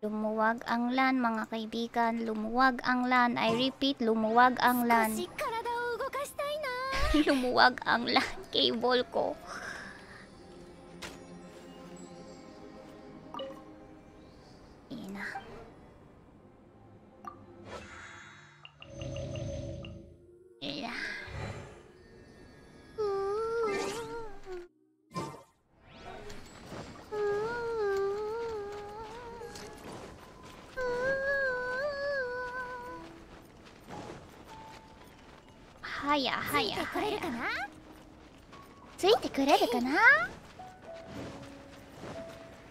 Lumuwag ang lan, mga kaibigan. Lumuwag ang lan. I repeat, lumuwag ang lan. lumuwag ang lan. Cable ko.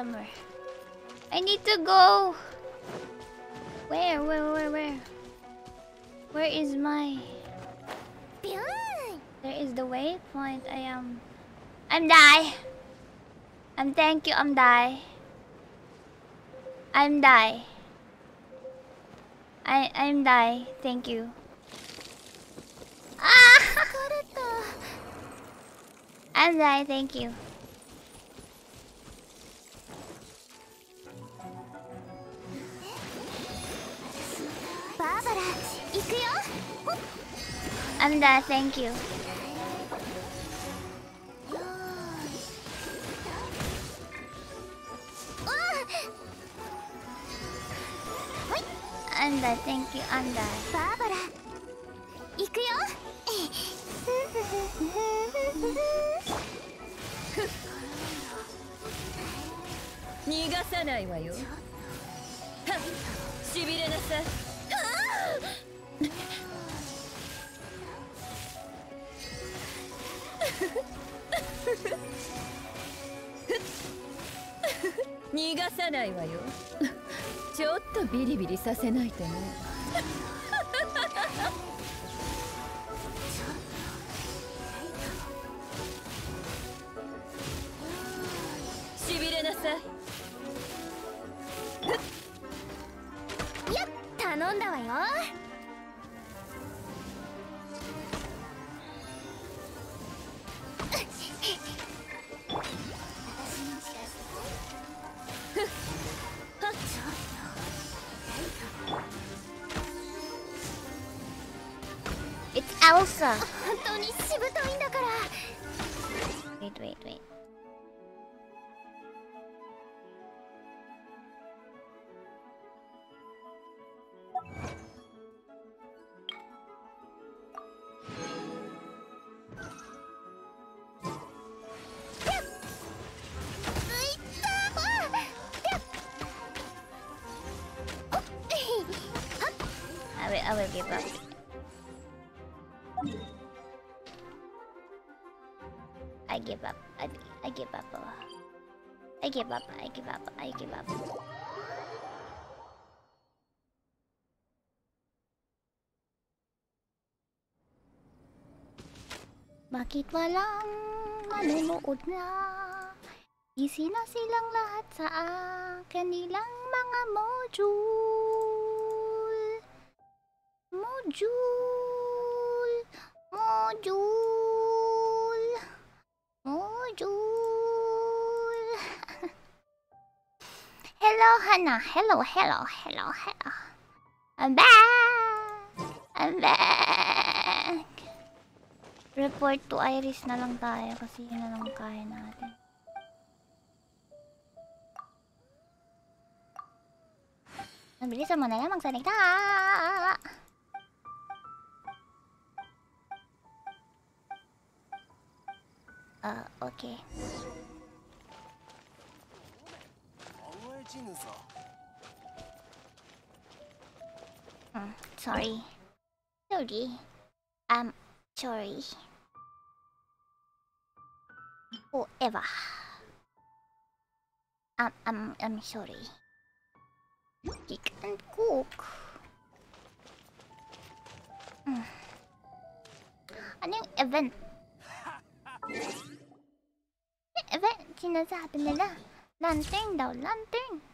somewhere. I need to go! Where, where, where, where? Where is my... There is the waypoint. I am... I'm die! I'm thank you, I'm die. I'm die. I, I'm die. Thank you. Ah! I'm die, thank you. Done, thank you. Done, thank you, バラ行くよ逃がさないわよしびれなさいないわよ。ちょっとビリビリさせないとね。Give up. I give up. I give up. Bakit walang manunood na? Easy na silang lahat sa kanilang mga module. hello, Hannah. Hello, hello, hello, hello. I'm back. I'm back. Report to Iris na lang tayo kasi yun na lang kaya natin. Mabilisan mo na lang magsalita. Ah, okay. 考えちぬさ Hmm, sorry. Sorry. I'm sorry. Whoever. I'm, I'm, I'm sorry. You can cook. Hmm. Ano yung event? Yung event, sinasabi nila. Lantern daw, lantern. Lantern!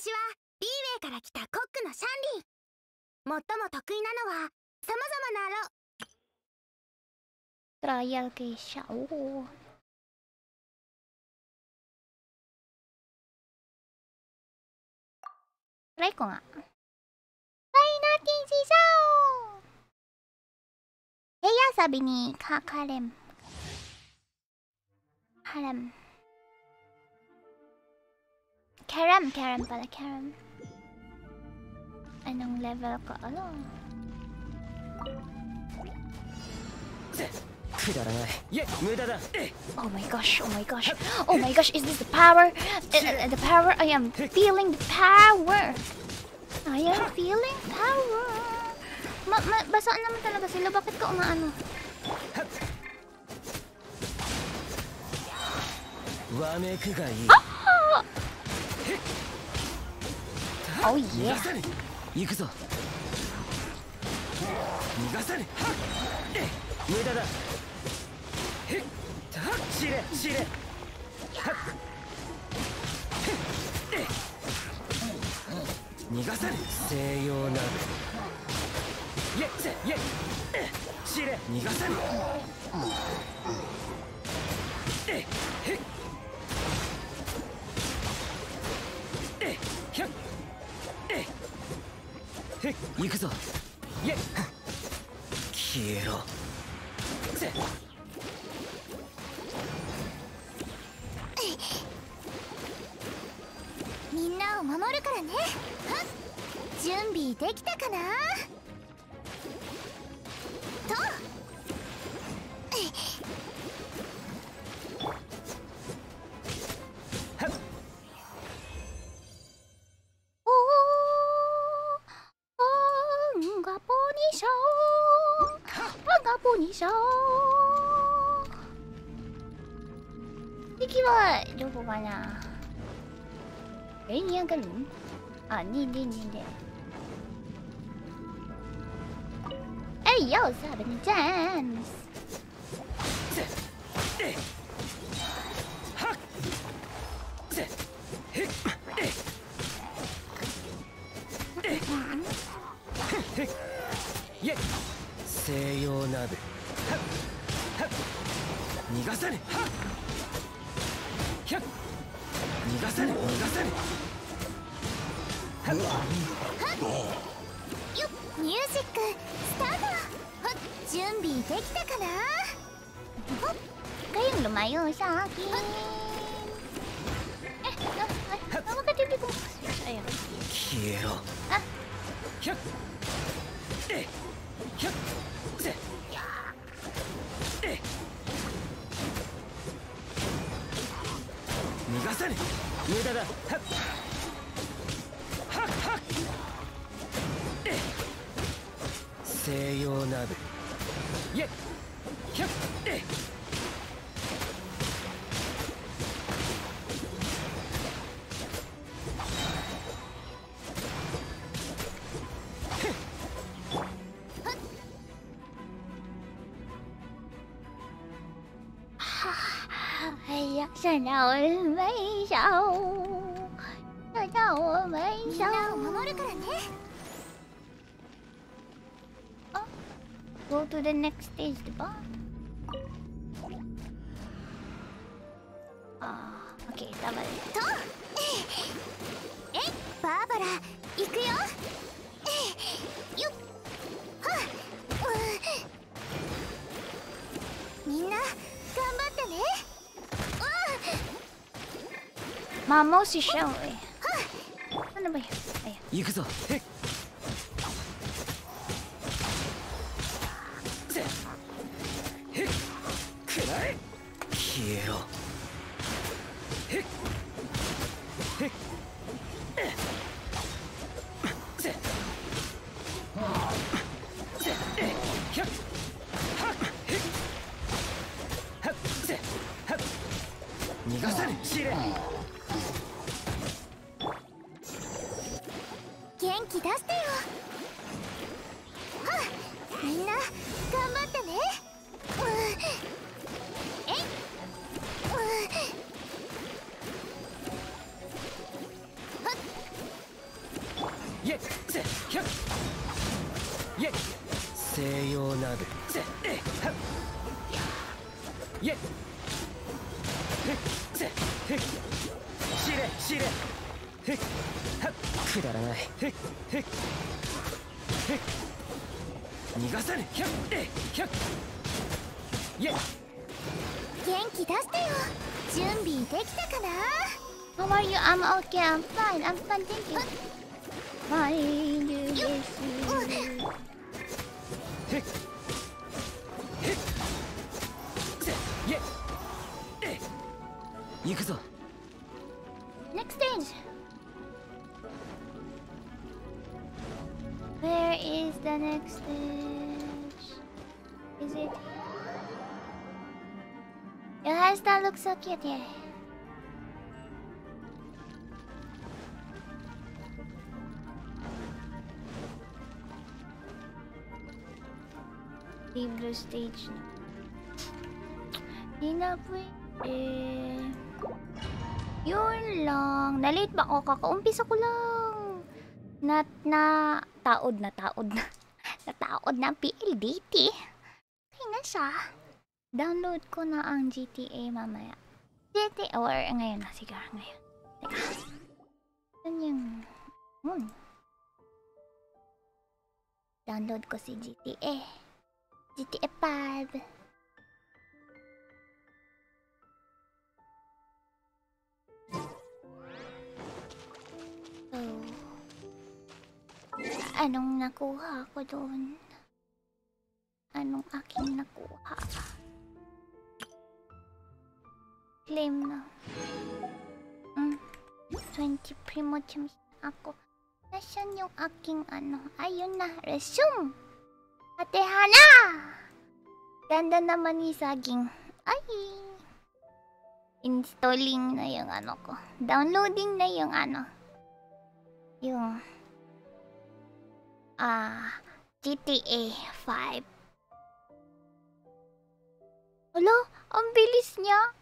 私はリーウェイから来たコックのシャンリー最も得意なのは様々なロ Trial kay siya. Oo. Try ko nga. Try natin si Sao! Heya, sabi ni Kakarem. Harem. Karam, Karam pala, Karam. Anong level ko? Ano? Oh my gosh, oh my gosh. Oh my gosh, is this the power? Uh, uh the power? I am feeling the power. I am feeling power. Ma ma basaan naman talaga sila. Bakit ka umaano? Ah! 逃がさえ行くぞ。逃がさね。無駄だ。知れ知れ。はっ逃がさね。西洋なるイェッイェッ知れ逃がさね。行くぞ。いえ。消えろ。せ。みんなを守るからね。準備できたかな？と。え、にやがるんあ、にんでんでんで。え よっミュかなさあきえっ西洋ナブイェッャッ想让我没笑，想让我没笑。守るからね。Go to the next stage でばあー、OK、ダブルトンえバーバラ、行くよ。よっ。はっ。みんな、頑張ってね。ま、もししょうえ行くぞ。え。消えろ。元気出してよ。みんな。ね、うん、えっ、うん、イエッセイセイエッシレシレくだらない。ヘッヘッヘッ逃がさぬひゃっえひゃっイェ元気出してよ準備できたかな How are you? I'm okay. I'm fine. I'm fine. Thank you. Fine. イェえ行くぞ Next stage. Where is the next stage? Is it? Your hairstyle looks so cute. Leave the stage na. Di na pwede. Yun lang. Nalate ba ako? Kakaumpisa ko lang. Na, na, taod na, taod na. Nataod na PLDT. Okay na siya. Download ko na ang GTA mamaya. GTA, or ngayon na, sige, ngayon. Teka. Saan yung, hmm. Download ko si GTA. GTA 5. Anong nakuha ko doon? Anong aking nakuha? Claim na. Mm. 20 primo gems ako. Nasaan yung aking ano? Ayun na, resume! Ate Hana! Ganda naman ni Saging. Ay! Installing na yung ano ko. Downloading na yung ano. Yung... Ah... GTA 5. Alo, ang bilis niya.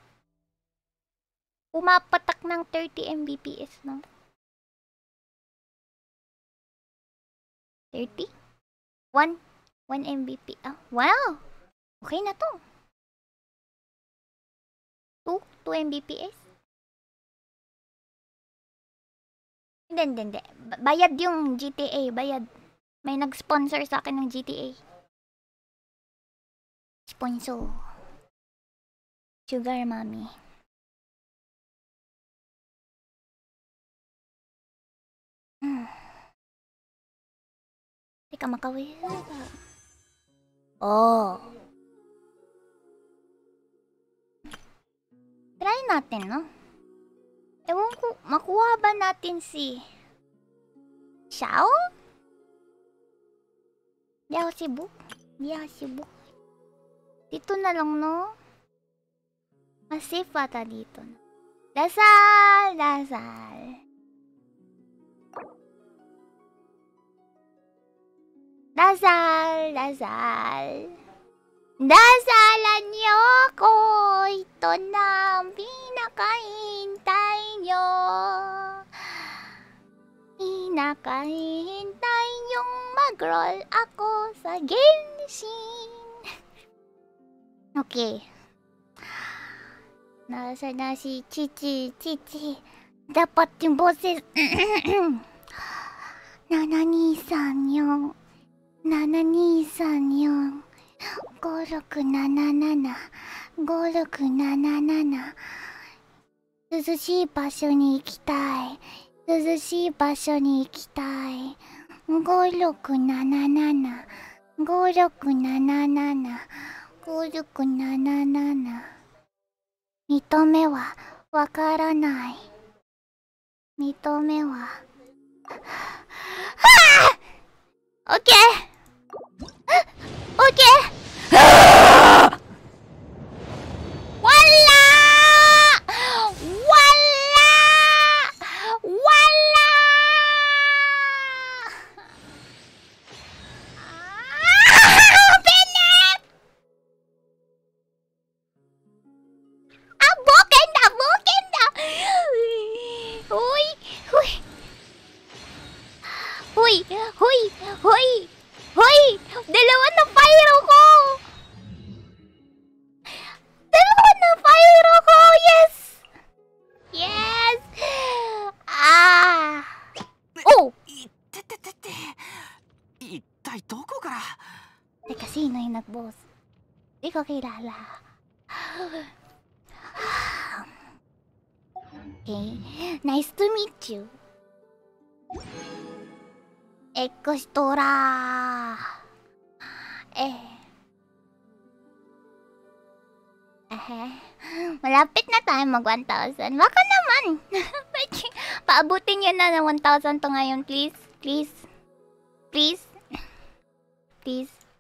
Pumapatak ng 30 Mbps, no? 30? 1? 1 Mbp. Ah, wow! Okay na to. 2? 2 Mbps? Hindi, hindi, hindi. Ba- Bayad yung GTA, bayad. May nag-sponsor sa akin ng GTA. Sponsor. Sugar Mommy. Hmm. Teka, makawin? Oh. Try natin, no? Ewan ko, makuha ba natin si... Xiao? Di ako si Bu. Di ako si Bu. Dito na lang, no? Mas safe ata dito. no? Dasal! Dasal! Dasal! Dasal! Dasalan niyo ako! Ito na ang pinakahintay niyo! Pinakahintay niyong mag-roll ako sa Genshin! okay. Nasa na si Chichi, Chichi. Dapat yung boses. Nananisan yung... Nananisan yung... 5677 5677涼しい場所に行きたい涼しい場所に行きたい。5677 5677 5677認めはわからない。認めは。はあオッケー！オッケー！To meet you. Ekostora. Eh. Eh. Malapit na tayo mag 1,000. Baka naman. Paabutin nyo na ng 1,000 to ngayon, please. Please. Please. Please.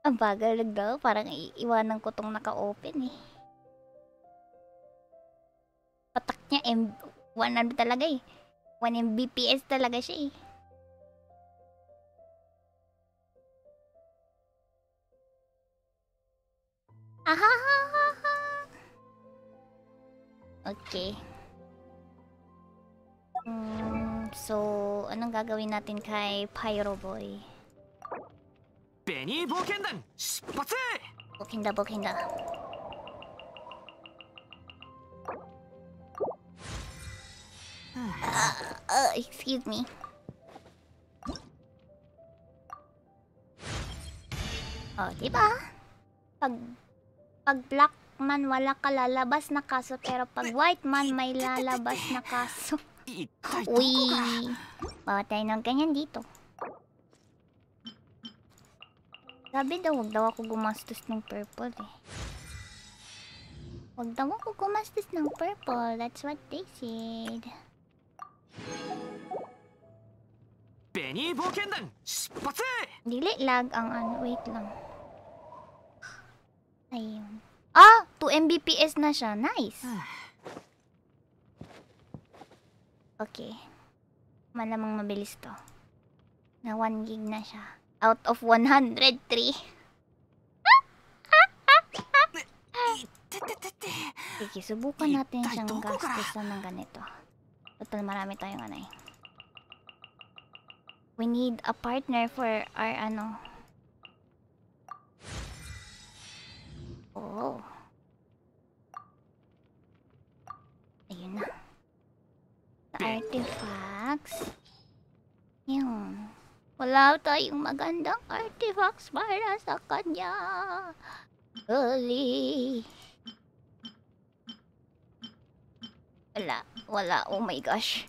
Ang bagal daw. Parang iiwanan ko tong naka-open eh. Patak niya, M 100 talaga eh. 1 Mbps talaga siya eh. Ahahaha. Okay. Mm, so, anong gagawin natin kay Pyro Boy? ベニー冒険団出発 Bukinda, bukinda. Uh, uh, excuse me. Oh, di ba? Pag pag black man wala ka lalabas na kaso pero pag white man may lalabas na kaso. 一体どこ Uy. から Bawa tayo ng ganyan dito. Sabi daw, wag daw ako gumastos ng purple eh. Wag daw ako gumastos ng purple. That's what they said. Benny Bokendan! Shipatsu! Dili lag ang ano. Wait lang. Ayun. Ah! 2 Mbps na siya. Nice! Okay. Malamang mabilis to. Na 1 gig na siya out of 103. Sige, subukan natin siyang gastusan ng ganito. Total marami tayong anay. We need a partner for our ano. Oh. Ayun na. The artifacts. Yun. Wala tayong magandang artifacts para sa kanya. Holy. Wala. Wala. Oh my gosh.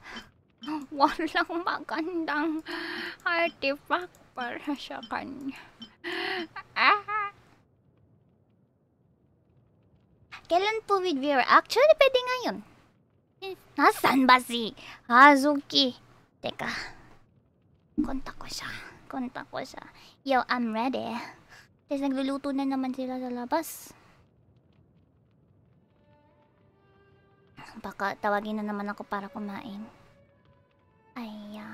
Walang magandang artifact para sa kanya. Ah. Kailan po with viewer? Actually, pwede ngayon. Nasaan ba si Hazuki? Teka. Kontak ko siya. Kontak ko siya. Yo, I'm ready. Tapos nagluluto na naman sila sa labas. Baka tawagin na naman ako para kumain. Aya.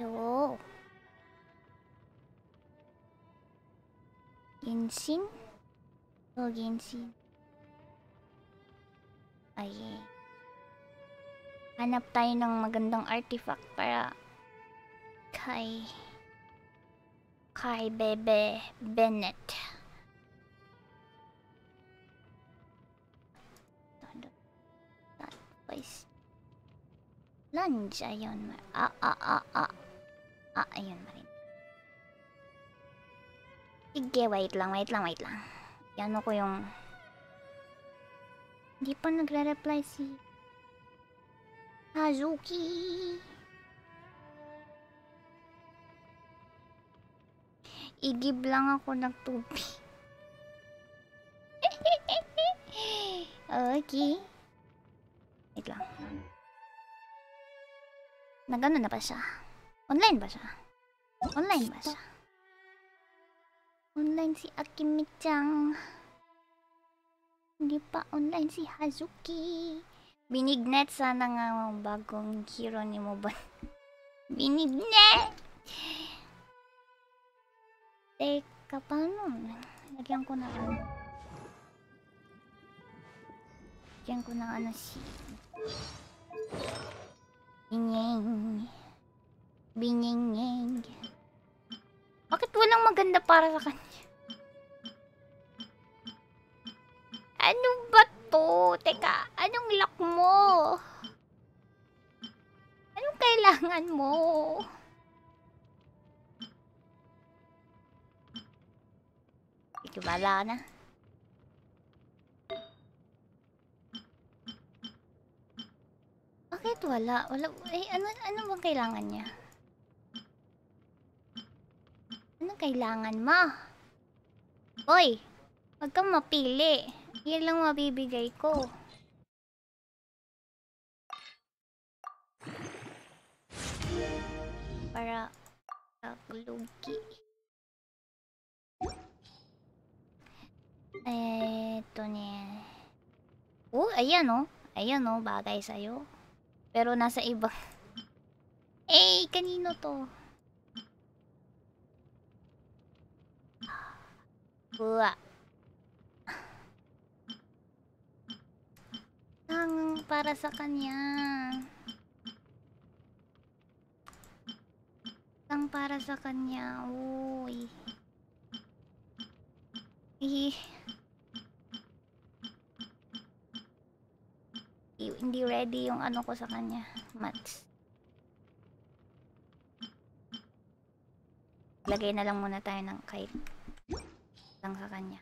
Yo. Genshin? Oh, Genshin. Ay. Hanap tayo ng magandang artifact para kay kay Bebe Bennett. That voice. Lunge, ayun. Ah, ah, ah, ah. Ah, ayun, marin. Sige, wait lang, wait lang, wait lang. Yan ko yung... Hindi pa nagre-reply si... Hazuki. Igib lang ako ng tubig. okay. Wait lang. Nagano na ba siya? Online ba siya? Online ba siya? Online si Akimi-chan. Hindi pa online si Hazuki. Binignet sana nga ang bagong hero ni Moban. Binignet! Teka, paano? Lagyan ko na ano. Lagyan ko na ano si... Binyeng. Binyeng. Bakit walang maganda para sa kanya? Ano ba to? Teka, anong lock mo? Anong kailangan mo? Ikaw bala na. Bakit wala? Wala, eh, ano, ano bang kailangan niya? Anong kailangan mo? Oy! Huwag kang mapili. Yan lang mabibigay ko. Para lugi. Eto ne. Oh, ayan oh. Ayan oh, bagay sa'yo. Pero nasa ibang... Eh, kanino to? Buwa. Ang para sa kanya. Ang para sa kanya. Uy. Eh. Hindi- ready yung ano ko sa kanya. Mats. Lagay na lang muna tayo ng kahit lang sa kanya.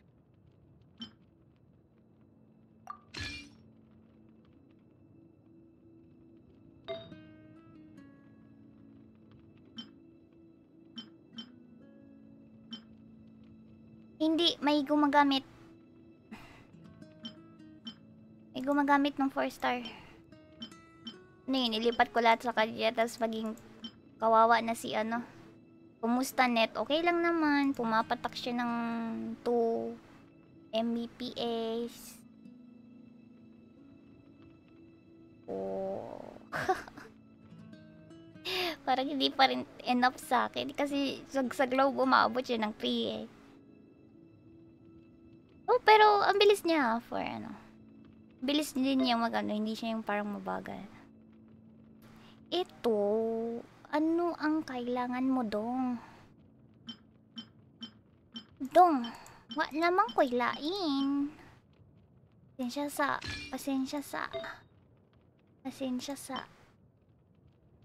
Hindi, may gumagamit. May gumagamit ng 4 star. Ano yun, ilipat ko lahat sa kanya, tapos maging kawawa na si ano. Kumusta net? Okay lang naman. Pumapatak siya ng 2 Mbps. Oh. Parang hindi pa rin enough sa akin. Kasi sa, sa Globe, umabot siya ng 3 eh. Oh, pero ang bilis niya for ano. Bilis din niya mag ano, hindi siya yung parang mabagal. Ito, ano ang kailangan mo dong? Dong, wa namang kailain. Pasensya sa, pasensya sa, pasensya sa.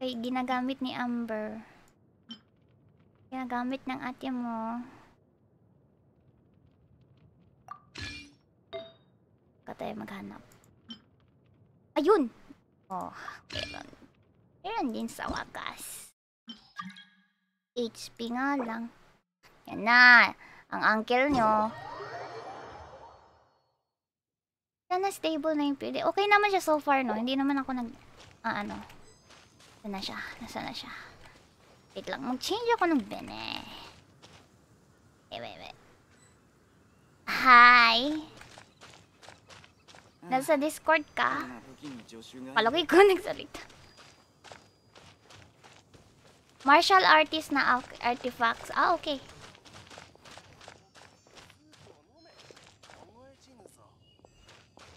Kay ginagamit ni Amber. Ginagamit ng ate mo. Ka tayo maghanap. Ayun! Oh, meron. Meron din sa wakas. HP nga lang. Yan na. Ang uncle nyo. Sana stable na yung pwede. Okay naman siya so far, no? Hindi naman ako nag... Ah, ano. Nasaan na siya? Nasaan na siya? Wait lang. Mag-change ako ng bene. Eh, wait, wait. Hi! Nasa Discord ka? Palagi ko nagsalita. Martial artist na artifacts. Ah, okay.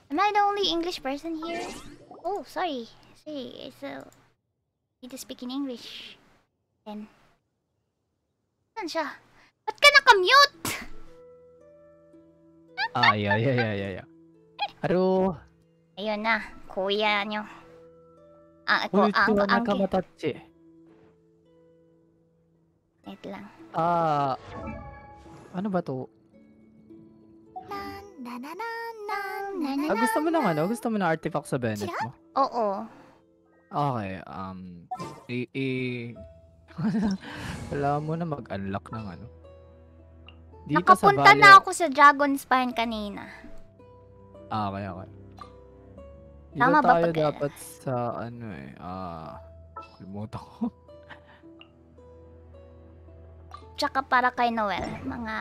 Am I the only English person here? Oh, sorry. Sorry, so... Need to speak in English. Then... Saan siya? Ba't ka nakamute? ah, yeah, yeah, yeah, yeah, yeah. Haro. Ayun na, kuya nyo. Ah, ko, ang, ang, ang, nakamatachi. Wait lang. Ah, ano ba to? Na, na, na, na, ah, gusto mo ng ano? Gusto mo ng artifact sa Bennett mo? Oo. Okay, um, i, i, alam mo na mag-unlock ng ano. Dito Nakapunta sa valley... na ako sa Dragon Spine kanina. Ah, okay, okay. Di Tama ba tayo pag- dapat sa ano eh, ah, kalimutan ko. Tsaka para kay Noel, mga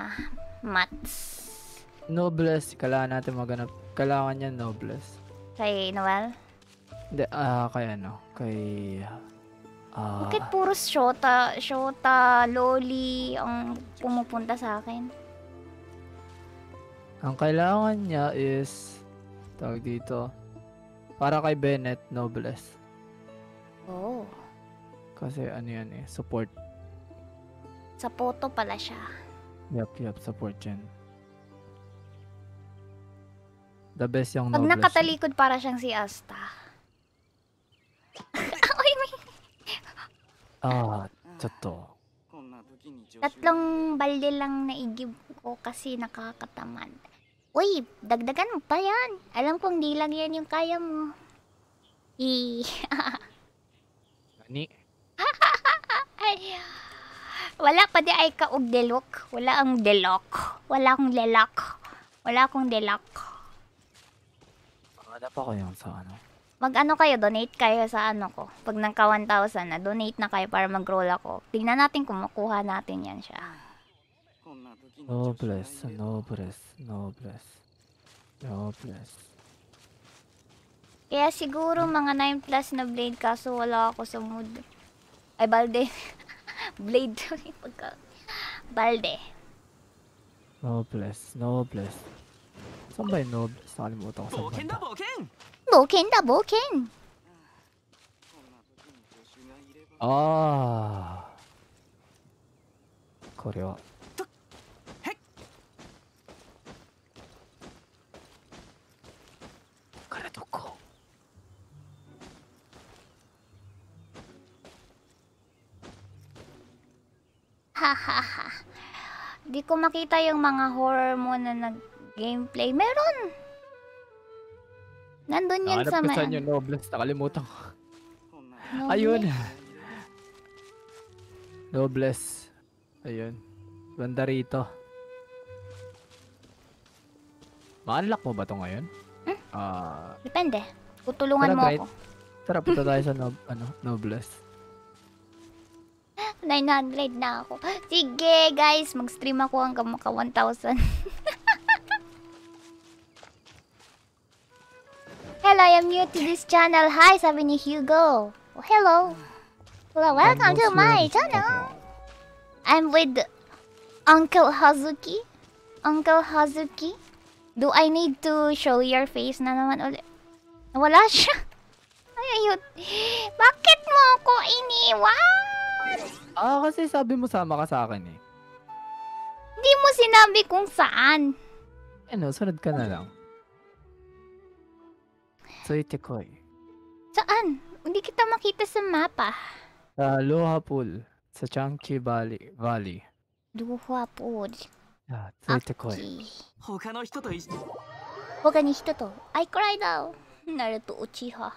mats. Noblesse, kailangan natin maganap. Kailangan niya noblesse. Kay Noel. Hindi, ah, kay ano, kay... Ah, Bakit puro shota, shota, loli ang pumupunta sa akin? ang kailangan niya is, Tawag dito. Para kay Bennett Nobles. Oh. Kasi ano yan eh, support. Sa photo pala siya. Yup, yup, support yan. The best yung Pag Nobles. Pag nakatalikod yun. para siyang si Asta. Ay, may... ah, totoo. Tatlong balde lang na igib ko kasi nakakatamad. Uy, dagdagan mo pa yan. Alam kong di lang yan yung kaya mo. I... Nani? Ay, wala pa di ay ka og delok. Wala ang delok. Wala akong lelak. Wala akong delok. Ano pa ko yung sa ano? Mag-ano kayo, donate kayo sa ano ko. Pag nang ka 1,000 na, donate na kayo para mag-roll ako. Tingnan natin kung makuha natin yan siya. Noblesse, noblesse, noblesse. Noblesse. Kaya siguro mga 9 plus na blade kaso wala ako sa mood. Ay, balde. blade. Pagka... Balde. Noblesse, noblesse. Saan ba yung noblesse? Nakalimutan ko sa 冒険 banda. だ冒険 Boken da, boken. Ah. これは。 Hahaha. Di ko makita yung mga horror mo na nag-gameplay. Meron! Nandun yan Nahanap sa ko may... saan yung noblesse. Nakalimutan ko. Ayun. Noblesse. Ayun. Banda rito. Ma-unlock mo ba to ngayon? Hmm? Ah, Depende. Tutulungan Tara, mo Bright. ako. tara punta tayo sa nob ano, noblesse. 900 na ako. Sige, guys. Mag-stream ako hanggang maka 1,000. Hello, I am new to this channel. Hi, sabi ni Hugo. Oh, hello. Hello, welcome to my channel. I'm with Uncle Hazuki. Uncle Hazuki. Do I need to show your face na naman ulit? Wala siya. Ay, ayun. Bakit mo ako iniwan? Ah, kasi sabi mo sama ka sa akin eh. Hindi mo sinabi kung saan. Ano, sunod ka na lang. So, itikoy. Eh. Saan? Hindi kita makita sa mapa. Sa Aloha Pool. Sa Changchi Valley. Valley. Aloha Pool. Ah, so itikoy. Eh. Hoka no hito to ishi. Hoka ni hito to. I cry now. Naruto Uchiha.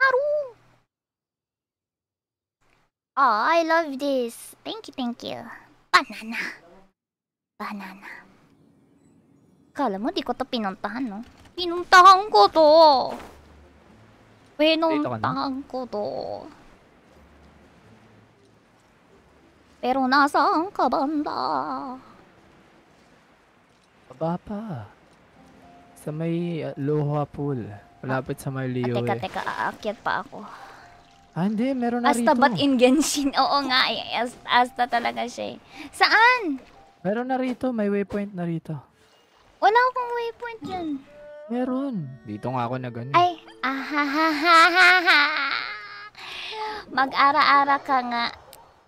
Haru! Oh, I love this. Thank you, thank you. Banana. Banana. Kala mo di ko to pinuntahan, no? Pinuntahan ko to. Pinuntahan ko to. Pero nasaan ka banda? Baba pa. Sa may uh, Loha Pool. Malapit sa may Ah, Leo teka, eh. teka, aakyat pa ako. Ah, hindi. Meron na Asta rito. ba't in Genshin? Oo nga, eh. As- Asta talaga siya eh. Saan? Meron na rito. May waypoint na rito. Wala akong waypoint dyan. Meron. Dito nga ako na ganun. Ay, ahahahaha. Mag-ara-ara ka nga.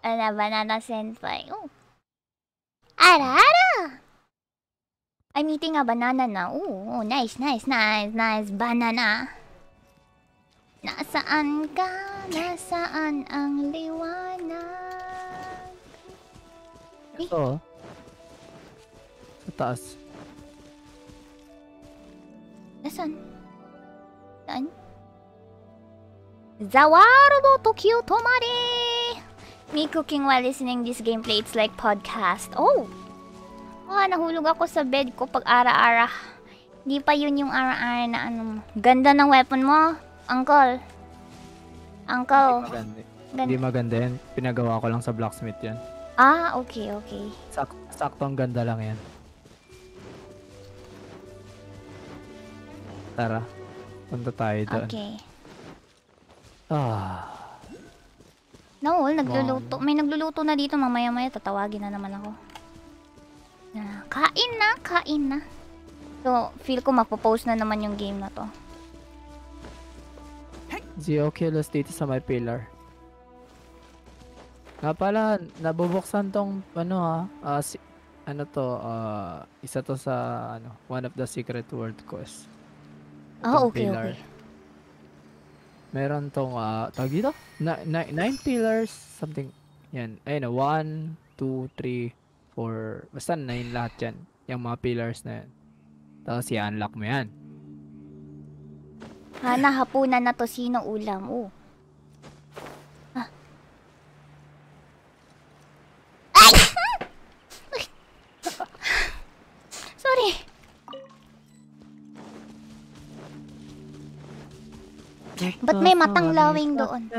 Ano, banana senpai. Oh. Ara-ara! I'm eating a banana na. Ooh, oh, nice, nice, nice, nice banana. Nasaan ka? Nasaan ang liwanag? Ito. oh. Sa taas. Nasaan? Saan? Zawaru no Tokyo Tomare! Me cooking while listening this gameplay, it's like podcast. Oh! Ah, nahulog ako sa bed ko pag ara-ara. Hindi pa yun yung ara-ara na ano. Ganda ng weapon mo, uncle. Uncle. Maganda. Gan- Hindi maganda yan. Pinagawa ko lang sa blacksmith yan. ah, okay, okay. Sak saktong ganda lang yan. Tara. Punta tayo doon. Okay. Ah. No, nagluluto. May nagluluto na dito. Mamaya-maya tatawagin na naman ako. Na, kain na, kain na. So, feel ko mapopost na naman yung game na to. Geoculus dito sa my pillar. Nga pala, nabubuksan tong ano ha, ah, si- ano to, ah, isa to sa ano, one of the secret world quest. Ah, Itong okay, pillar. okay. Meron tong, ah, tawag dito? Na, na, nine pillars, something, yan. Ayun na, one, two, three, four, basta nine lahat yan. Yung mga pillars na yan. Tapos i-unlock mo yan. Ha, nahapunan na to. Sino ulam? Oh. Ah. Sorry. Ba't may matang lawing doon?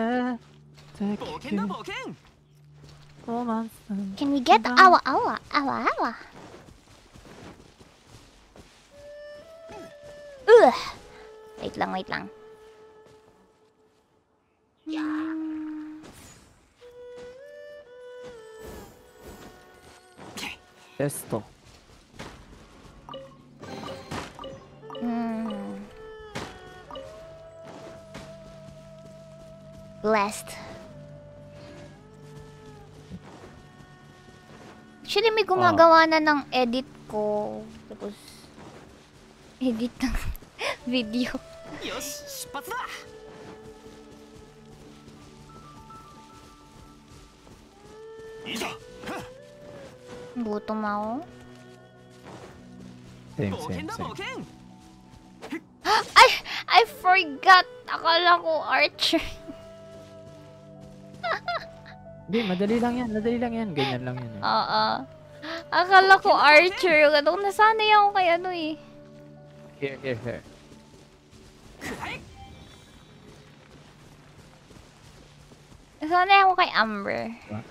Can we get awa awa? Awa awa? Ugh! Wait lang, wait lang. Testo. Hmm. Blessed. Actually, may gumagawa na ng edit ko. Tapos, edit ng video. よし出発だ Gutom ako. Same, 冒険 same, だ same. 冒険 Ay! I forgot! Akala ko Archer. Hindi, madali lang yan. Madali lang yan. Ganyan lang yan. eh. Oo. Akala ko Archer. Ano, nasanay ako kay ano eh. Here, here, here. Sana ako kay Amber. Huh?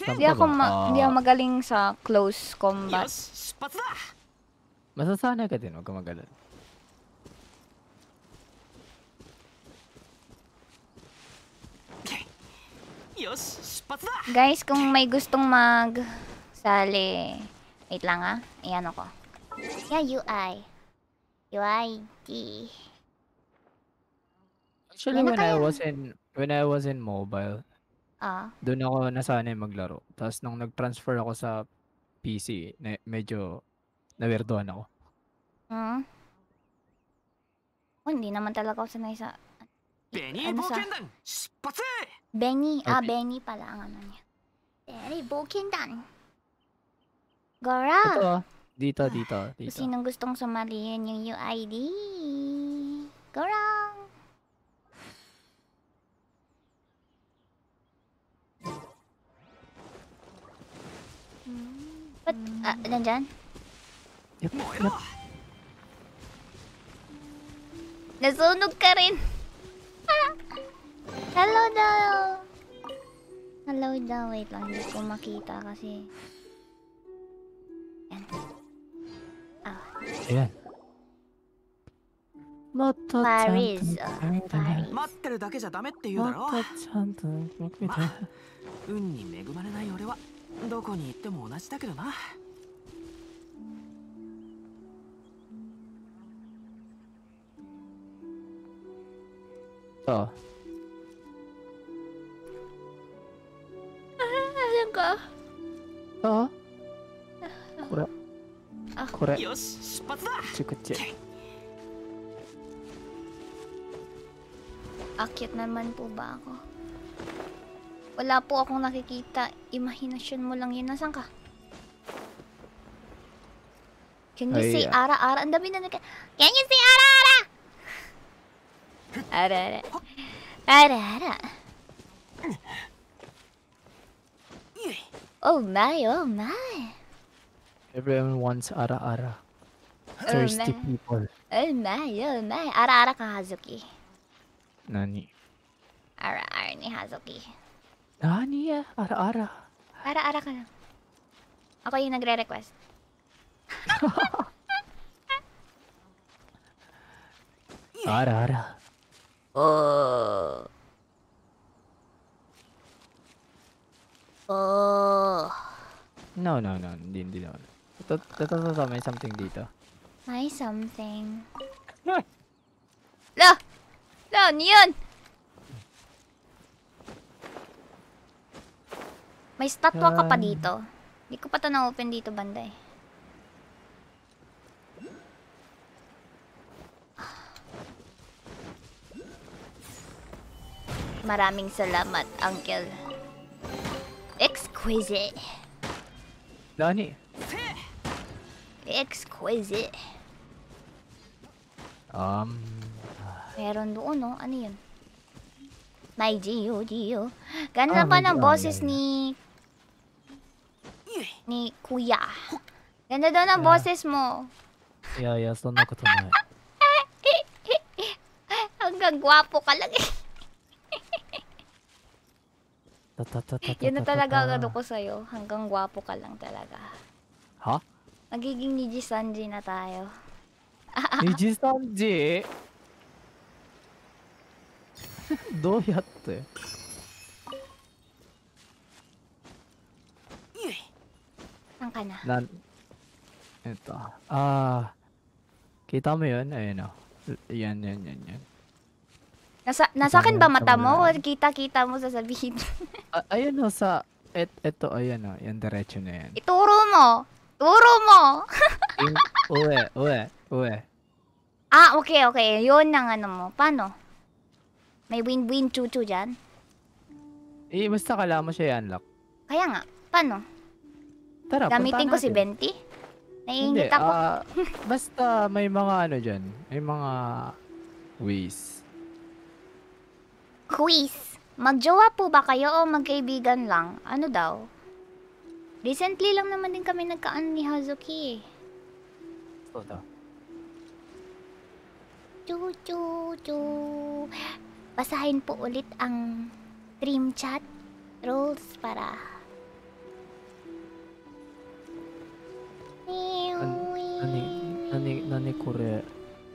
Hindi ako, ma ah. di ako magaling sa close combat. Masasanay ka din, huwag ka magalala. Guys, kung may gustong mag sali. Wait lang ah. Ayan ako. Yeah, UI. UID. Actually, when I was in when I was in mobile, ah. doon ako nasanay maglaro. Tapos nung nag-transfer ako sa PC, na, medyo nawirdoan ako. Hmm? Oh, hindi naman talaga ako sanay sa... Benny ano sa... Benny, ah, okay. ah, Benny pala ang ano niya. Benny Bokendan. Gora! Ito ah. Dito, dito, dito. Kung sinong gustong sumali yun yung UID. Go wrong! Ba't, ah, nandyan? Yep, yep. Nasunog ka rin! Hello daw! Hello daw, wait lang. Hindi ko makita kasi... Yan. Ah. Ayan. Mata Paris. Oh, Paris. 待ってるだけじゃダメって言うだろ Mata ちゃんと見て。運に恵まれない俺はどこに行っても同じだけどな Oh. Alam ko. Oo. Kore. Ah. Kore. よし出発だ Chikuchi. Akit naman po ba ako? Wala po akong nakikita. Imahinasyon mo lang yun. Nasaan ka? Can you Ay, say ah. ara-ara? Ang dami na nag... Can you say ara-ara? Ara-ara. Ara-ara. Oh my, oh my. Everyone wants ara-ara. Thirsty people. Oh my, oh my. Ara-ara ka, Hazuki. Nani? Ara-ara ni Hazuki. Nani ya? Ara-ara. Ara-ara ka lang. Ako yung nagre-request. Ara-ara. Oh. Oh. No, no, no. Hindi, hindi naman. Ito, ito, ito, may something dito. May something. La! La, ano yun? May statwa ka pa dito. Hindi ko pa ito na-open dito banda eh. Maraming salamat, Uncle. Exquisite. Nani? Exquisite. Um... Meron doon, no? Ano yun? My Gio, Gio. Ganda oh, pa ng boses ni... Ni Kuya. Ganda daw ng yeah. boses mo. Yeah, yeah. So, na ko tonight. Hanggang gwapo ka lang eh. Yun na talaga ang ano ko sa'yo. Hanggang gwapo ka lang talaga. Ha? Huh? Magiging Niji Sanji na tayo. 虹さんじどうやって？ Saan ka na? Nan... Ito. Ah... kita mo yun? Ayun o. Yan, yan, yan, yan. Nasa, nasa akin ba Tama, mata tama mo? na. Kita-kita mo sasabihin. Ah, ayun o sa... Et, eto, ayan o. Yan, diretso na yan. Ituro mo! Turo mo! Uwe, uwe, uwe. ah, okay, okay. Yun ang ano mo. Paano? May win-win chuchu dyan? Eh, basta kailangan mo siya i-unlock. Kaya nga. Paano? Tara, Gamitin ko puntahan si natin. Benti? Naiingit ako. ah, basta may mga ano dyan. May mga ways. Quiz. Magjowa po ba kayo o magkaibigan lang? Ano daw? Recently lang naman din kami nagkaan ni Hazuki. eh. So, to. Chu chu chu. Basahin po ulit ang dream chat rules para Nani, nani, れ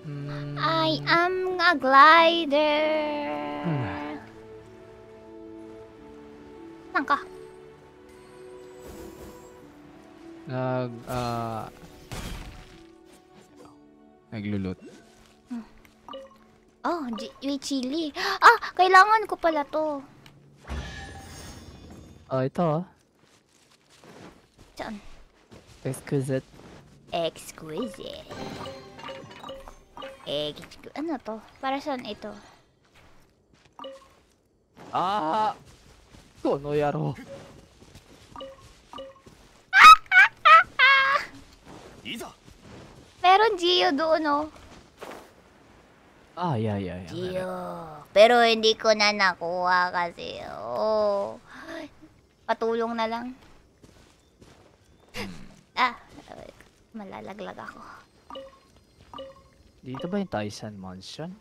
Mm, I am a glider. Hmm. Saan ka? Nag, ah... naglulot. Oh, G- may chili. Ah, kailangan ko pala to. Oh, ito oh. Saan? Exquisite. Exquisite. Exqu- ano to? Para saan ito? Ah! この野郎。 Meron Gio doon, oh. Ah, yeah, yeah, yeah. Gio. Pero hindi ko na nakuha kasi, oh. Patulong na lang. Ah, malalaglag ako. Dito ba yung Tyson Mansion?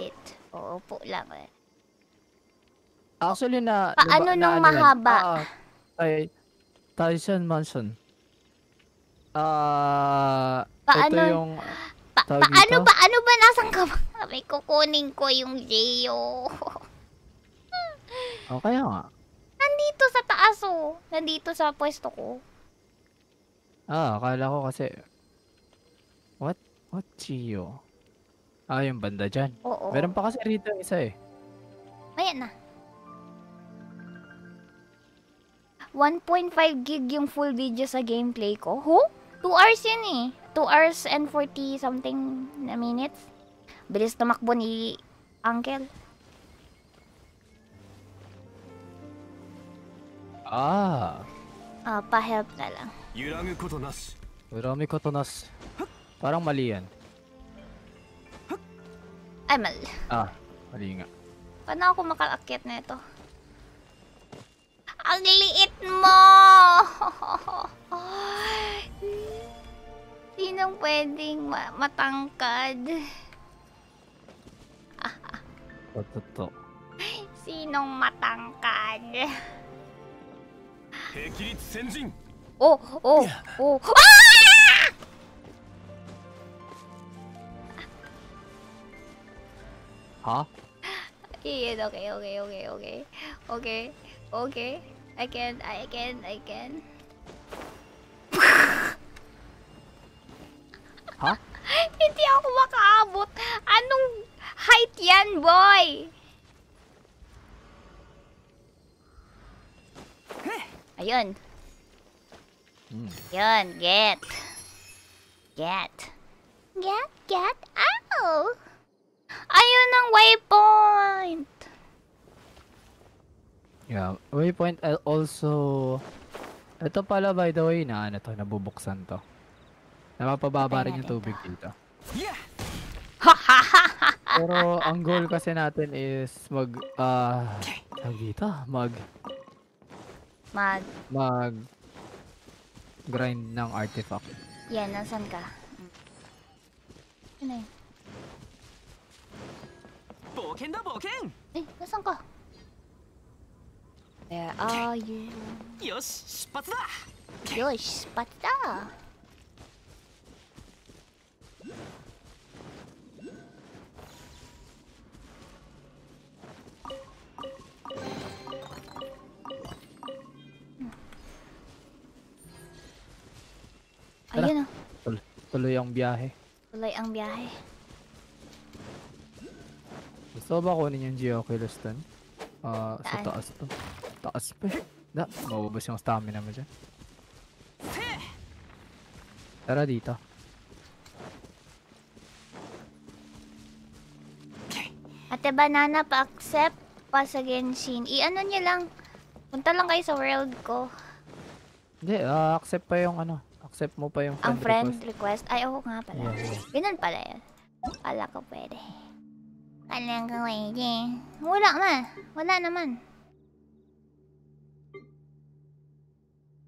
It. Oo po lang eh. Actually na... Paano nung na- ano mahaba? Ah, ay, Tyson Mansion. Ah... Paano- Ito yung... Pa paano ba? Ano ba? Nasaan ka ba? May kukunin ko yung Gio. Oh, kaya nga. Nandito sa taas oh. Nandito sa pwesto ko. Ah, akala ko kasi... What? What, Chio? Ah, yung banda dyan. Oo. Meron pa kasi rito isa eh. Ayan na. 1.5 gig yung full video sa gameplay ko. Ho? 2 hours yun eh. 2 hours and 40 something na minutes. Bilis tumakbo ni Uncle. Ah. Ah, pa-help na lang. Yurami koto nasu. Yurami koto nasu. Parang mali yan. Ay, mali. Ah, mali nga. Paano ako makaakyat na ito? Ang liliit mo! Sinong pwedeng ma matangkad? Ototo. Sinong matangkad? Oh! Oh! Oh! Ah! Ha? Okay, okay, okay, okay, okay. Okay, okay. I can, I can, I can. Ha? Hindi ako makaabot. Anong height yan, boy? Ayun. Hmm. Yun, get. Get. Get, get, ow! Ayun ang waypoint. Yeah, waypoint uh, also... Ito pala by the way na ano to, nabubuksan to. Napapababa rin yung tubig dito. Yeah! Pero ang goal kasi natin is mag ah uh, dito, mag mag mag grind ng artifact. Yeah, nasan ka? Ano yun? Boken da boken! Eh, nasan ka? Where are you? Yosh, spot that! Yosh, spot hmm. that! Ayun oh. ah. Tul tuloy ang biyahe. Tuloy ang biyahe. Gusto ba kunin yung Geoculus doon? Ah, sa Saan? taas to. Taas pa eh. Da, maubos yung stamina mo dyan. Tara dito. Ate Banana, pa-accept pa sa Genshin. I-ano niyo lang. Punta lang kayo sa world ko. Hindi, ah, accept pa yung ano. Accept mo pa yung Ang friend, friend request. Ay, oo nga pala. Yeah, yeah. Ganun pala yun. Kala ko pwede. Kala ko pwede. Wala man. Wala naman.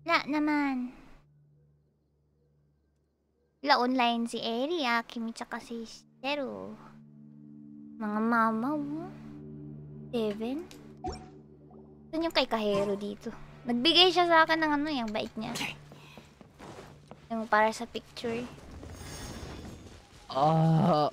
Wala naman. Wala online si Eri, ah. Kimi tsaka si Zero. Mga mama, oh. Seven. Saan yung kay Kahero dito? Nagbigay siya sa akin ng ano, yung bait niya. Yung para sa picture. Ah,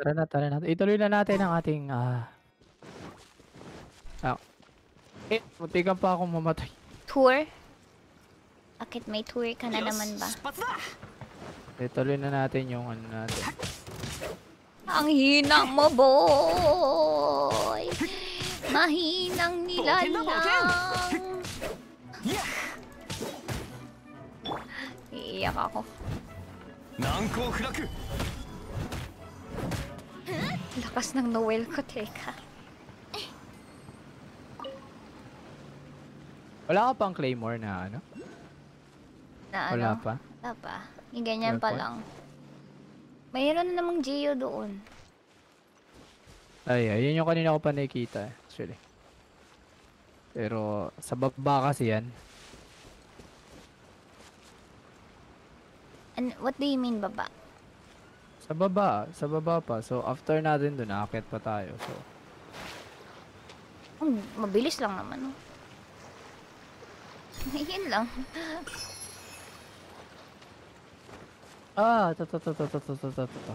Tara na, tara na. Ituloy na natin ang ating ah. Uh... Oh. Eh, muntikan pa akong mamatay. Tour? Akit may tour ka na naman ba? Ituloy na natin yung ano natin. Ang hina mo, boy! Mahinang nila lang! Iiyak ako. Nanko Flaku! Lakas ng Noel ko, teka. Wala ka pang claymore na ano? Na Wala ano? pa? Wala pa. Yung ganyan pa lang. Mayroon na namang Geo doon. Ay, ayun yung kanina ko pa nakikita actually. Pero sa baba kasi yan. And what do you mean baba? Sa baba, sa baba pa. So after natin dun, aakyat pa tayo. So Oh, mabilis lang naman. Oh. Yun lang. Ah, to to to to to to to to to to.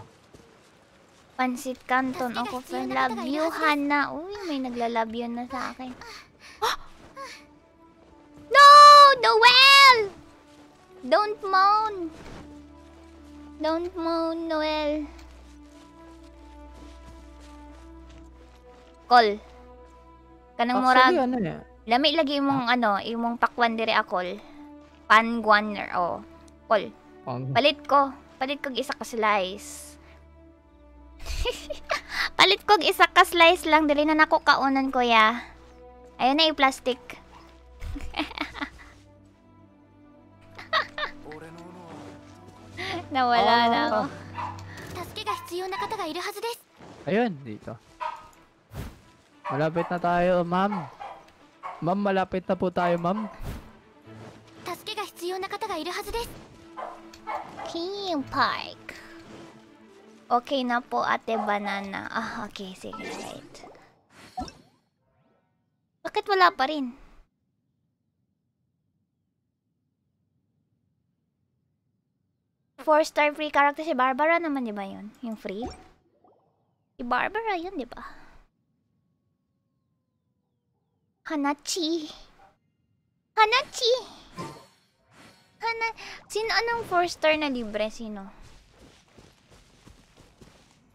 Pansit Canton ako for love you, Hana. Uy, may nagla-love yun na sa akin. no! Noel! Don't moan! Don't moan, Noel. Call. Kanang murag. Actually, ano eh. Lami lagi imong ano, imong pakwan dire akol. Pangwaner, oh. Call. Ang Palit ko. Palit ko isa ka slice. Palit ko isa ka slice lang. Dili na nako kaunan ko ya. Ayun na i-plastic. Nawala na ako. Tasuke ga hitsuyo na kata ga iru hazu desu. Ayun, dito. Malapit na tayo, ma'am. Ma'am, malapit na po tayo, ma'am. Tasuke ga hitsuyo na kata ga iru hazu desu. King Park. Okay na po, Ate Banana. Ah, okay. Sige, right. Bakit wala pa rin? Four star free character si Barbara naman, di ba yun? Yung free? Si Barbara yun, di ba? Hanachi. Hanachi! Hana... Sino anong four star na libre? Sino?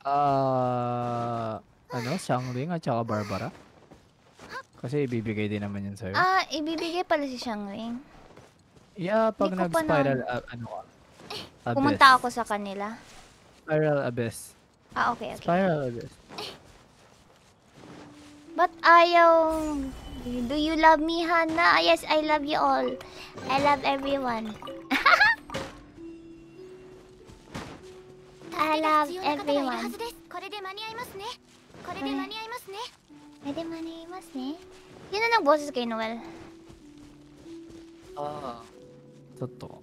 Ah, ano, Shangling at saka Barbara. Kasi ibibigay din naman yun sa'yo. Ah, ibibigay pala si Shangling. yeah, pag nag-spiral, ah, ano ka? Abyss. Pumunta ako sa kanila. Spiral Abyss. Ah, okay, okay. Spiral Abyss. But ayaw... Do you love me, Hana? Ah, Yes, I love you all. I love everyone. I 助けが love 必要な方がいるは everyone. ずですこれで間に合いますねこれで間に合いますね Pwede man mas ne? Yun na nagboses kay Noel. Ah. Totoo.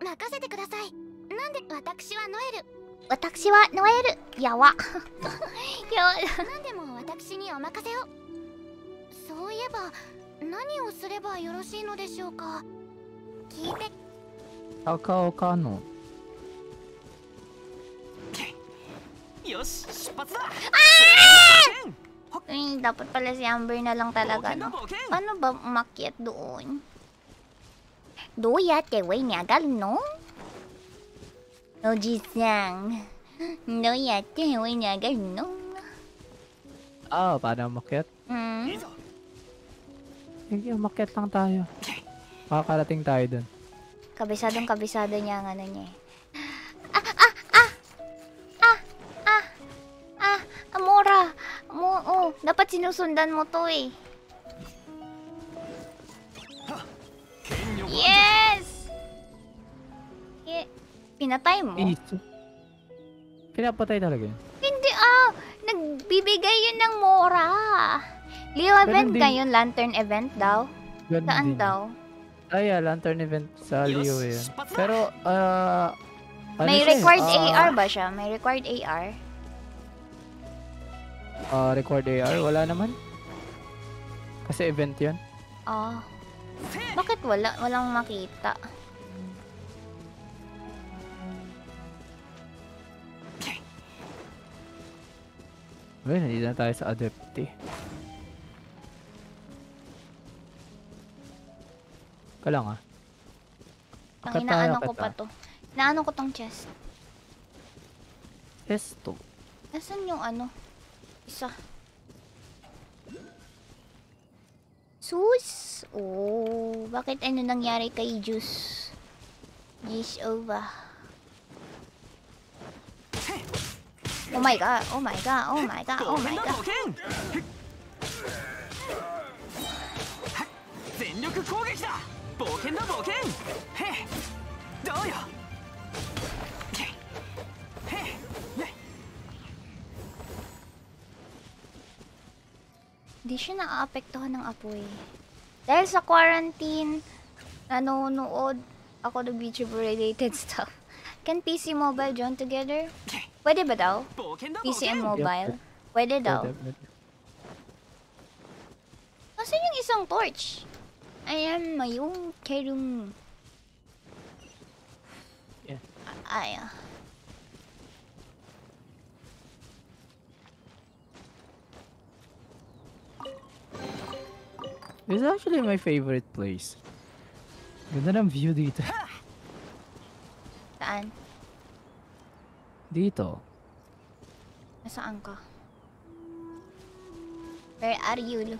任せてくださいなんで私はノエル私はノエル。やわ。やわ。何でも私にお任せをそういえば何をすればよろしいのでしょうか聞いて Kakao Kano. よし出発だ Ay, dapat pala si Amber na lang talaga. No? Paano ba umakyat doon? Doya, tewe, niagal, no? No, jisang. Doya, tewe, niagal, no? Ah, oh, paano umakyat? Hmm? Sige, umakyat lang tayo. Makakarating tayo dun. Kabisadong kabisado niya ang ano niya eh. Mo, oh, dapat sinusundan mo to eh. Yes! Eh, pinatay mo? Pinapatay talaga yun. Hindi ah! Nagbibigay yun ng mora. Leo event din- kayo, lantern event daw. Ganun Saan din. daw? Ay, yeah, lantern event sa Leo yun. Pero, ah... ano May eh, required ah, AR ba siya? May required AR? Ah, required AR? Wala naman. Kasi event yun. Ah. Bakit wala? Walang makita. Well, nandito na tayo sa Adepti. Ka lang ah. Ang inaano ko pa to. Inaano ko tong chest. Esto. Nasaan yung ano? Isa. Sus! Oh, bakit ano nangyari kay Juice? Juice over. Oh my god, oh my god, oh my god, oh my god. 全力攻撃だ冒険だ冒険へどうよへ Hindi siya naaapektuhan ng apoy. Dahil sa quarantine, nanonood ako ng VTuber related stuff. Can PC mobile join together? Pwede ba daw? PC and mobile? Pwede daw. Nasaan yung isang torch? Ayan, mayong kerum. Yeah. Ay, ah. This is actually my favorite place. Ganda ng view dito. Saan? Dito. Nasaan ka? Where are you?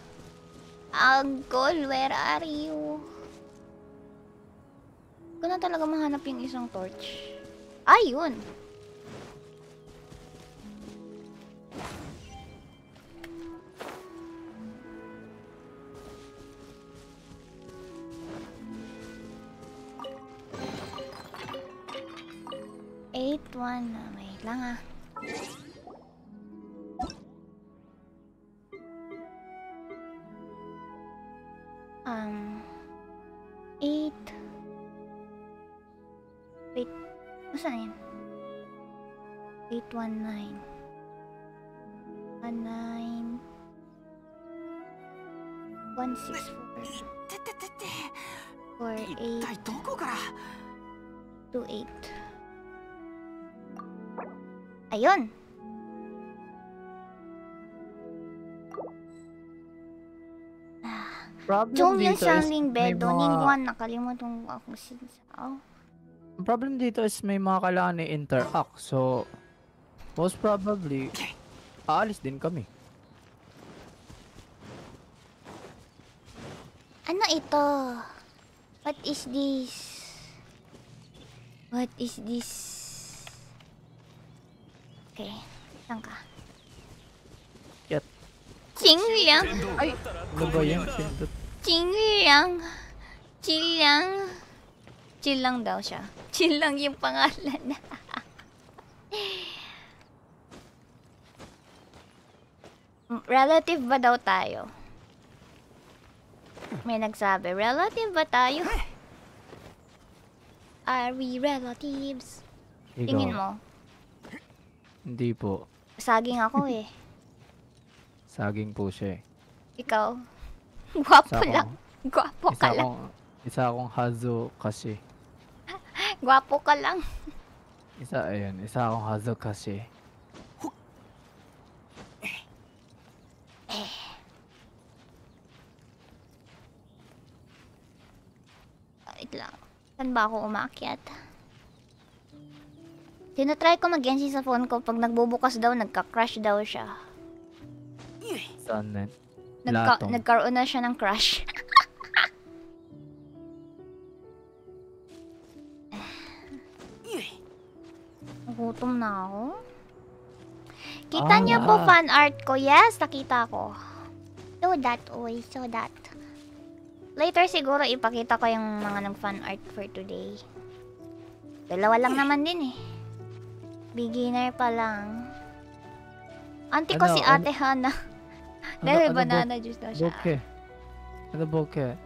Uncle, where are you? Ko na talaga mahanap yung isang torch. Ayun! Eight one na. Wait lang ah. Ayun! Problem Chong yung dito is Shanling may bed, mga- Ningguan, nakalimutan ko ako sinsaw. Ang problem dito is may mga kailangan i-interact. So, most probably, aalis din kami. Ano ito? What is this? What is this? Okay, saan ka? Yat. Qingliang! Ay! Ano ba yan? Pindot. Qingliang! Chill lang. Chill lang daw siya. Chill lang yung pangalan. Relative ba daw tayo? May nagsabi, relative ba tayo? Are we relatives? Tingin mo, Hindi po. saging ako eh. Saging po siya eh. Ikaw, gwapo Isa lang. akong, Gwapo isa ka lang. akong, isa akong hazo kasi. Gwapo ka lang. Isa, ayun. Isa akong hazo kasi. Wait lang. Saan ba ako umakyat? Tinatry ko mag-NC sa phone ko. Pag nagbubukas daw, nagka-crash daw siya. Saan na? Nagka- Latong. nagkaroon na siya ng crash. Gutom na ako. Kita Ah. niyo po fan art ko. Yes, nakita ko. So that, oy. So that. Later siguro ipakita ko yung mga nag-fan art for today. Dalawa lang naman din eh. Beginner pa lang. Auntie ko Ano, si ano- Ate Hana. Ano- Dahil ano banana juice daw siya. Bokeh. Ano bokeh?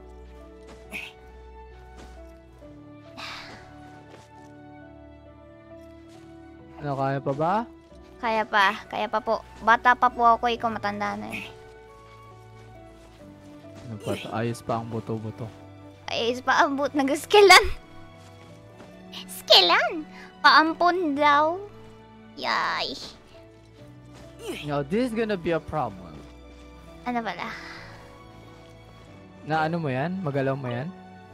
Ano, kaya pa ba? Kaya pa, kaya pa po. Bata pa po ako, ikaw matanda na eh. Ano? Ayos pa ang buto-buto. Ay, is pa ambot, nag-skelan. Skelan! Paampon daw. Yay. Now, this is gonna be a problem. Ano pala? Na ano mo yan? Magalaw mo yan?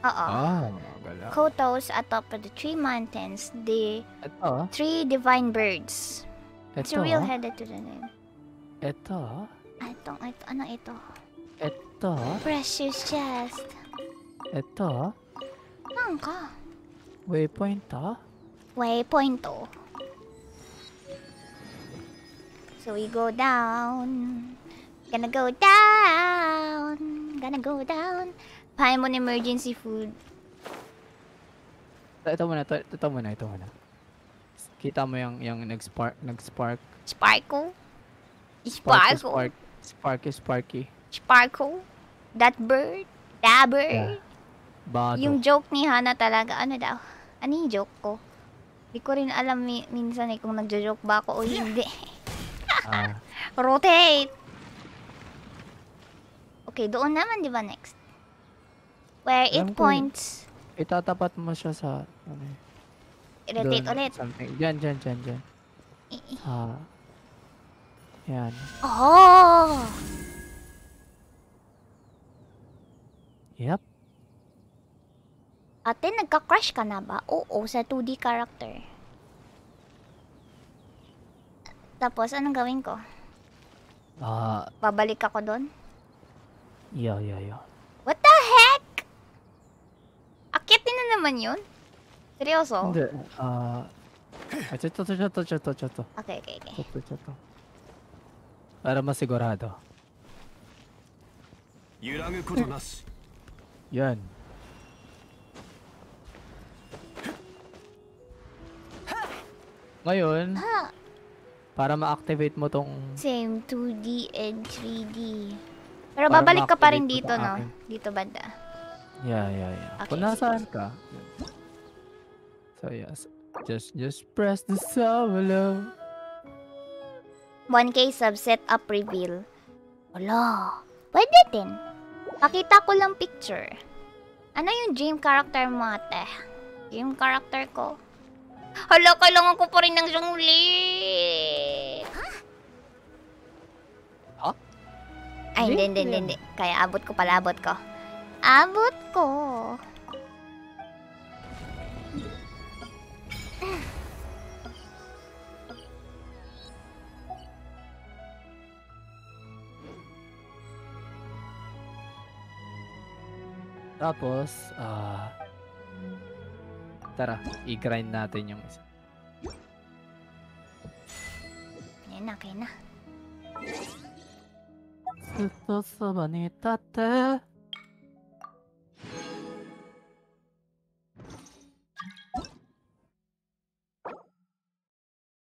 Oo. Ah, magalaw. Kotos atop of the three mountains, the Ito, three divine birds. It's a ito, real headed to the name. ito, Ah, Ito, ito, ano ito? ito, Precious chest. ito, Saan ka? waypoint to. Waypoint to. So we go down. Gonna go down. Gonna go down. Paimon emergency food. Ito, muna, ito, ito muna, ito muna. Kita mo yung, yung nag-spark, nag-spark. Sparkle. Sparkle. spark, sparky, sparky. Sparkle? That bird? That bird? Yeah. Bato. Yung joke ni Hana talaga, ano daw? Ano yung joke ko? Hindi ko rin alam mi- minsan eh kung nagjo-joke ba ako o hindi. Ah, Rotate! Okay, doon naman, di ba, next? Where it Alam eh. points. itatapat mo siya sa... Ano, eh, Rotate doon, ulit. Something. Diyan, diyan, diyan, diyan. Ah. Yan. Oh! Yep. Ate, nagka-crush ka na ba? Oo, sa 2D character. Tapos, anong gawin ko? Ah... Uh, Babalik ako doon? Yeah, yeah, yeah. What the heck? Akitin na naman yun? Seryoso? Hindi, ah... Uh, ay, chato, chato, chato, chato. Okay, okay, okay. Chato, chato. Para masigurado. Yan. Ngayon, ha para ma-activate mo tong same 2D and 3D. Pero Para babalik ka pa rin dito, no? akin. Dito banda. Yeah, yeah, yeah. Okay, Kung nasaan ka. So yes. Just just press the solo. 1K subset up reveal. Wala. Pwede din. Pakita ko lang picture. Ano yung dream character mo, ate? Dream character ko. Hala, kailangan ko pa rin ng sungli. Ha? Ay, hindi, hindi, hindi, hindi. Kaya abot ko pala, abot ko. Abot ko. Tapos, ah Tara, i-grind natin yung isa. Ayan na, kayo na. Suto soba ni tate.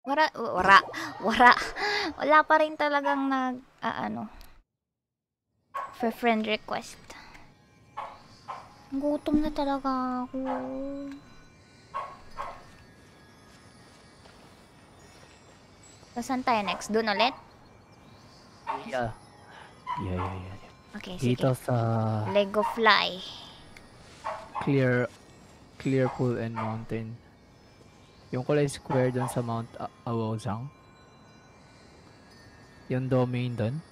Wara, wara, wara. Wala pa rin talagang nag, uh, ano, for friend request. Gutom na talaga ako. So, saan tayo next? Doon ulit? Yeah. Yeah, yeah, yeah. Okay, sige. Dito sa Lego fly. clear clear pool and mountain. Yung kulay square doon sa Mount A- Awozang. Yung domain doon.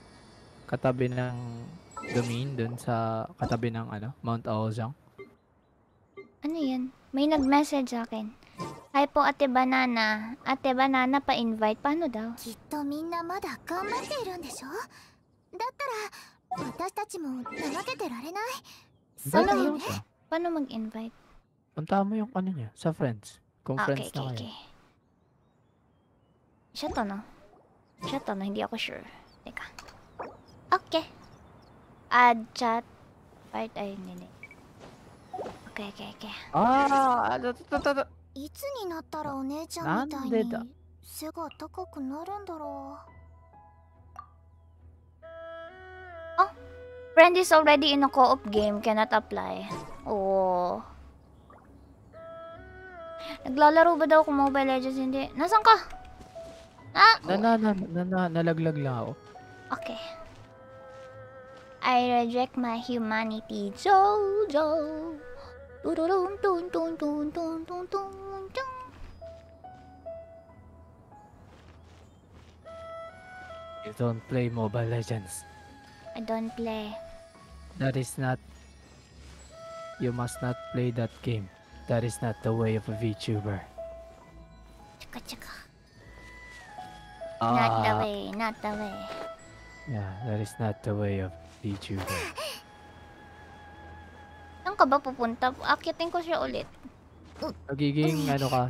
Katabi ng domain doon sa katabi ng ano, Mount Awozang. Ano yan? May nag-message sa akin. Hi po, Ate Banana. Ate Banana, pa-invite. Paano daw? Kitto minna mada ganbatte irun desho? Dattara, watashi tachi mo namakete rare nai. Paano, mag paano mag-invite? Punta mo yung ano niya, sa friends. Kung ah, okay, friends na okay, kayo. Okay. Siya to, no? Siya? Hindi ako sure. Teka. Okay. Add chat. Part ay, hindi. Okay, okay, okay. Ah! Ano, いつになったらお姉ちゃんみたいに背が高くなるんだろ Friend is already in a co-op game. Cannot apply. Oo. Naglalaro ba daw ako Mobile Legends? Hindi. Nasaan ka? Ah! Na, na, na, na, na, nalaglag lang ako. Okay. I reject my humanity. Jojo. You don't play Mobile Legends. I don't play. That is not... You must not play that game. That is not the way of a VTuber. Tsaka, tsaka. Ah. Not the way, not the way. Yeah, that is not the way of VTuber. ka ba pupunta? Akitin ko siya ulit. Nagiging ano ka?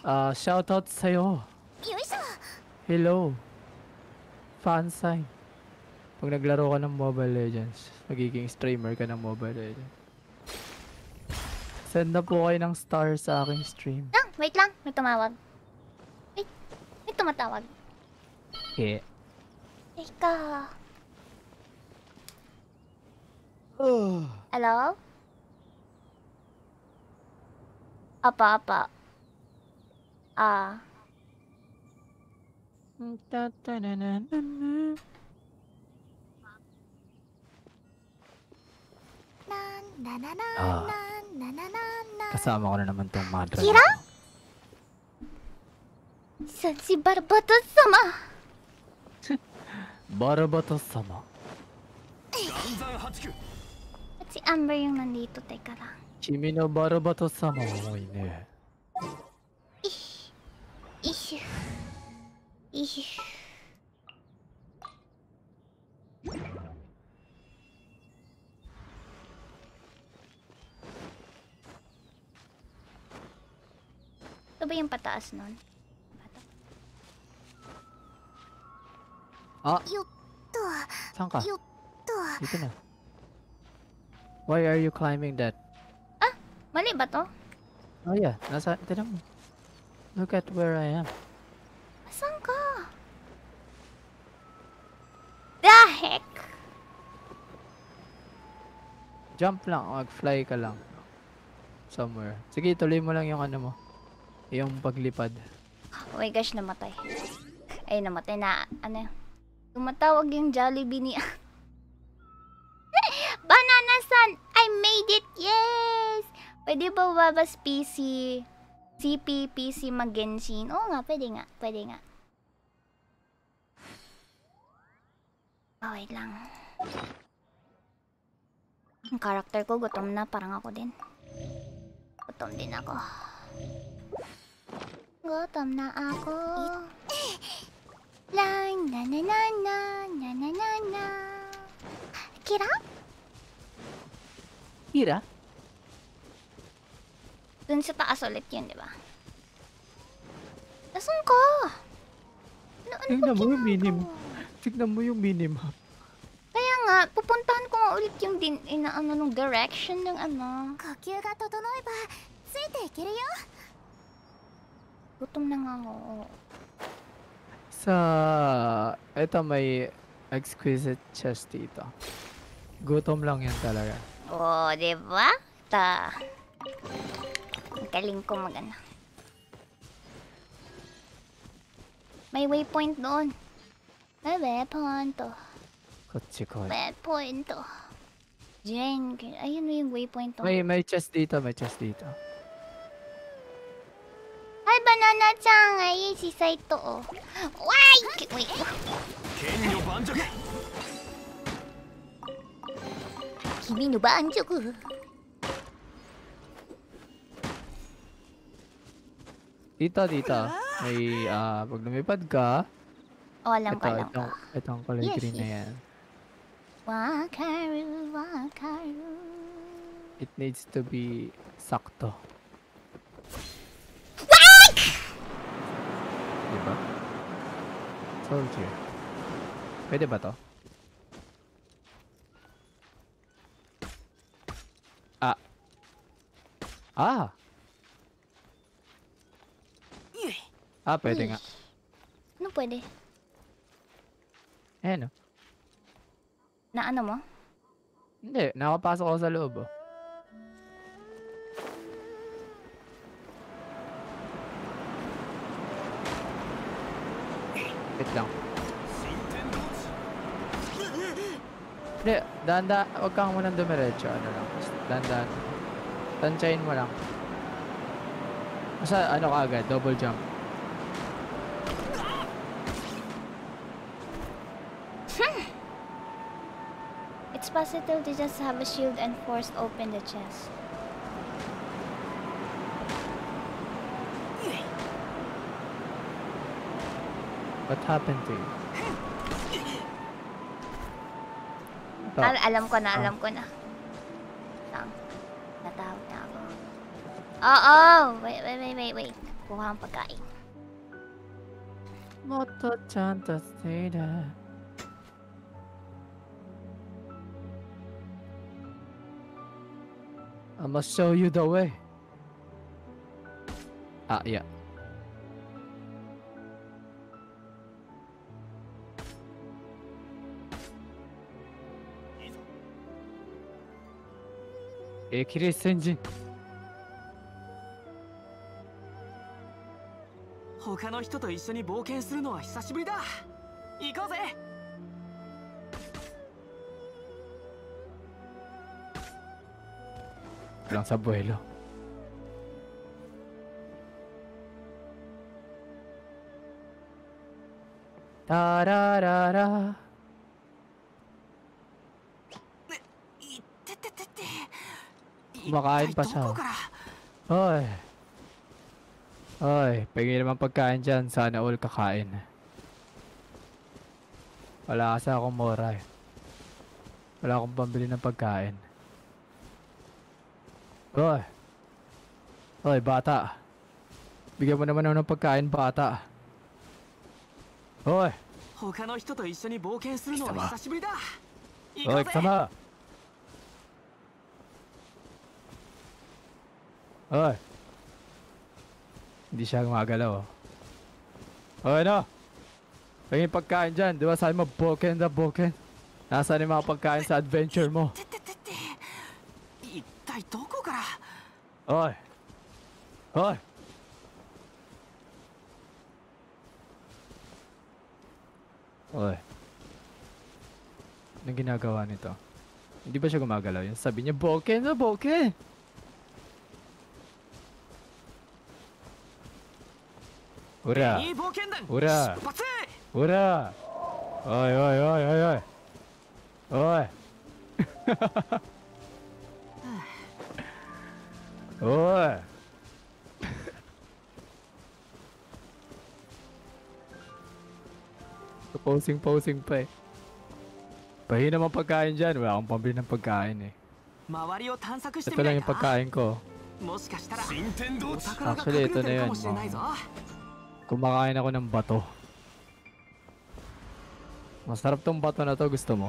Uh, shoutout sa'yo. Hello. Fan Fansay. Pag naglaro ka ng Mobile Legends, magiging streamer ka ng Mobile Legends. Send na po kayo ng star sa aking stream. Lang, wait lang. May tumawag. Wait, may tumatawag. Yeah. Ikaw. Hello? Apa-apa? Ah. Na Kasama ko na naman tong madre. Kira? Sensi Barbatos sama. Barbatos sama. Si Amber yung nandito, teka lang. Kimi no barabato sama mo ne. Ish. Ish. Ish. Ito ba yung pataas nun? Ah! Yutto! Saan ka? Yutto! Dito na. Why are you climbing that? Mali ba to? Oh yeah, nasa, tinan mo. Look at where I am. Saan ka? The heck? Jump lang, mag-fly ka lang. Somewhere. Sige, tuloy mo lang yung ano mo. Yung paglipad. Oh my gosh, namatay. Ay, namatay na. Ano? Tumatawag yung Jollibee ni... San! I made it! Yes! Pwede ba babas PC? CP, PC, mag-genshin? Oo nga, pwede nga, pwede nga. Oh, wait lang. Ang karakter ko gutom na, parang ako din. Gutom din ako. Gutom na ako. Lang, na na na na, na na na na. Kira? Tira? Dun sa taas ulit yun, di ba? Nasaan ka? Ano, ano Tignan mo yung minim. Tignan mo yung minimap. Kaya nga, pupuntahan ko nga ulit yung din, eh, ina, ano, nung direction ng ano. Kakyu ga totonoe ba, tsuite ikiru yo? Gutom na nga ako. Sa... Eto may exquisite chest dito. Gutom lang yan talaga. Oh, di ba? Ta. Ang galing ko mag ano. May waypoint doon. May waypoint to. Waypoint to. Jen, ayun na yung waypoint to. May, may chest dito, may chest dito. Hi, Banana-chan! Ay, si Saito, oh. Why? Wait. 剣女盤石 Kimi no banjoku. Dito, dito. May, ah, pag lumipad ka, Oh, alam ito, ko, alam ko. itong, itong kulay Yes, green na yes. yan. Wakaru, wakaru. It needs to be sakto. Diba? Told you. Pwede ba to? Ah! Ah, pwede nga. Ano pwede? Ayan o. Oh. Na ano mo? Hindi, nakapasok ako sa loob o. Oh. Wait lang. Hindi, danda, huwag kang munang dumiretso, ano lang. Dandan. Tansyahin mo lang. Basta ano ka agad, double jump. It's possible to just have a shield and force open the chest. What happened to you? Al- alam ko na, Ah. alam ko na. Oh, oh, wait, wait, wait, wait, wait. Go on, pakai. Moto chanta stayed. あんま show you the way. あ、いや。え、綺麗先人。他の人と一緒に冒険するのは久しぶりだ行こうぜラサブエロ Da da da da. Magain pasal. Oh. こから Hoy. Hoy, pagay naman pagkain dyan. Sana all kakain. Wala kasi akong mora eh. Wala akong pambili ng pagkain. Hoy. Hoy, bata. Bigyan mo naman ako ng pagkain, bata. Hoy. 他の人と一緒に冒険するのは久しぶりだ行 Hoy, こうぜ kasama. Hoy. hindi siya gumagalaw. Oh, ano? Lagyan pagkain dyan. Di ba sabi mo, boken na boken? Nasaan yung mga pagkain sa adventure mo? Itay, doko ka? Oy! Oy! Oy. Anong ginagawa nito? Hindi ba siya gumagalaw? Yung sabi niya, boken na boken! 오라 오라 오라 어이 어이 어이 어이 어이 어이 어이 posing-posing pa eh Pahin naman pagkain dyan. Wala akong pambili ng pagkain eh. Ito lang yung pagkain ko. Actually, ito na yun. Oh. Kumakain ako ng bato. Masarap tong bato na to. Gusto mo?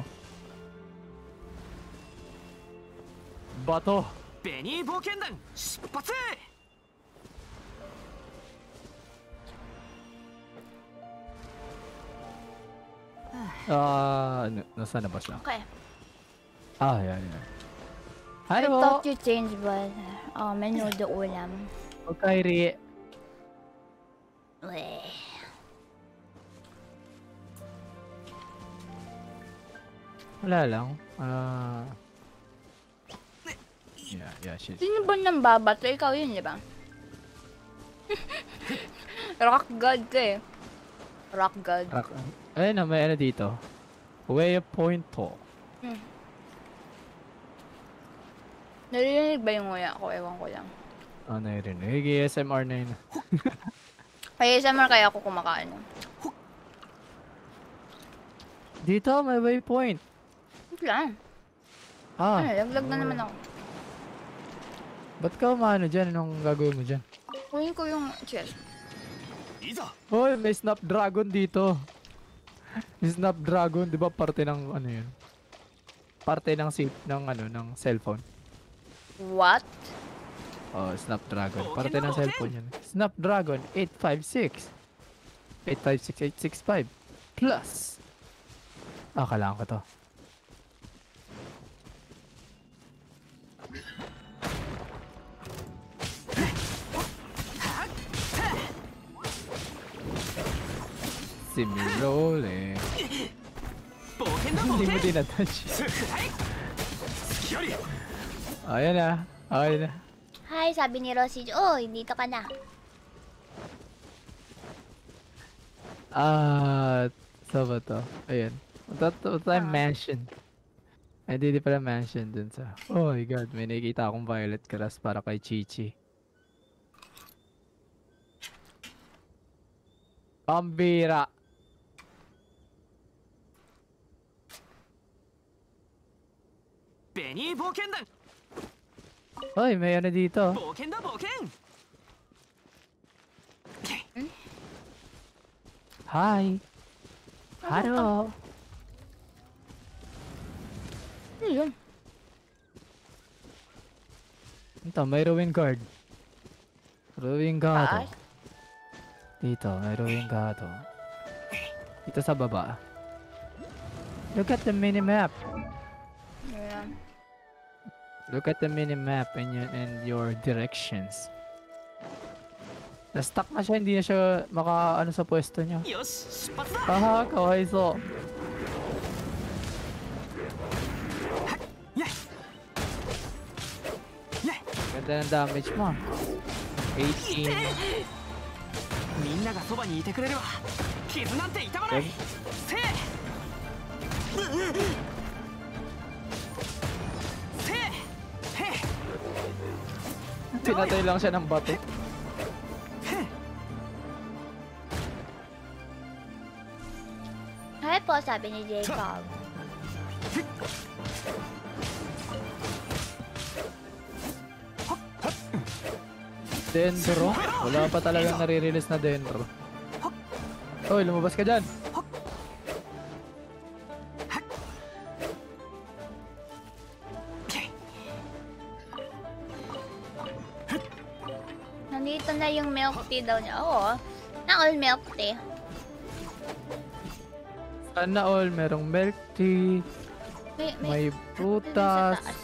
Bato! Benny Bokendan! Shipatse! Ah, ano, uh, nasaan na ba siya? Okay. Ah, yan, yan. Hello. I thought you changed, but uh, menu do ulam. Okay, Rie. Weh. Wala lang. Ah... yeah, yeah, shit. Sino ba nang babato? Ikaw yun, di ba? Rock god ka eh. Rock god. Rock. Ayun na, may ano dito. Waypoint to. Narinig ba yung nguya ko? Ewan ko lang. Ano yun rin? Higi SMR na yun. Kaya SMR kaya ako kumakain. Dito, may waypoint. Wait lang. Ah, Ano, laglag na naman ako. ba't ka umano dyan? Anong gagawin mo dyan? Kunin ko yung chest. Hoy, may Snapdragon dito. May Snapdragon, di ba parte ng ano yun? Parte ng ng ano, ng cellphone. What? Oh, Snapdragon. Para tayo ng cellphone yan. Snapdragon 856. 856, 865. Plus. Ah, kailangan ko to. See me. Hindi mo din na-touch. Ah, Ayan na. Okay na. Hi, sabi ni Rosie. Oh, dito ka na. Ah, uh, sa ba to? Ayan. What time uh. mansion? Ay, hindi pala mansion dun sa... Oh my god, may nakikita akong violet grass para kay Chichi. Pambira! Benny Bokendan! Hoy, may ano dito. Boken da, boken! Hi! Hello! Ano? Ito, may ruin guard. Ruin gato. Dito, may ruin gato. Dito sa baba. Look at the minimap. map Look at the minimap and your, and your directions. Na-stuck na siya, hindi na siya maka-ano sa pwesto niya. Yes, Aha, kawaiso. Ganda ng damage mo. 18. Minna ga soba ni ite kurereba. Kizu nante itama nai. Se! い pinatay lang siya ng bato. Hi po, sabi ni Jacob. Dendro? Wala pa talagang nare-release na Dendro. Hoy, lumabas ka dyan! Tea daw niya. Oo. Na all milk tea. Sana all, merong milk tea, May, may, may prutas, taas.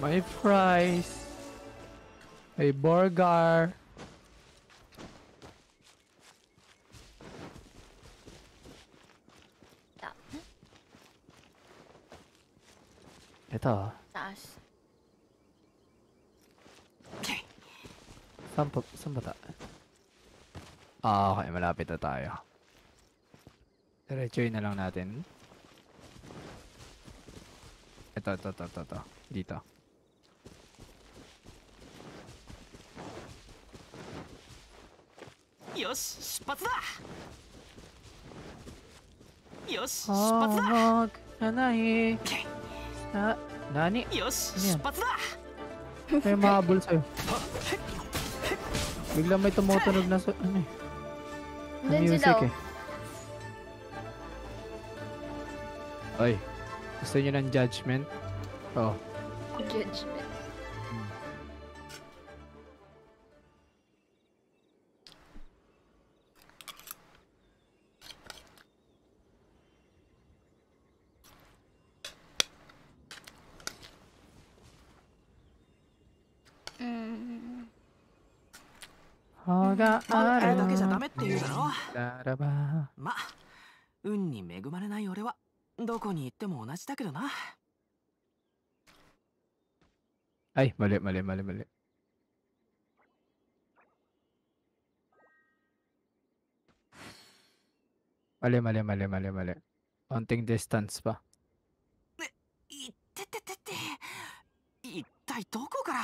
may fries, may burger. Ta- Ito, ah. taas. Saan pa? Saan ba tayo? Ah, okay. Malapit na tayo. Diretsuin na lang natin. Ito, ito, ito, ito, ito. Dito. Yos, spats da! Yos, spats da! Hamog, nanahi. Na, nani? Yos, ano spats da! May mahabol sa'yo. Biglang may tumutunog na sa, ano eh. si music daw. eh. Oy, gusto nyo ng judgment? Oh, Judgment. あれだけじゃダメって言うだろならば。ま運に恵まれない俺はどこに行っても同じだけどな Ay, mali, mali, mali, mali. Mali, mali, mali, mali, mali. Konting distance pa. いってってってって一体どこから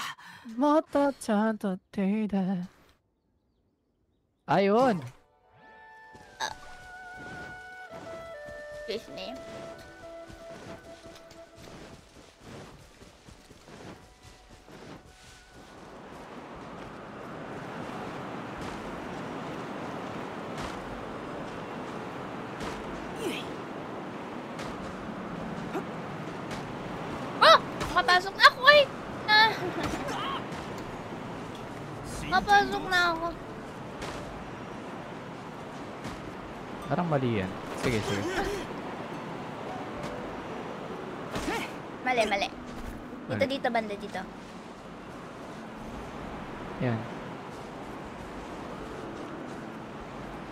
？mo to ちゃんと手だ。Ayun! Excuse me. Oh! Makapasok na ako eh! Ah, Makapasok na ako. Parang mali yan. Sige, sige. Mali, mali. Dito, dito, banda dito. Yan.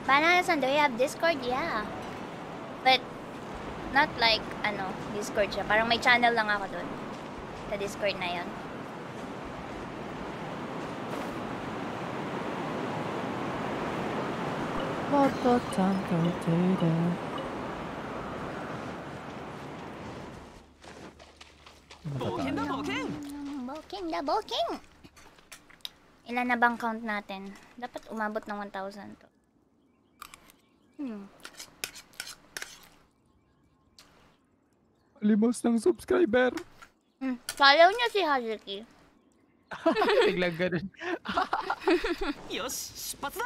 Banana-san, do you have Discord? Yeah. But, not like, ano, Discord siya. Parang may channel lang ako dun. Sa Discord na yon. mo to ちゃんと手だ。冒険だ冒険 Booking na booking! Ilan na bang count natin? Dapat umabot ng 1,000 to. Hmm. Limos ng subscriber. Hmm. Follow niyo si Hazuki. Biglang ganun. よし出発だ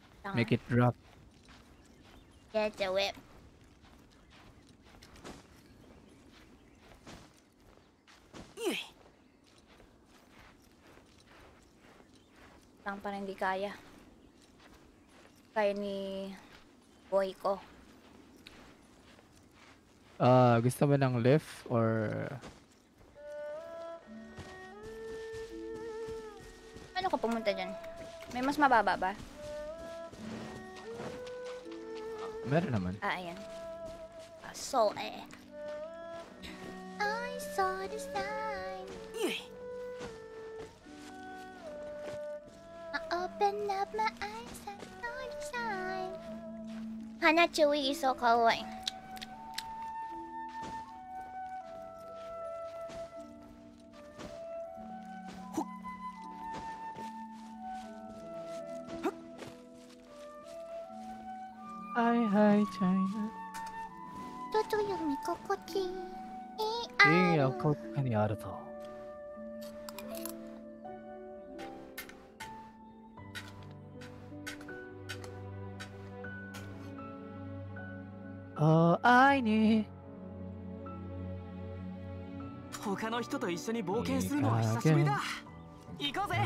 Tanga. Make it drop. Get the whip. Lang parang hindi kaya. Kaya ni boy ko. Ah, gusto mo ng lift or Ano ka pumunta dyan? May mas mababa ba? Meron naman. Ah, ayan. Ah, so eh. I saw the sign. I opened up my eyes and saw the sign. Hana Chewy is so kawaii. にあると。Oh, I need 他の人と一緒に冒険するのは久しぶりだ行こうぜ.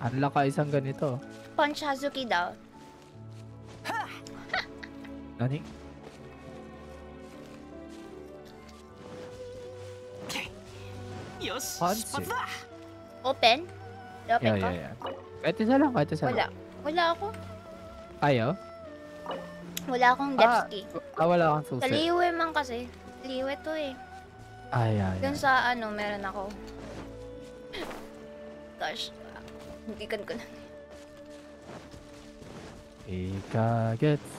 Unlock ka isang ganito. Punch Hazuki daw. Nani? Hotsuit. Open? Open yeah, ko? Yeah, yeah. Kahit isa lang, kahit isa wala. lang. Wala ako. Ayaw? Wala akong ah, depth ah, key. Ah, wala akong full set. Kaliwe man kasi. Kaliwe to eh. Ay, ay, Doon sa ano, meron ako. Gosh. Hitikan ko lang. Ika gets.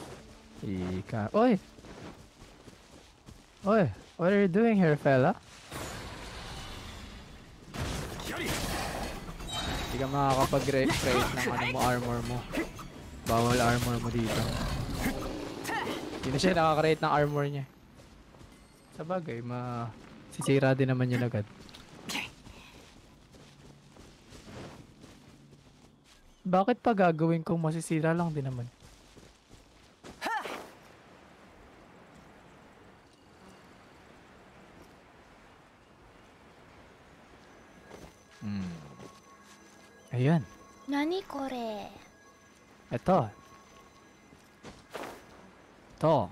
Ika... Oy! Oy! What are you doing here, fella? Ka makakapag-create ng ano mo, armor mo. Bawal armor mo dito. Hindi na siya nakakreate ng armor niya. Sa bagay, ma... Sisira din naman yun agad. Bakit pa gagawin kong masisira lang din naman? Ayan. Nani kore? Ito. Ito.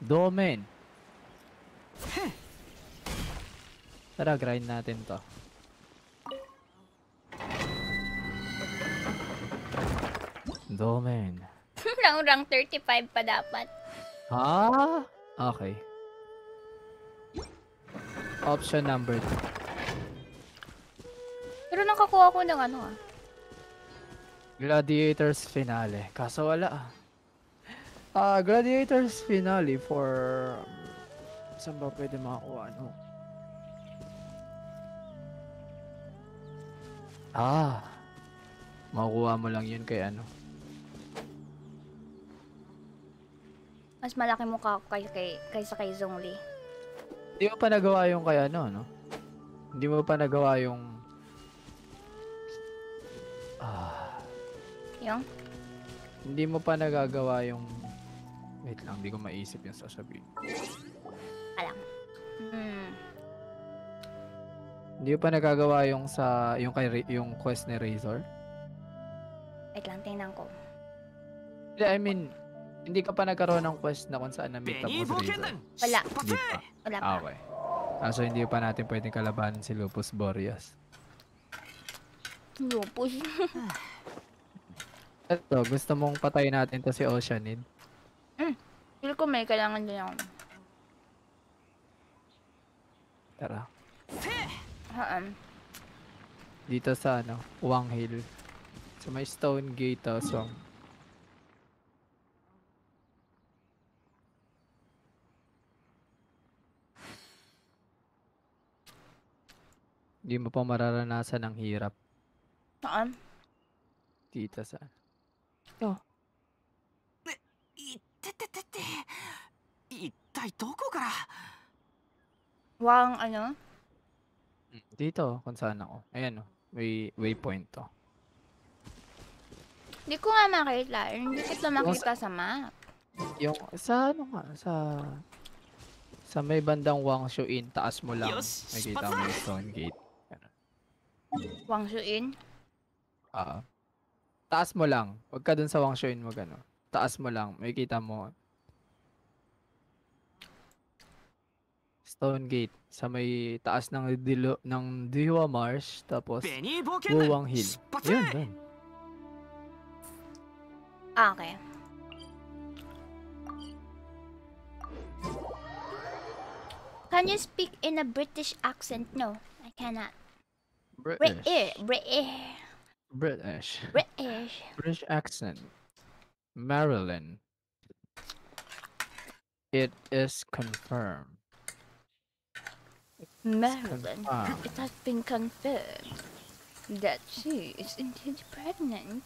Domain. Tara, grind natin to. Domain. Rang rang 35 pa dapat. Ah, okay. Option number 2. Pero nakakuha ko ng ano ah. Gladiators Finale. Kaso wala ah. Ah, Gladiators Finale for... um, Saan ba pwede makakuha? Ano? Ah. Makukuha mo lang yun kay ano. Mas malaki mukha ko kay, kay, kaysa kay Zhongli. Hindi mo pa nagawa yung kaya ano, no? Hindi mo pa nagawa yung... Ah... Yung? Hindi mo pa nagagawa yung... Wait lang, hindi ko maisip yung sasabihin. Alam. Hmm. Hindi mo pa nagagawa yung sa... Yung, kay, yung quest ni Razor? Wait lang, tingnan ko. I mean, hindi ka pa nagkaroon ng quest na kung saan na-meet up mo si Razor. Wala. Hindi pa. Wala pa. Ah, okay. Ah, so hindi pa natin pwedeng kalabanin si Lupus Boreas. Lupus. Ito, gusto mong patayin natin to si Oceanid. Feel ko may kailangan din ako. Tara. Haan. Dito sa ano, Wang Hill. Sa may Stone Gate to, so... Hindi mo pa mararanasan ang hirap Saan? dito sa... いってててて一体どこから Wang ano? Dito, kung saan ako. Ayan o. May waypoint to. Hindi ko nga makita. Hindi kita makita sa map. Yung sa ano nga, sa sa may bandang Wangshu Inn, taas mo lang. Yes, Makikita mo yung stone gate. Wang Shuin? Oo. Ah. Taas mo lang. Huwag ka dun sa Wang Shuin mo gano. Taas mo lang. May kita mo. Stone Gate sa may taas ng dilo ng Diwa Marsh tapos Wuwang Hill. Yun, yun. Ah, okay. Can you speak in a British accent? No, I cannot. British. British. British. British. British. British accent. Maryland. It is confirmed. Maryland. confirmed. It has been confirmed that she is indeed pregnant.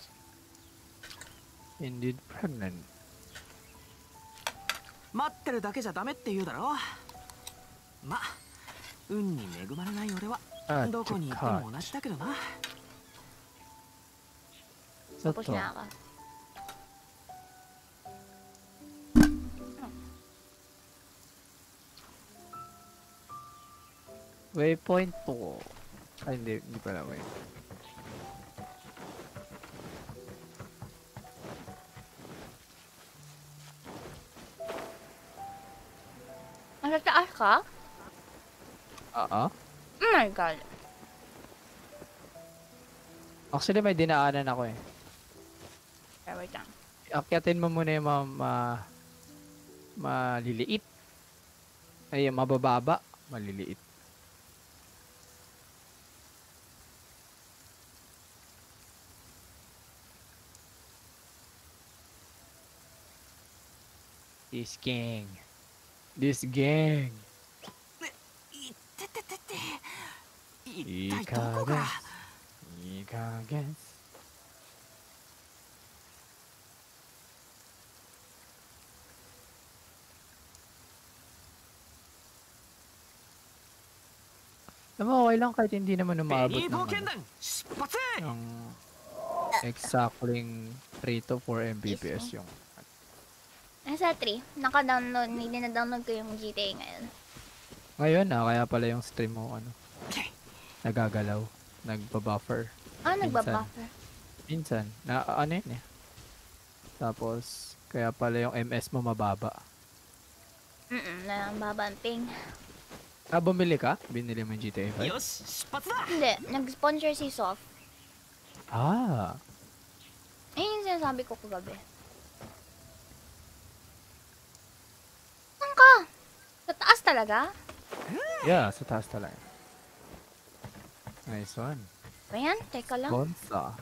Indeed pregnant. 待ってるだけじゃダメって言うだろま運に恵まれない俺は あどこに行っても同じだけどな。ちょっと。ウェイポイントを書いてみたらウェイあれってアフかああ Oh my god. Actually, may dinaanan ako eh. Okay, wait lang. Akyatin mo muna yung mga ma, maliliit. Ay, mabababa. Maliliit. This gang. This gang. 一体どこがいい加減。Alam mo, okay lang kahit hindi naman ベ umabot ニー ng, 冒険 ano, 団出発 ng exactly 3 to 4 Mbps yung Nasa 3. Naka-download. Hindi na-download ko yung GTA ngayon. Ngayon na, kaya pala yung stream mo ano, nagagalaw, nagbabuffer. Ah, nagbabuffer. Minsan. Na, ano yun eh. Tapos, kaya pala yung MS mo mababa. Mm-mm, na ang baba ang ping. Ah, bumili ka? Binili mo yung GTA 5? Yes, spot na! Hindi, nag-sponsor si Soft. Ah. Ayun yung sinasabi ko kagabi. Saan ka? Sa taas talaga? Yeah, sa taas talaga. Nice one. Ba yan? Teka lang. Sponsor.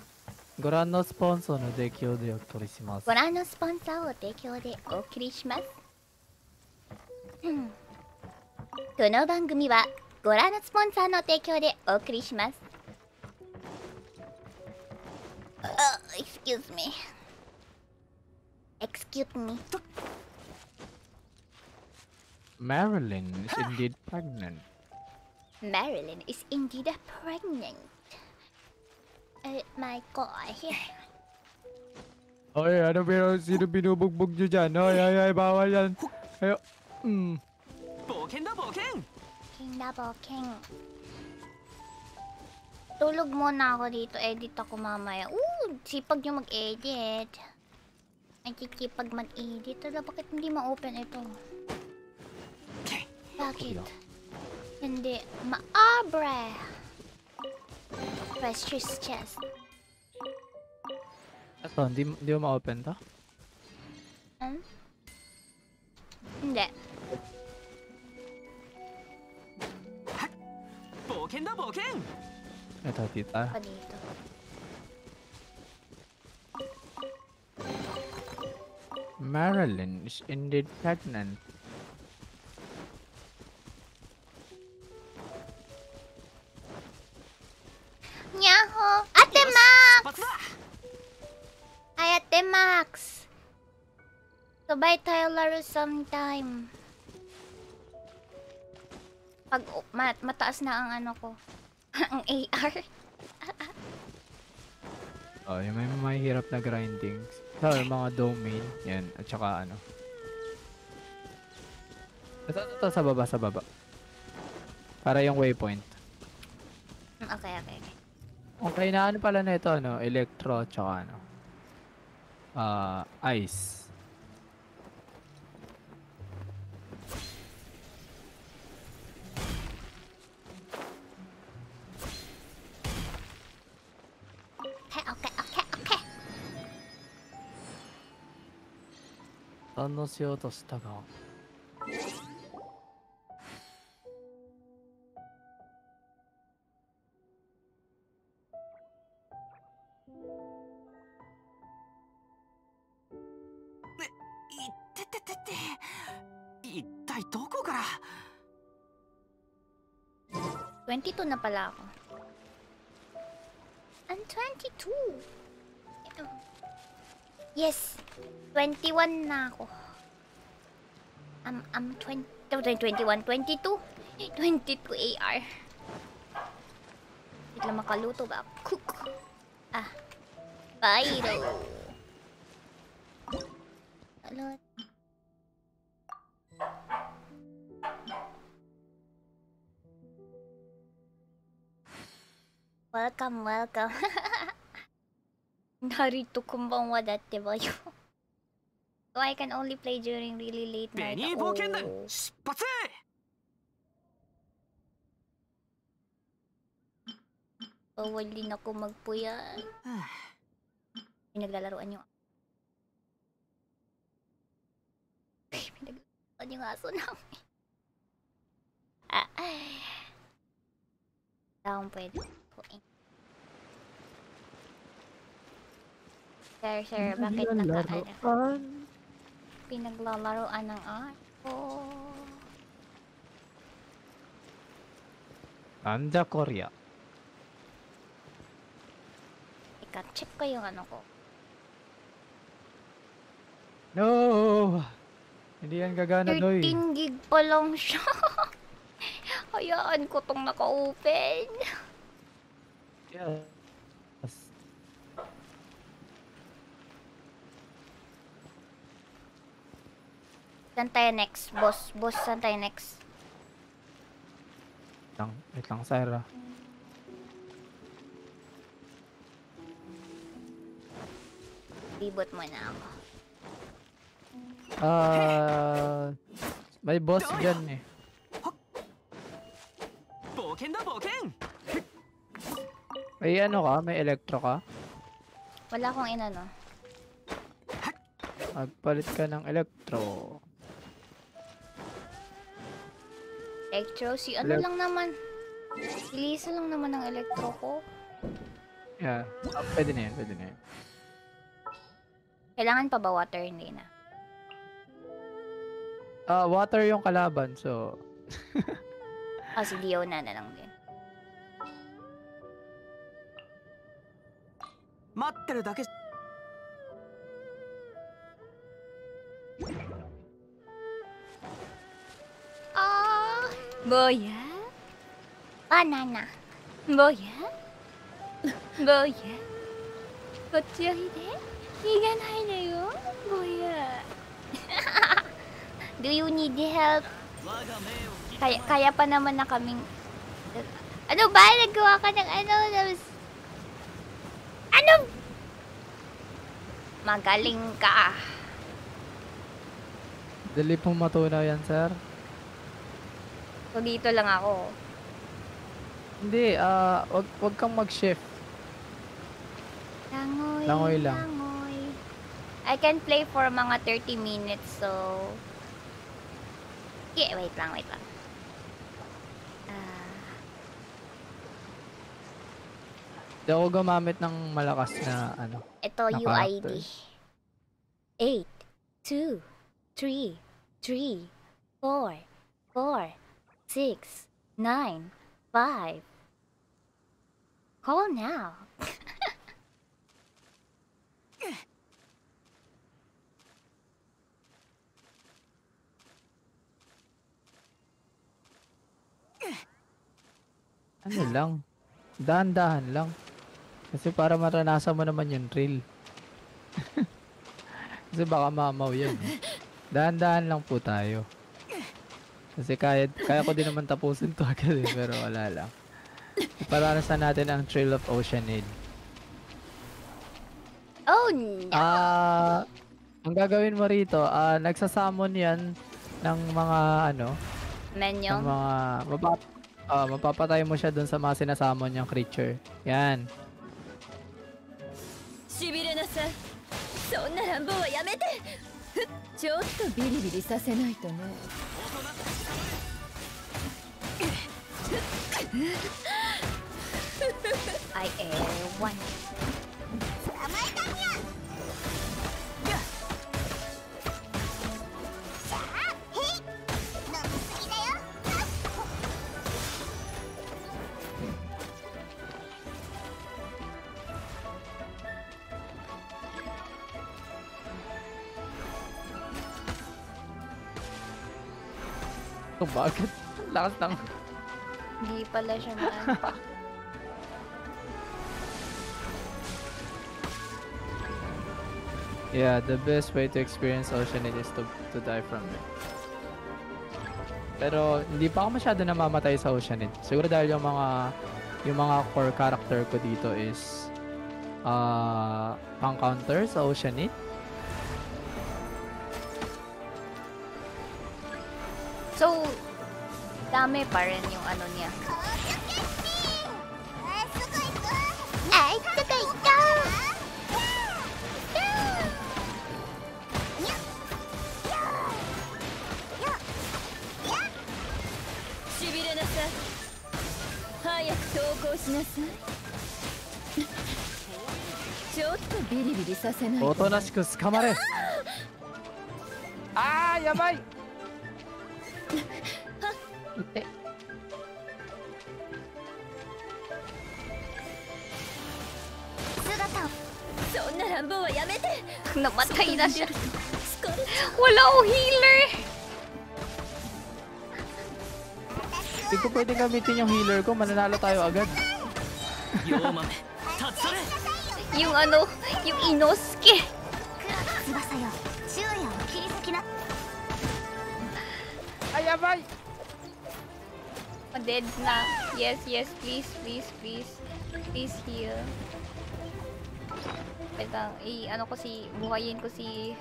ご覧のスポンサーの提供でお取りしますご。覧のスポンサーを提供でお送りします。うんこの番組はご覧のスポンサーの提供でお送りします。あ、excuse me. Excuse me. Marilyn is indeed pregnant. Marilyn is indeed pregnant. Oh my God. Oy, ano ba pero sino binubugbog nyo dyan? Oy, ay, ay, bawal yan. Ayo, oh, mm. Boken na boken! Boken na boken. Tulog muna ako dito. Edit ako mamaya. Ooh, sipag nyo mag-edit. Ang kikipag mag-edit. Tala, bakit hindi ma-open ito? Bakit? Hindi. Maabre! Precious chest. Ito, hindi, hindi mo ma-open to? Hmm? Hindi. Boken da, boken! Ito, tita. Pa dito. Marilyn is indeed pregnant. Max! Ayate, Max! Sabay tayo laro sometime. Pag oh, mat mataas na ang ano ko. ang AR. oh, yung may mahihirap na grinding. So, yung mga domain. Yan. At saka ano. Ito, ito, ito, sa baba, sa baba. Para yung waypoint. Okay, okay, okay. Okay na ano pala na ito, ano? Electro, tsaka ano? Ah, ice. Okay, okay, okay, okay. 反応しようとしたが。ってってってって一体どこから22 na pala ako. I'm 22. Ito. Yes. 21 na ako. I'm, I'm 20, 21, 22. 22 AR. Wait lang makaluto ba? Cook. Ah. Pyro. Alot. Welcome, welcome. ナルトこんばんはだってばよ。so I can only play during really late ベ night. ニー冒険団 Oh. 出発 Bawal din ako magpuyat. Pinaglalaroan yung... Pinaglalaroan yung aso namin. Ah. Down pwede. Puin. Sir, sir, bakit naka... Ano? Pinaglalaroan ng aso. Anda Korea. Teka, check ko yung ano ko. No! Hindi yan gagana, Doy. 13 gig pa lang siya. Hayaan ko tong naka-open. Yes. Saan tayo next, boss? Boss, saan tayo next? Wait lang, wait lang, Sarah. Libot mo na ako. Ah, uh, may boss dyan eh. Boken da, boken! May ano ka? May electro ka? Wala akong inano. Magpalit ka ng electro. Electro, si ano Elec- lang naman. Si Lisa lang naman ang electro ko. Yeah. Ah, pwede na yan, pwede na yan. Kailangan pa ba water? Hindi na. Ah, water yung kalaban, so... Ah, si Leona na lang din. 待ってるだけ Ah! Boya? Banana. Boya? Boya? こっちおいで。いがないのよ。Boya. Do you need help? 我が命を Kaya, kaya pa naman na kaming... Ano ba? Nagawa ka ng ano? Ano? Magaling ka. Dali pong matunaw yan, sir. So, dito lang ako. Hindi, ah, wag, wag kang mag-shift. Langoy, Langoy lang. langoy. I can play for mga 30 minutes, so... Yeah, wait lang, wait lang. Hindi ako gumamit ng malakas na ano. ito, Na UID. characters. 8, 2, 3, 3, 4, 4, 6, 9, 5. Call now. ano lang, dahan-dahan lang. Kasi para maranasan mo naman yung thrill. Kasi baka mamaw yun. eh. Dahan-dahan lang po tayo. Kasi kaya, kaya ko din naman tapusin to agad eh, pero wala lang. Iparanasan natin ang thrill of Oceanade. Oh, no. Ah, ang gagawin mo rito, ah, nagsasamon yan ng mga ano, ng Menu. mga mapap ah, mapapatay mo siya dun sa mga sinasamon niyang creature. Yan. しびれなさい。そんな乱暴はやめて。ちょっとビリビリさせないとね。I am one. Oh, bakit? Lakas ng... Hindi pala siya man. Yeah, the best way to experience Oceanid is to, to die from it. Pero hindi pa ako masyado namamatay sa Oceanid. Siguro dahil yung mga yung mga core character ko dito is uh, pang counter sa Oceanid. So, dami pa rin yung ano niya. Ay, tagay ka! Shibire na sa. Hayaku toukou shi nasai. ちょっとビリビリさせないおとなしく捕まれあーやばいえ姿をそんな乱暴はやめて Namatay na siya. 疲れ Wala akong healer! Hindi ko pwede gamitin yung healer ko, mananalo tayo agad. Yung ano, yung Inosuke. Ay, yabay! Oh, dead na. Yes, yes, please, please, please. Please heal. Wait lang, i ano ko si, buhayin ko si...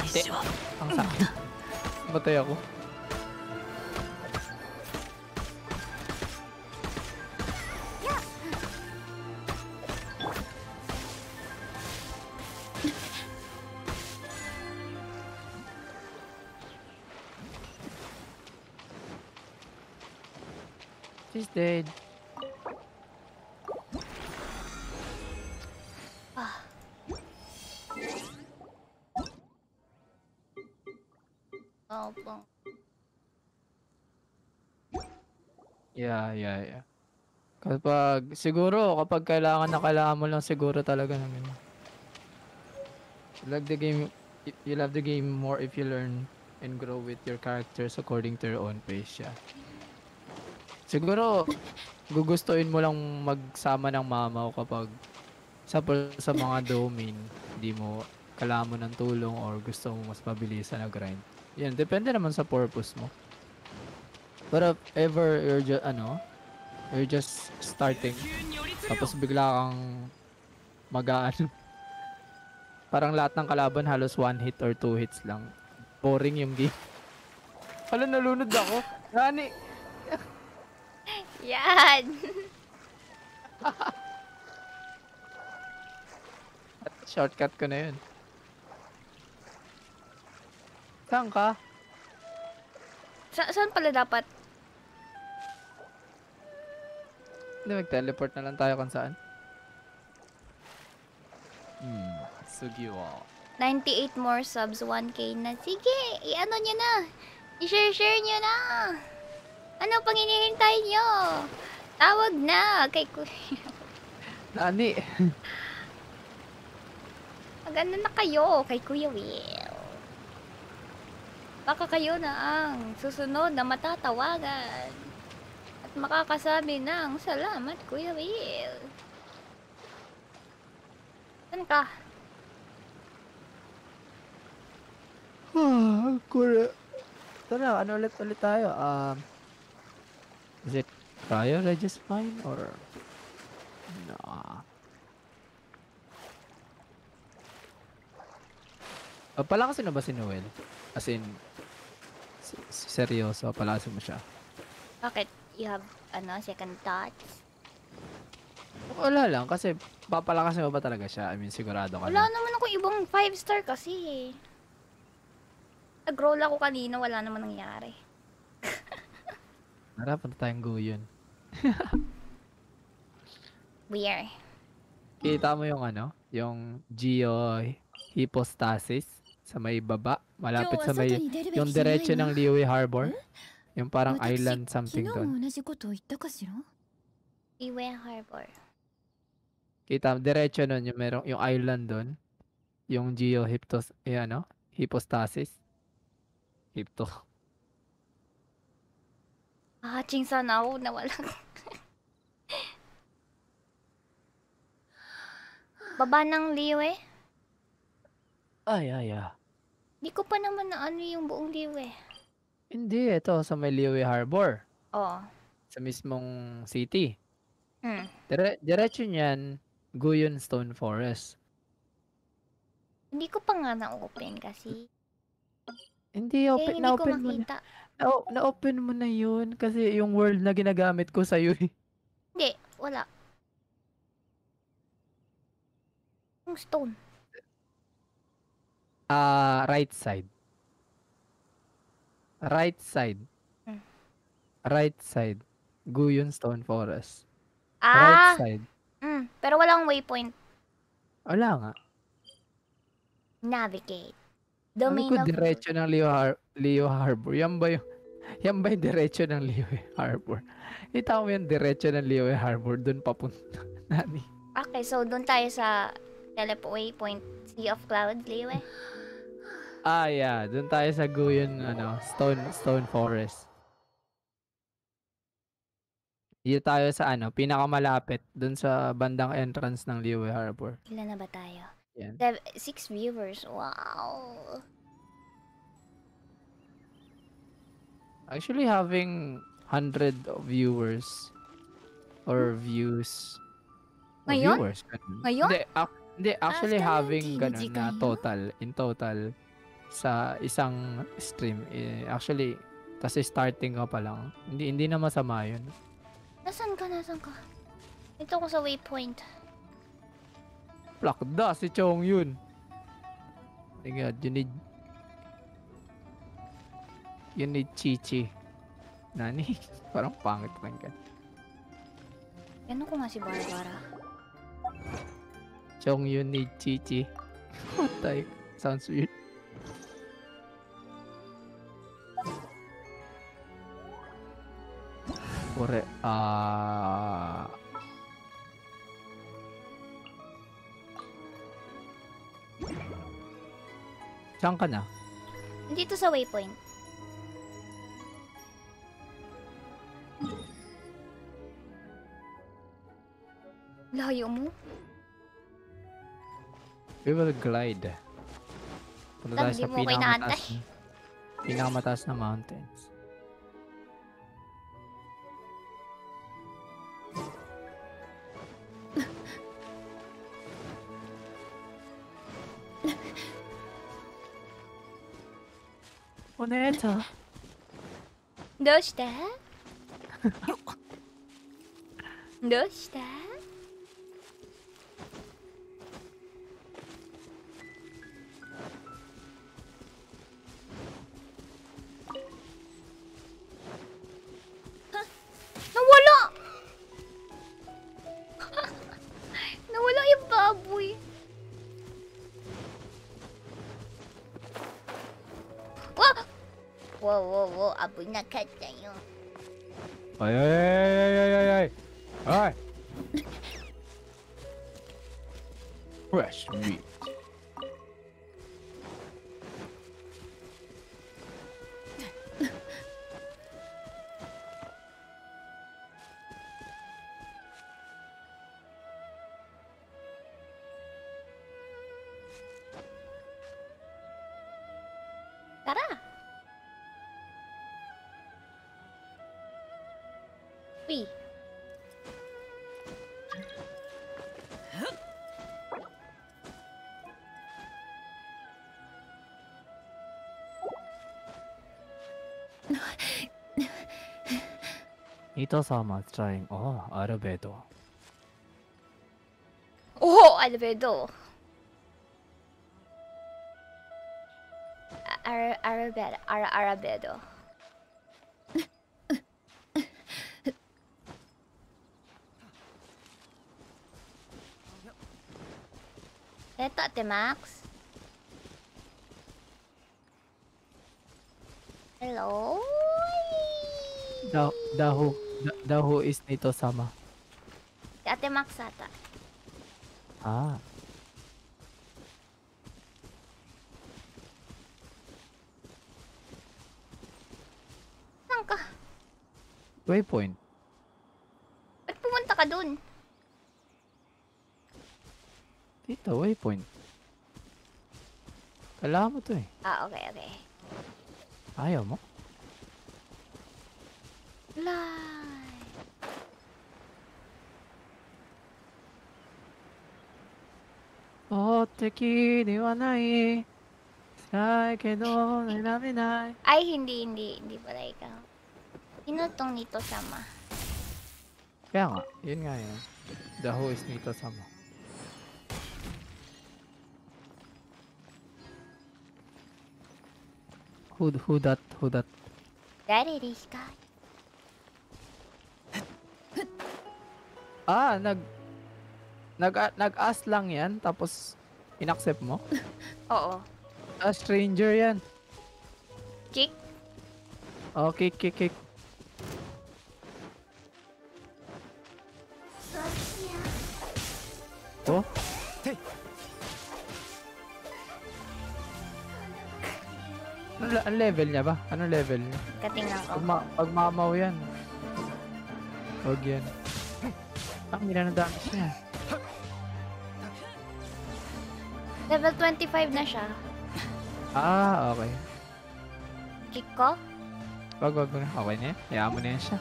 Hindi. Ang sakit. Matay ako. She's dead. Opo. Yeah, yeah, yeah. Kapag, siguro, kapag kailangan na kailangan mo lang siguro talaga ng ano. You love the game, you love the game more if you learn and grow with your characters according to your own pace, yeah. Siguro, gugustuhin mo lang magsama ng mamaw kapag sa, sa mga domain, hindi mo kailangan mo ng tulong or gusto mo mas mabilisan na grind. Yan, depende naman sa purpose mo. But if ever you're just, ano, you're just starting, tapos bigla kang magaan. Parang lahat ng kalaban halos one hit or two hits lang. Boring yung game. Hala, nalunod ako. Nani! Yan! Shortcut ko na yun. Saan ka? Sa saan pala dapat? Hindi, mag-teleport na lang tayo kung saan. Hmm, Sugiwa. 98 more subs, 1k na. Sige, i-ano nyo na. I-share-share nyo na. Ano pang hinihintay nyo? Tawag na kay Kuya. Nani? Maganda na kayo kay Kuya Will. Baka kayo na ang susunod na matatawagan. At makakasabi ng salamat Kuya Will. Saan ka? Ah, kura. Tara, ano ulit ulit tayo? Um, is it Cryo Regis Mine or no? Oh, palakasin na ba si Noel? As in, seryoso, palakasin mo siya. Bakit? You have, ano, second thoughts? Wala lang, kasi papalakasin mo ba talaga siya? I mean, sigurado ka Wala na. naman ako ibang 5 star kasi eh. Nag-roll ako kanina, wala naman nangyari. Tara, punta tayong guyon. Weird. Kita mo yung ano? Yung geo hypostasis sa may baba, Malapit sa may, yung diretso ng Liyue Harbor. Yung parang island something doon. Liyue Harbor. Kita, diretso nun yung, merong, yung island doon. Yung geohyptos, eh ano, hypostasis. Hypto. Ah, ching sana ako, nawala. Baba ng Liyue? Ay, ay, ay. Di ko pa naman na ano yung buong liwe. Hindi, ito, sa may Liyue Harbor. Oh. Sa mismong city. Hmm. Dire diretso niyan, Guyon Stone Forest. Hindi ko pa nga na-open kasi. Hindi, open, hindi ko na-open mo na. makita. Na- na-open mo na yun. Kasi yung world na ginagamit ko sa'yo eh. Hindi, wala. Yung stone. Ah, right side. Right side. Hmm. Right side. Guyon Stone Forest. Right Ah! side. Mm, pero walang waypoint. Wala nga. Navigate. Domain ko of... diretso ng Leo, Har- Leo Harbor. Yan ba yung... Yan ba yung diretso ng Leo Harbor? Kita mo yung diretso ng Leo Harbor. Doon papunta. Nani? Okay, so doon tayo sa teleport waypoint Sea of Clouds, liwe. Ah, yeah. Doon tayo sa Guyon, ano, Stone, Stone Forest. Dito tayo sa ano, pinakamalapit doon sa bandang entrance ng Liyue Harbor. Ilan na ba tayo? Yan. Six viewers. Wow. Actually having 100 of viewers or views. or Ngayon? Viewers, ganun. Ngayon? Hindi, ac- hindi actually After having ng ganun na total, in total, sa isang stream. Eh, actually, kasi starting ko pa lang. Hindi, hindi na masama yun. Nasaan ka? Nasaan ka? Ito ko sa waypoint. Plakda, si Chong yun. Oh my god, you need... You need Chichi. Nani? Parang pangit lang ka. Ano ko nga si Barbara? Chong, you need Chichi. What the? Sounds weird. Kore, ah... Saan ka na? Dito sa waypoint. Layo mo? We will glide. Punta tayo sa pinakamataas, na- pinakamataas na mountains. ねとどうした どうした危なかったよ。あいあいあいあいいいい Ito-sama is trying. Oh, Arabedo. Oh, Arabedo. Ar Arabedo. Eto, Ate Max. Hello? Da Dahu. Da Dahu is Nito-sama. Si Ate Max ata. Ah. Saan ka? Waypoint. Ba't pumunta ka dun? Dito, waypoint. Kailangan mo to eh. Ah, okay, okay. Ayaw mo? Fly. Oh, 敵ではない。辛いけど、選べない。 Ay, hindi, hindi. Hindi pala ikaw. Sino tong nito sama? Kaya nga, yun nga yun. Dahu is Nito-sama. Who, who that, who that? Daddy ka? Ah, nag... Nag, nag-ask lang yan, tapos inaccept mo? Oo. Ah, stranger yan. Chick? Okay, kick, kick. Oh? Ano, ang level niya ba? Ano level niya? Katingnan ko. Pag, ma pag mamaw yan. Huwag yan. Ang ina ng damage niya. Level 25 na siya. Ah, okay. Kick ko? Wag, wag mo na. Okay na yan. Hayaan mo na yan siya.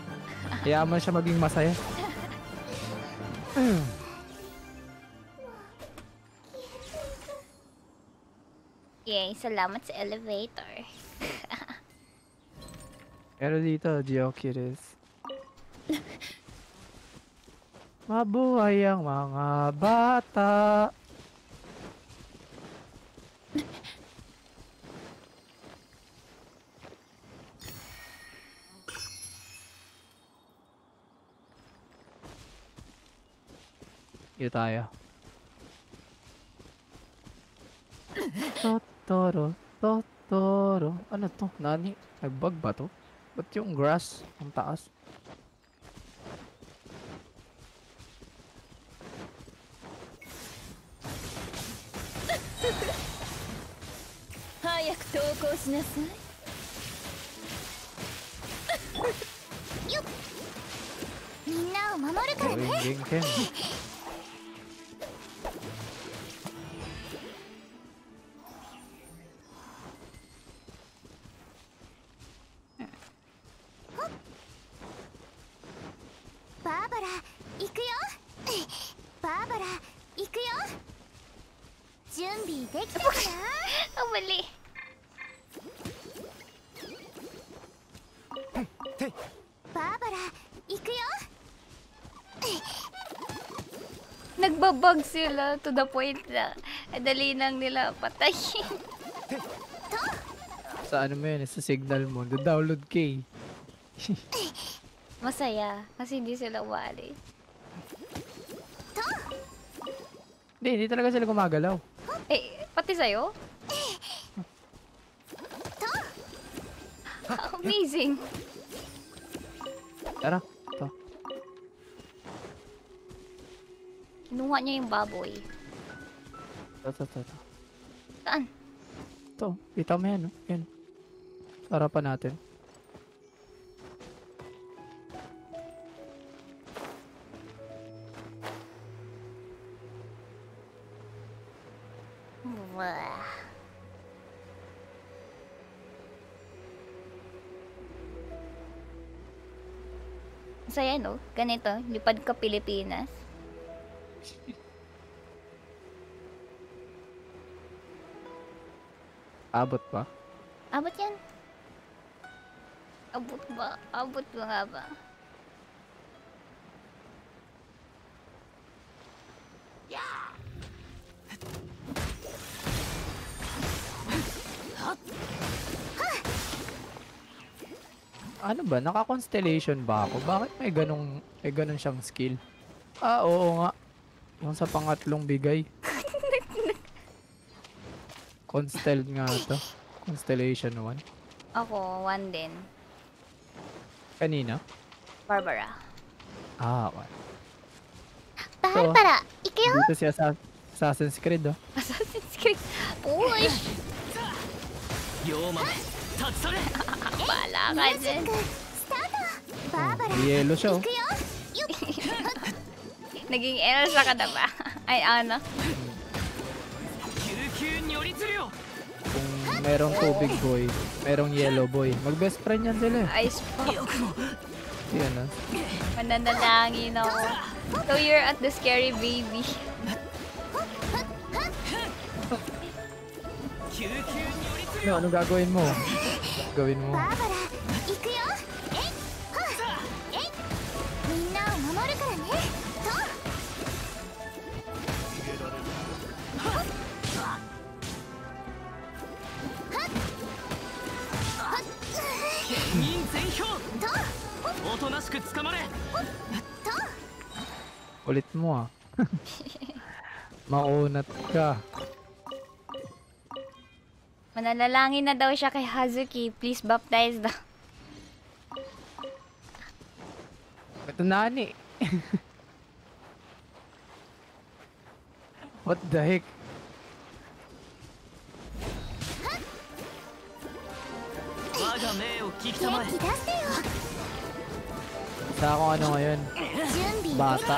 Hayaan mo na siya maging masaya. Hmm. Yay, salamat sa elevator. Pero dito, Geocuris. Mabuhay ang mga bata. Dito tayo. Totoro, Totoro. Ano to? Nani? Nagbag ba to? Ba't yung grass ang taas?「投稿しなさい 」みんなを守るからね Nagbabag sila to the point na dali lang nila patayin. Sa ano mo yun, sa signal mo, download key. Masaya kasi hindi sila wali. Hindi, hindi talaga sila gumagalaw. Eh, pati sa'yo? Amazing. Kinuha niya yung baboy. To, to, to, to. Saan? To, kita mo yan, no? Yan. Sa harapan natin. Saya no? Ganito, lipad ka Pilipinas. Abot pa. Abot yan. Abot ba? Abot ba nga ba? Ano ba? Naka-constellation ba ako? Bakit may ganong, may ganong siyang skill? Ah, oo nga. Yung sa pangatlong bigay. Constel nga to. Constellation 1. Ako, 1 din. Kanina? Barbara. Ah, 1. Barbara, so, ikaw? Dito siya sa Assassin's Creed, oh. Assassin's Creed? Uy! Yoma, tatsure! Bala ka dyan. Barbara, Yelo siya, oh. Naging Elsa ka na ba? Ay, ano? Hmm. merong tubig boy, merong yellow boy. Mag-best friend yan sila. Eh. Ice pop. Yan ah. Mananalangin ako. So you're at the scary baby. no, anong gagawin mo? Gawin mo. おとなしく捕まれ Ulit mo, ah. Maunat ka. Mananalangin na daw siya kay Hazuki. Please baptize daw. Ito nani. What the heck? 我が命を Sa ako ano ngayon? Bata.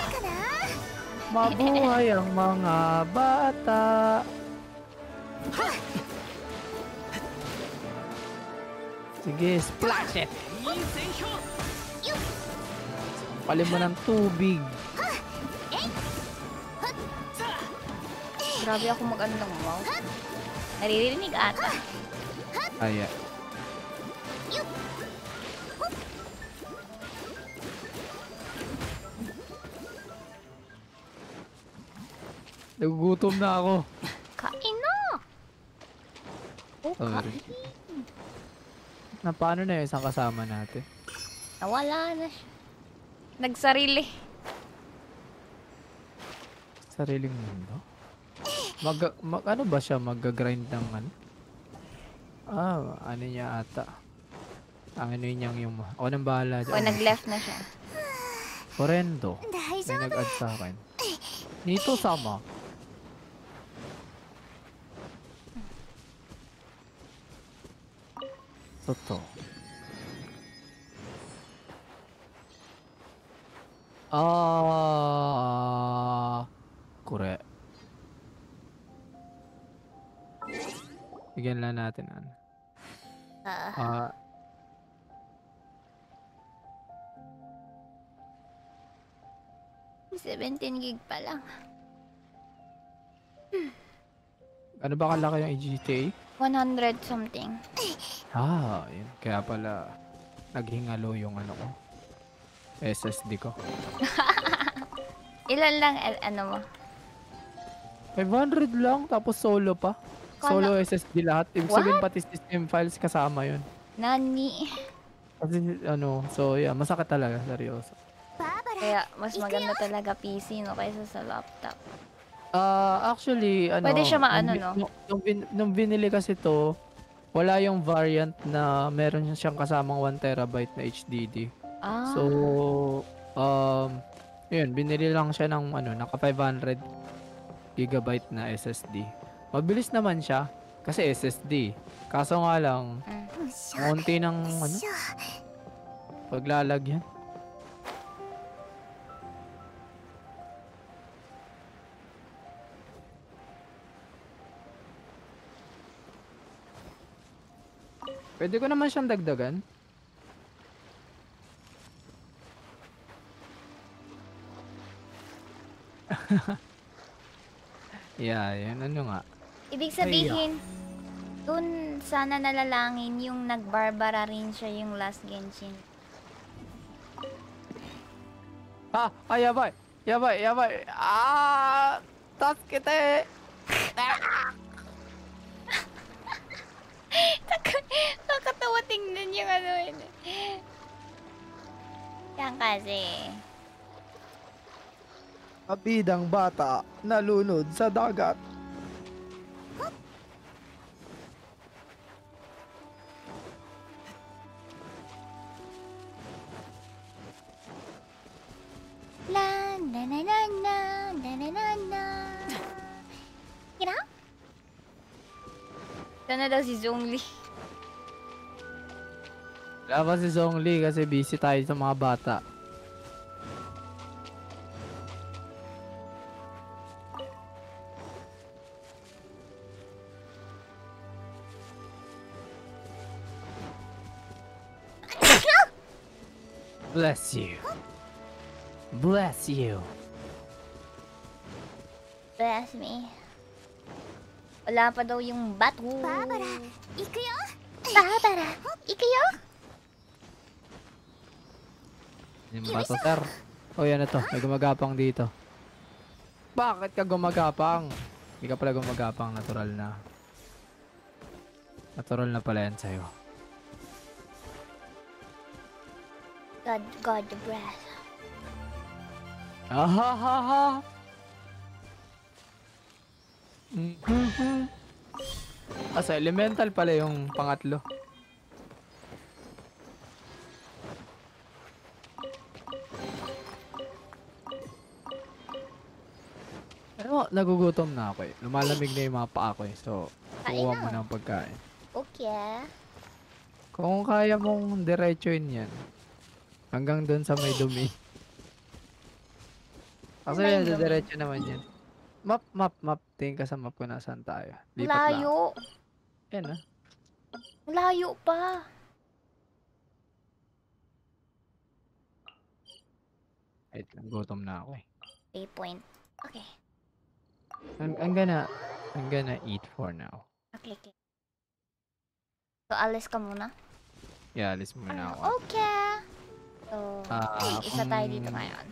Mabuhay ang mga bata. Sige, splash it! Palin mo ng tubig. Grabe ako mag-ano ng wow. Naririnig ata. Ah, yeah. Nagugutom na ako. Kain na! Oh, kain. Na paano na yung isang kasama natin? Nawala na siya. Nagsarili. Sariling mundo? Mag, mag ano ba siya? Mag-grind ng ano? Ah, ano niya ata. Ano niyang yung... Ako nang bahala dyan. O, nag-left na siya. Orendo. May nag-add sa akin. Nito sama. Toto. Ah, kure. Bigyan lang natin ano. Ah, Ah, uh, 17 gig pa lang. ano ba kalaki yung GTA? 100 something. Ah, yun. Kaya pala naghingalo yung ano ko. SSD ko. Ilan lang eh, ano mo? 500 lang, tapos solo pa. Solo ano- SSD lahat. Ibig sabihin pati system files kasama yun. Nani? Kasi ano, so yeah, masakit talaga, seryoso. Kaya mas maganda talaga PC no kaysa sa laptop. Ah, actually ano, Pwede siya maano, nung, no? Nung, nung binili kasi to, wala yung variant na meron siyang kasamang 1 terabyte na HDD. Ah. So, um, yun, binili lang siya ng ano, naka 500 gigabyte na SSD. Mabilis naman siya kasi SSD. Kaso nga lang, mm. konti ng ano, paglalagyan. Pwede ko naman siyang dagdagan. yeah, yan ano nga. Ibig sabihin, dun sana nalalangin yung nagbarbara rin siya yung last Genshin. Ah, ah, yabay. Yabay, yabay. Ah, tas kita. Nakakatawa tingnan yung ano yun. Yan kasi. Abidang bata nalunod sa dagat. La na na na na na na na na. You know? Canada's is only. Canada's is only kasi busy tayo sa mga bata. Bless you. Bless you. Bless me. Wala pa daw yung bato. Barbara, ikuyo! Barbara, ikuyo! Yung bato, sir. Oh, yan na to. May gumagapang dito. Bakit ka gumagapang? Hindi ka pala gumagapang. Natural na. Natural na pala yan sa'yo. God, God, the breath. Ah, ha, ha, ha. Ah, sa elemental pala yung pangatlo. Ano, nagugutom na ako eh. Lumalamig na yung mga paa ko eh. So, na. mo ng pagkain. Okay. Kung kaya mong diretsuin yan, hanggang doon sa may dumi. Kasi yan, diretso naman yan. Map, map, map. Tingin ka sa map kung nasaan tayo. Lipat lang. Layo. Yan ah. Layo pa. Wait lang, gutom na ako eh. Waypoint. Okay. I'm, I'm gonna, I'm gonna eat for now. Okay, okay. So, alis ka muna? Yeah, alis muna ako. Okay. So, Ah, ay, isa tayo kung- dito ngayon.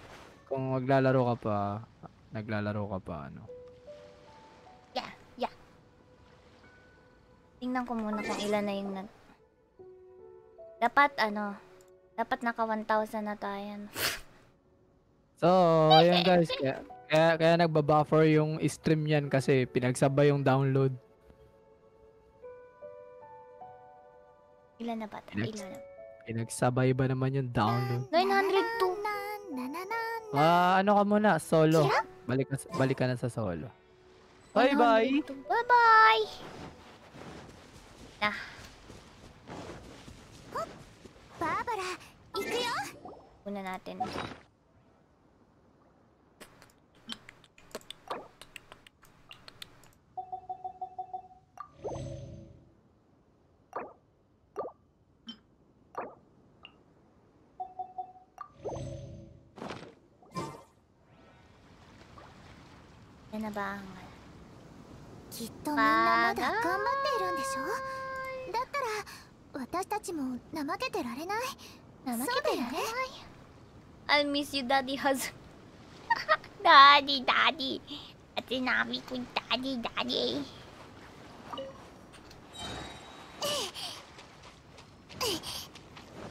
Kung maglalaro ka pa, naglalaro ka pa, ano. Tingnan ko muna kung ilan na yung nag... Dapat ano... Dapat naka 1,000 na tayo. so, yun guys. Kaya, kaya, kaya nagbabuffer yung stream yan kasi pinagsabay yung download. Ilan na ba? Pinags ilan na? Pinagsabay ba naman yung download? 902! Ah, uh, ano ka muna? Solo. Balik ka, balik ka na sa solo. Bye-bye! Bye-bye! だほっバーバラ行くよ。こんななってんの。7番きっとみんなまだ頑張っているんでしょ？私たちも怠けてられない怠けてられない I'll miss you daddy has daddy daddy あてなみくん daddy daddy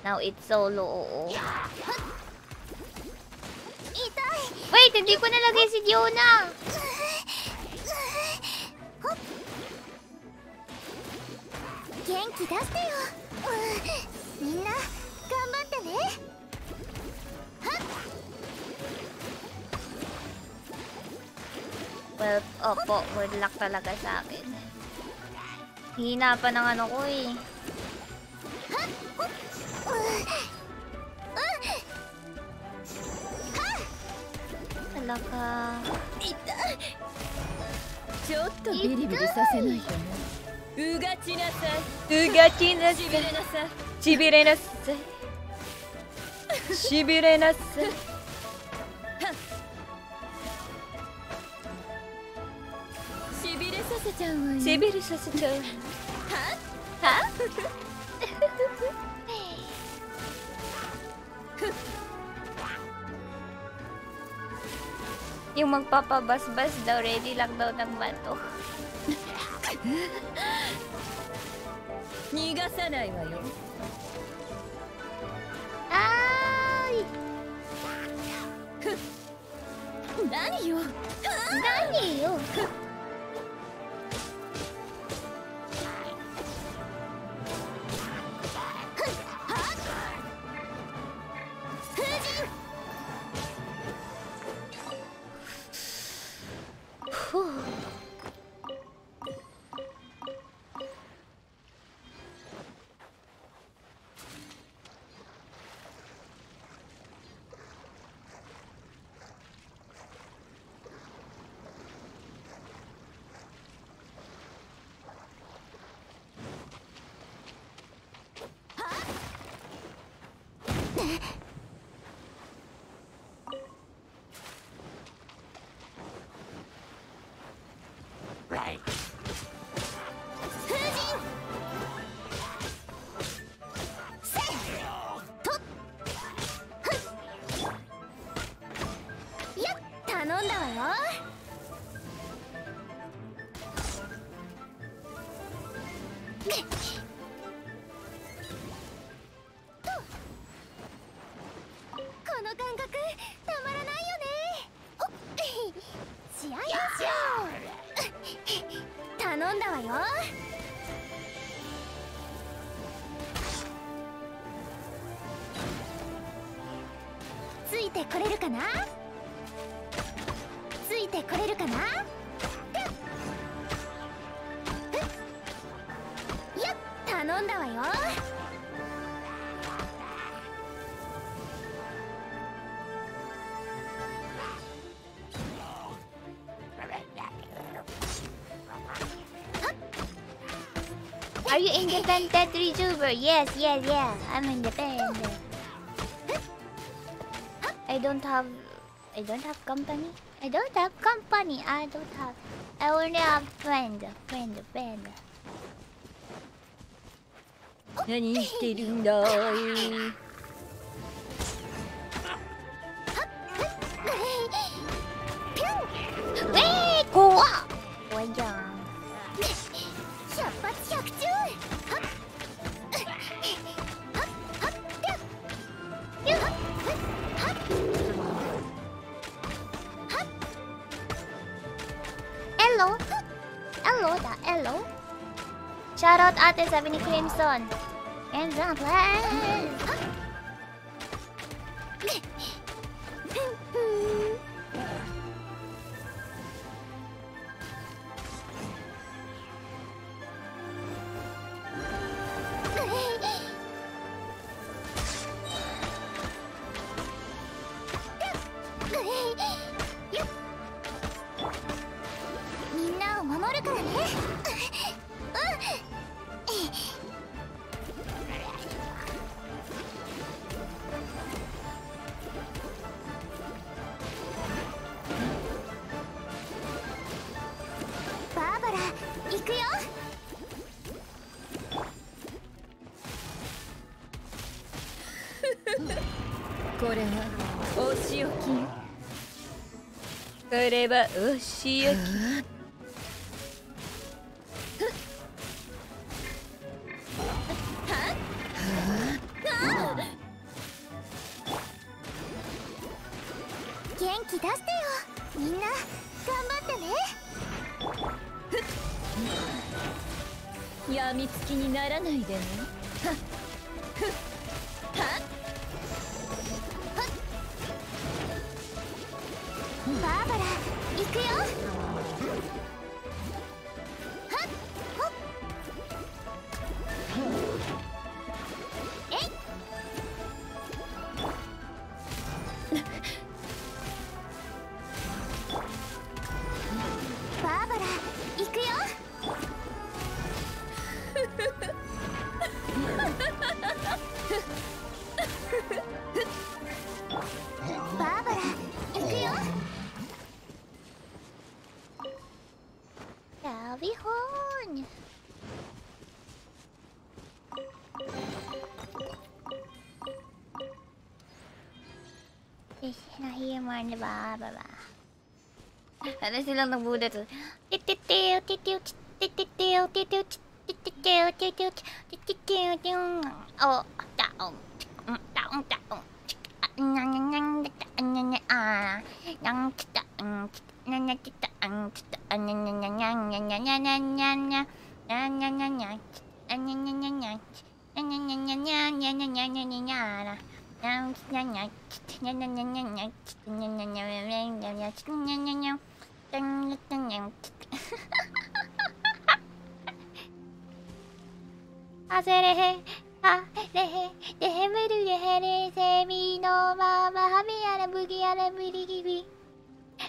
なお it's so low 痛い Wait, hindi ko nalagay si Diona Genki, daste yo Well, opo, good luck talaga sa akin. Hina pa ng ano ko eh. Talaga. Ita! Chotto biri-biri sasenai to ne. Ugachi nasai. Ugachi nasai. Chibire Seviyorum sesi çağır. Ha? Ha? Yung magpapabasbas daw, ready lang daw ng bato. Nigasanay ngayon. Ay! Nani yo? Nani yo? これるかなついてこれるかなやっ頼んだわよ Are you independent YouTuber? Yes, yes, yeah. I'm independent. I don't have I don't have company. I don't have company. I don't have I only have friend, friend, friend. 何してるんだい sabi ni Crimson. Crimson, please. れはお仕置き。バーバラ行くよ。Nahiyamar ni Baba. Ano silang nagbuda to? Tititiw, titiw, tititiw, titiw, tititiw, titiw, tititiw, titiw. Oh, taong, taong, taong. Nang nang nang nang nang ah, nang taong, nang nang taong, nang nang nang nang nang nang nang nang nang nang nang nang nang nang nang nang nang nang nang あせれへあれへでへむるでへれせみのままはみやらぶぎやらぶりぎび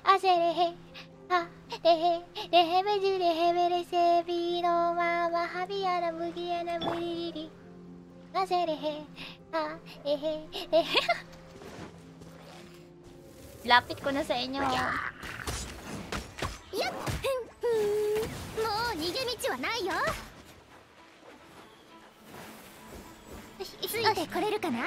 あせれへあれへでへむるでへめれせみのままはみやらぶぎやらぶりぎび忘れへあえへへへラピッコのせいにょやっんふん。もう逃げ道はないよ。ついてこれるかな？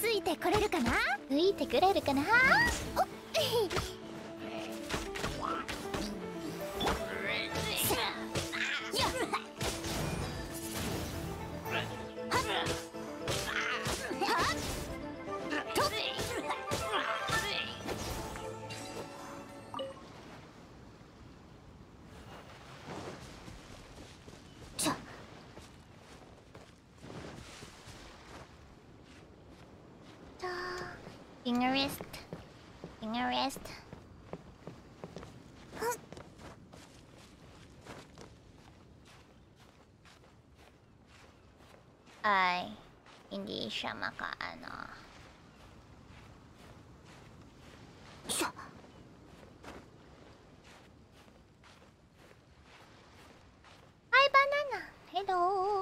ついてこれるかな？ついてくれるかな？お in a rest. In a rest. Ay, hindi siya makaano. Siya! Hi, banana! Hello!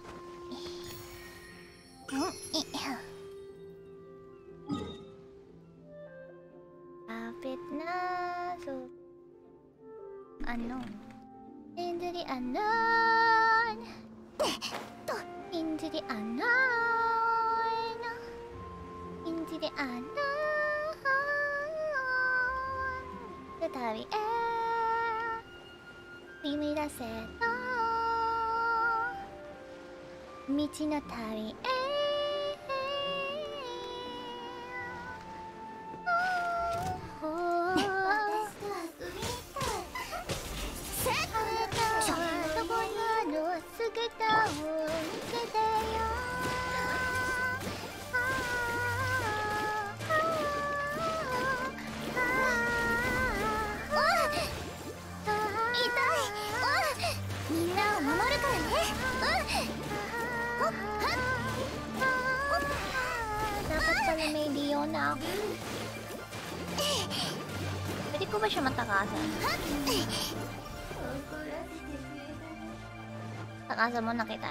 Takasan mo na kita.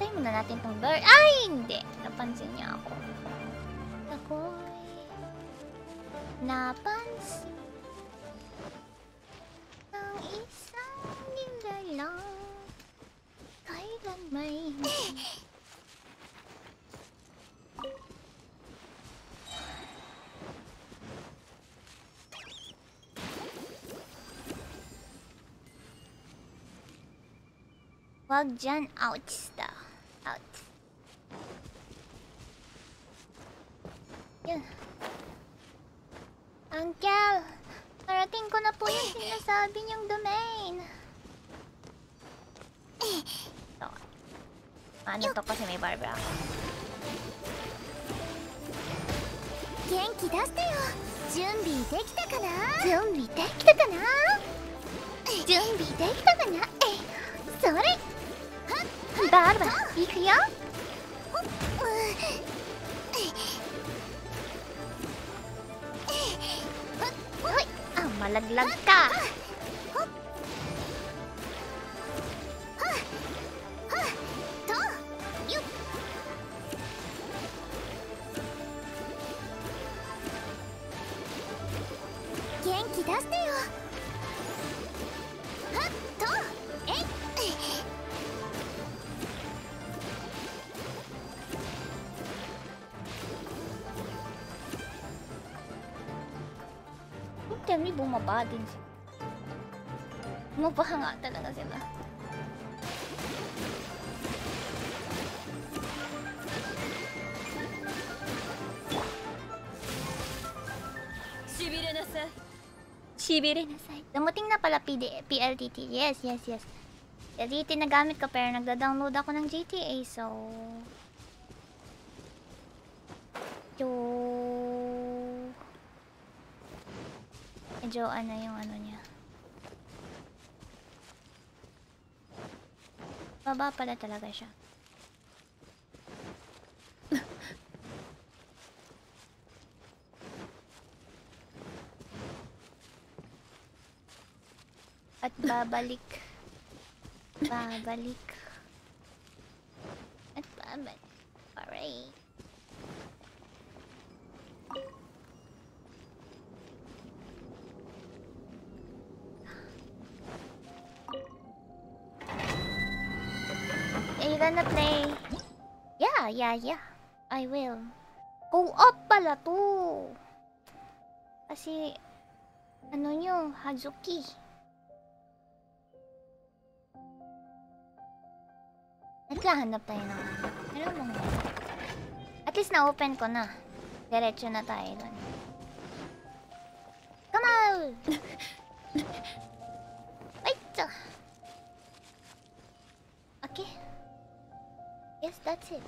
Tayo muna natin tong bird. Wag dyan. Ouch daw. Me bumaba din sila. Bumaba nga talaga sila. Shibire nasai. Shibire na side. Damuting na pala PD, PLDT. Yes, yes, yes. PLDT na gamit ko pero nagda-download ako ng GTA so... Yo... Medyo ano yung ano niya. Baba pala talaga siya. At babalik. Babalik. At babalik. Alright. Yeah, yeah, yeah. I will. Go up pala to. Kasi, ano nyo, Hazuki. Naghahanap tayo ng ano. Ano bang At least na-open ko na. Diretso na tayo dun. Come on! Wait! Okay. Yes, that's it.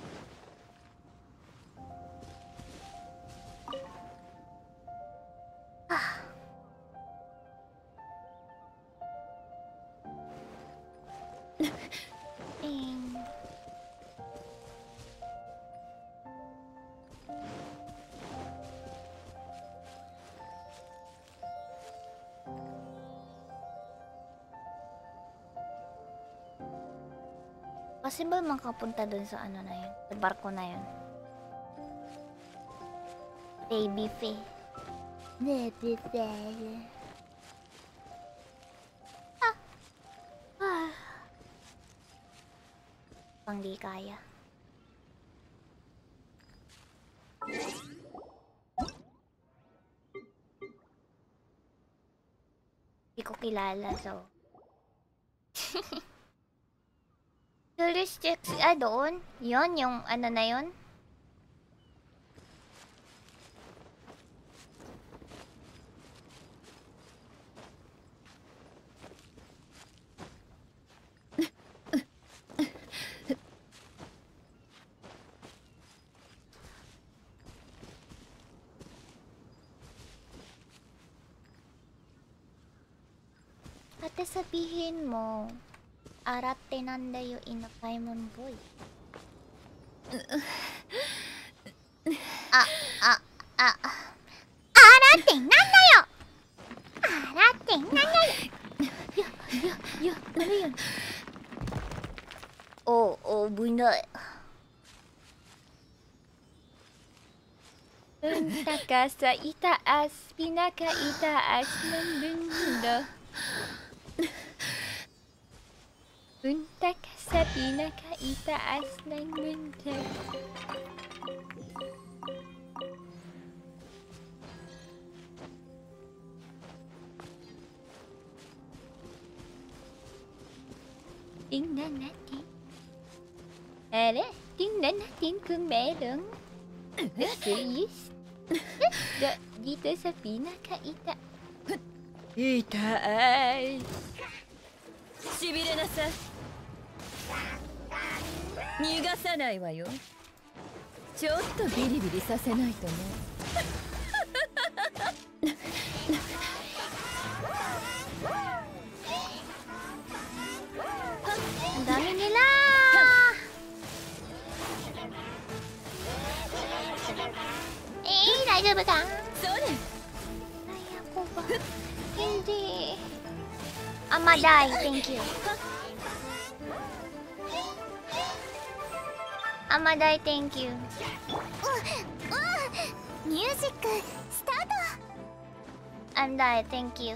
Possible makapunta dun sa ano na yun, sa barko na yun. Baby Faye. Baby Faye. Ah. Ah. Pang di kaya. Hindi ko kilala, so... Tourist checks, ah, doon? Yon yung ano na yon? Ate sabihin mo, 洗ってなんだよ犬イモンボイ。あああ洗ってなんだよ。洗ってなんだよ。んおないうんたかさいたあスピナカいたあすなんるんだ oh Bunda. Punta ka sa itaas, pinakaitaas ng bunda. Punta ka sa pinakaitaas ng bunda. Tingnan natin. Ara, tingnan natin kung merong serious. Da, dito sa pinakaita. Itaas. しびれなさい 逃がさないわよ。ちょっとビリビリさせないとね。ダメにな大丈夫か？それあまだい、点九 Amadai, thank you. Music, start! Amadai, thank you.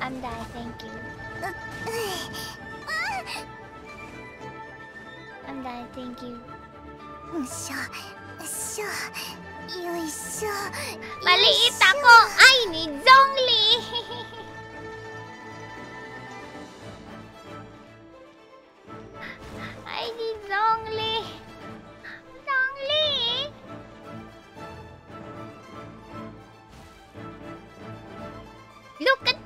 I'm Amadai, thank you. I'm Amadai, thank you. Sure, sure. Maliit ako! Ay, ni Zhongli! Ay, ni Zhongli! Zhongli! Look at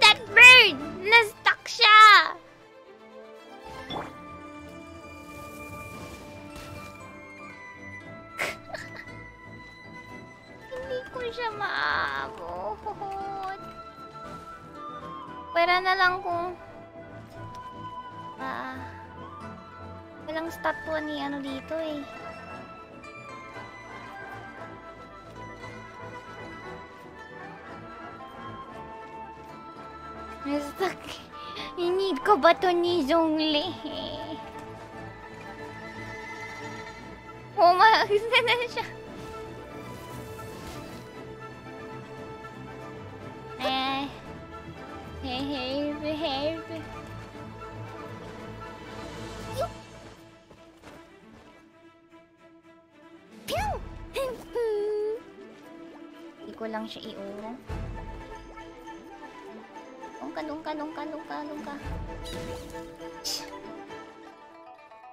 ko siya maabot. Pwera na lang kung... Ah... walang statwa ni ano dito eh. Stuck. I-need ko ba to ni Zhongli? Umalis na siya. Eh. Behave, behave. Hindi ko lang siya iuro. Lungka, lungka, lungka, lungka, lungka.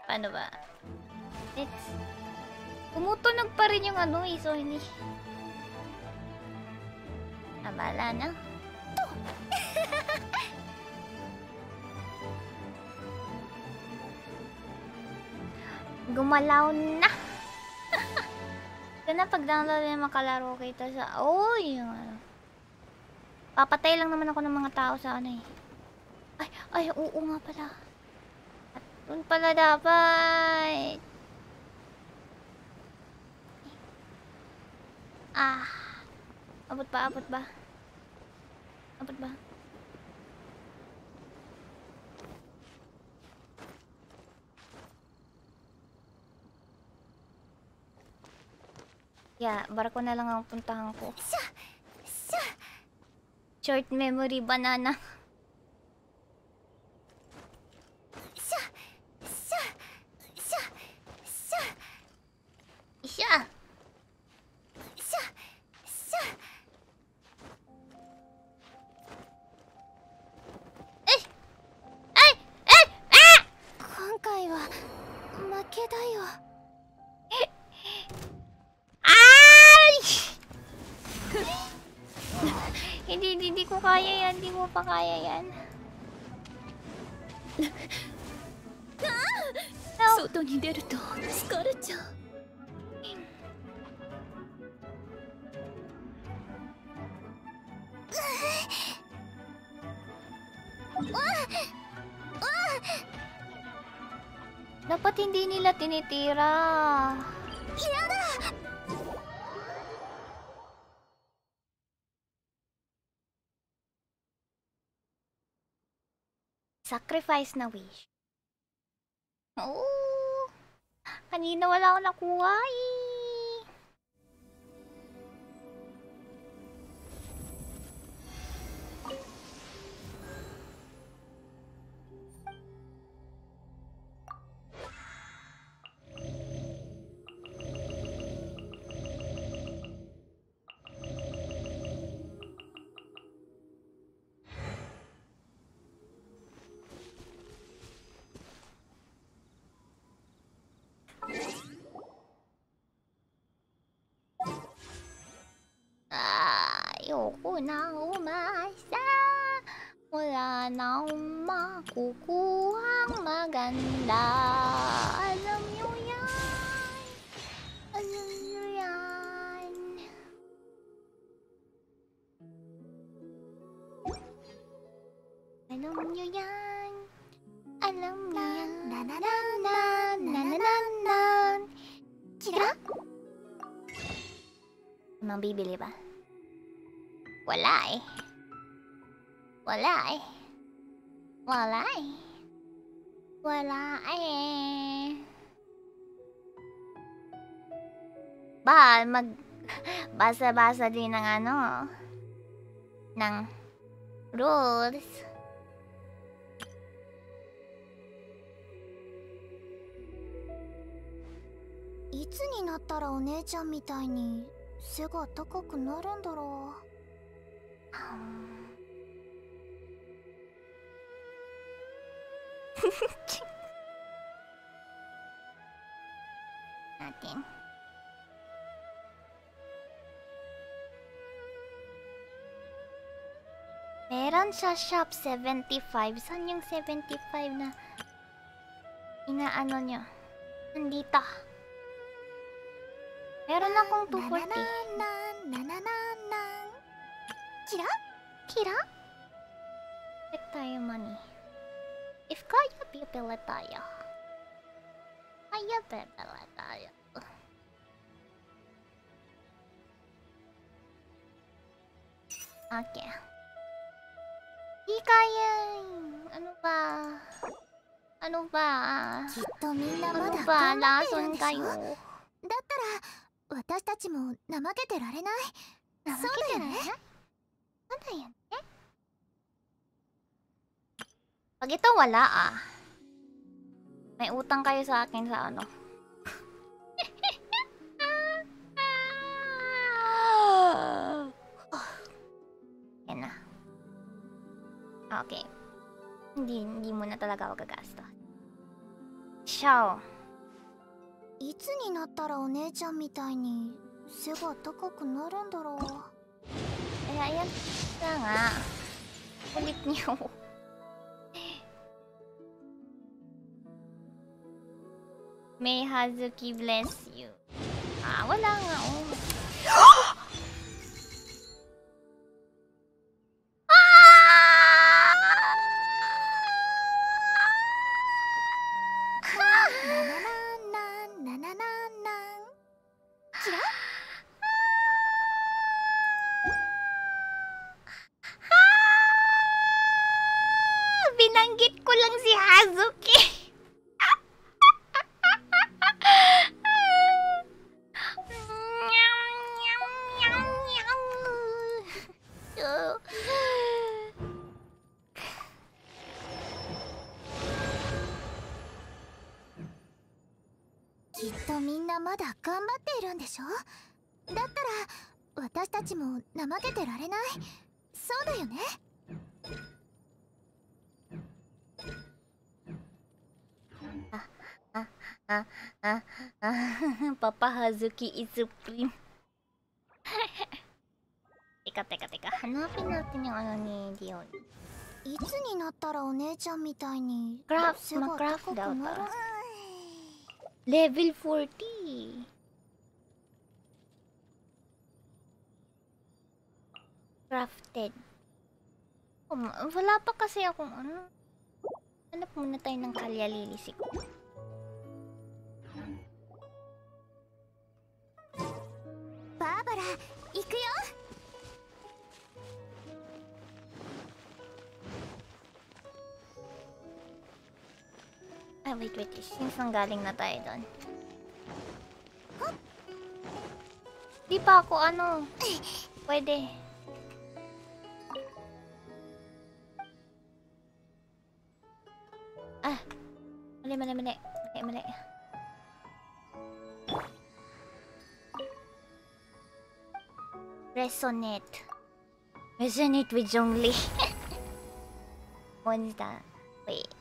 Paano ba? Let's... Tumutunog pa rin yung ano eh, so hindi... Ah, bahala na. Gumalaw na. Sana pag download na makalaro kita sa... Oh, yung. Papatay lang naman ako ng mga tao sa ano eh. Ay, ay, oo nga pala. At doon pala dapat. Ah. Abot ba, abot ba? Abot ba? Yeah, barko na lang ang puntahan ko. Short memory banana. Sacrifice na wish. Oo. Kanina wala akong nakuha eh. Wala na akong makukuhang maganda. Alam nyo yan. Alam nyo yan. Alam nyo yan. Alam nyo yan. Na na na na na na na na. Kira? bibili ba? Wala eh. Wala eh. 我来，我来。ba mag basa basa din ng すいつになったらお姉ちゃんみたいに背が高くなるんだろう。Natin. Meron siya shop 75. Saan yung 75 na inaano nyo? Nandito. Meron akong 240. Kira? Kira? Check tayo money. If kayabilitaya. Kayabilitaya. Okay. Hikayin! Ano ba? Ano ba? Ano ba? Lason kayo? だったら私たちも怠けてられない怠けてられないそうだよね Pag ito wala ah. May utang kayo sa akin sa ano. Yan na. Okay. Hindi, hindi mo na talaga ako gagasto. Show. いつになったらお姉ちゃんみたいに背が高くなるんだろう Kaya yan na nga. Ulit niyo. May Hazuki bless you. Ah, wala nga. Oh. まだ頑張っているんでしょ？だったら私たちも怠けてられない？そうだよね。ああああパパはずきいつぷりん。花火ってにおよいつになったらお姉ちゃんみたいにラフラフ Level 40. Crafted. Ma- wala pa kasi akong ano. Hanap muna tayo ng kalyalilisik. バーバ Ay, wait, wait. Since nanggaling na tayo doon. Di pa ako ano. Pwede. Ah. Mali, mali, mali. Mali, mali. Resonate. Resonate with Zhongli. Monster. Wait.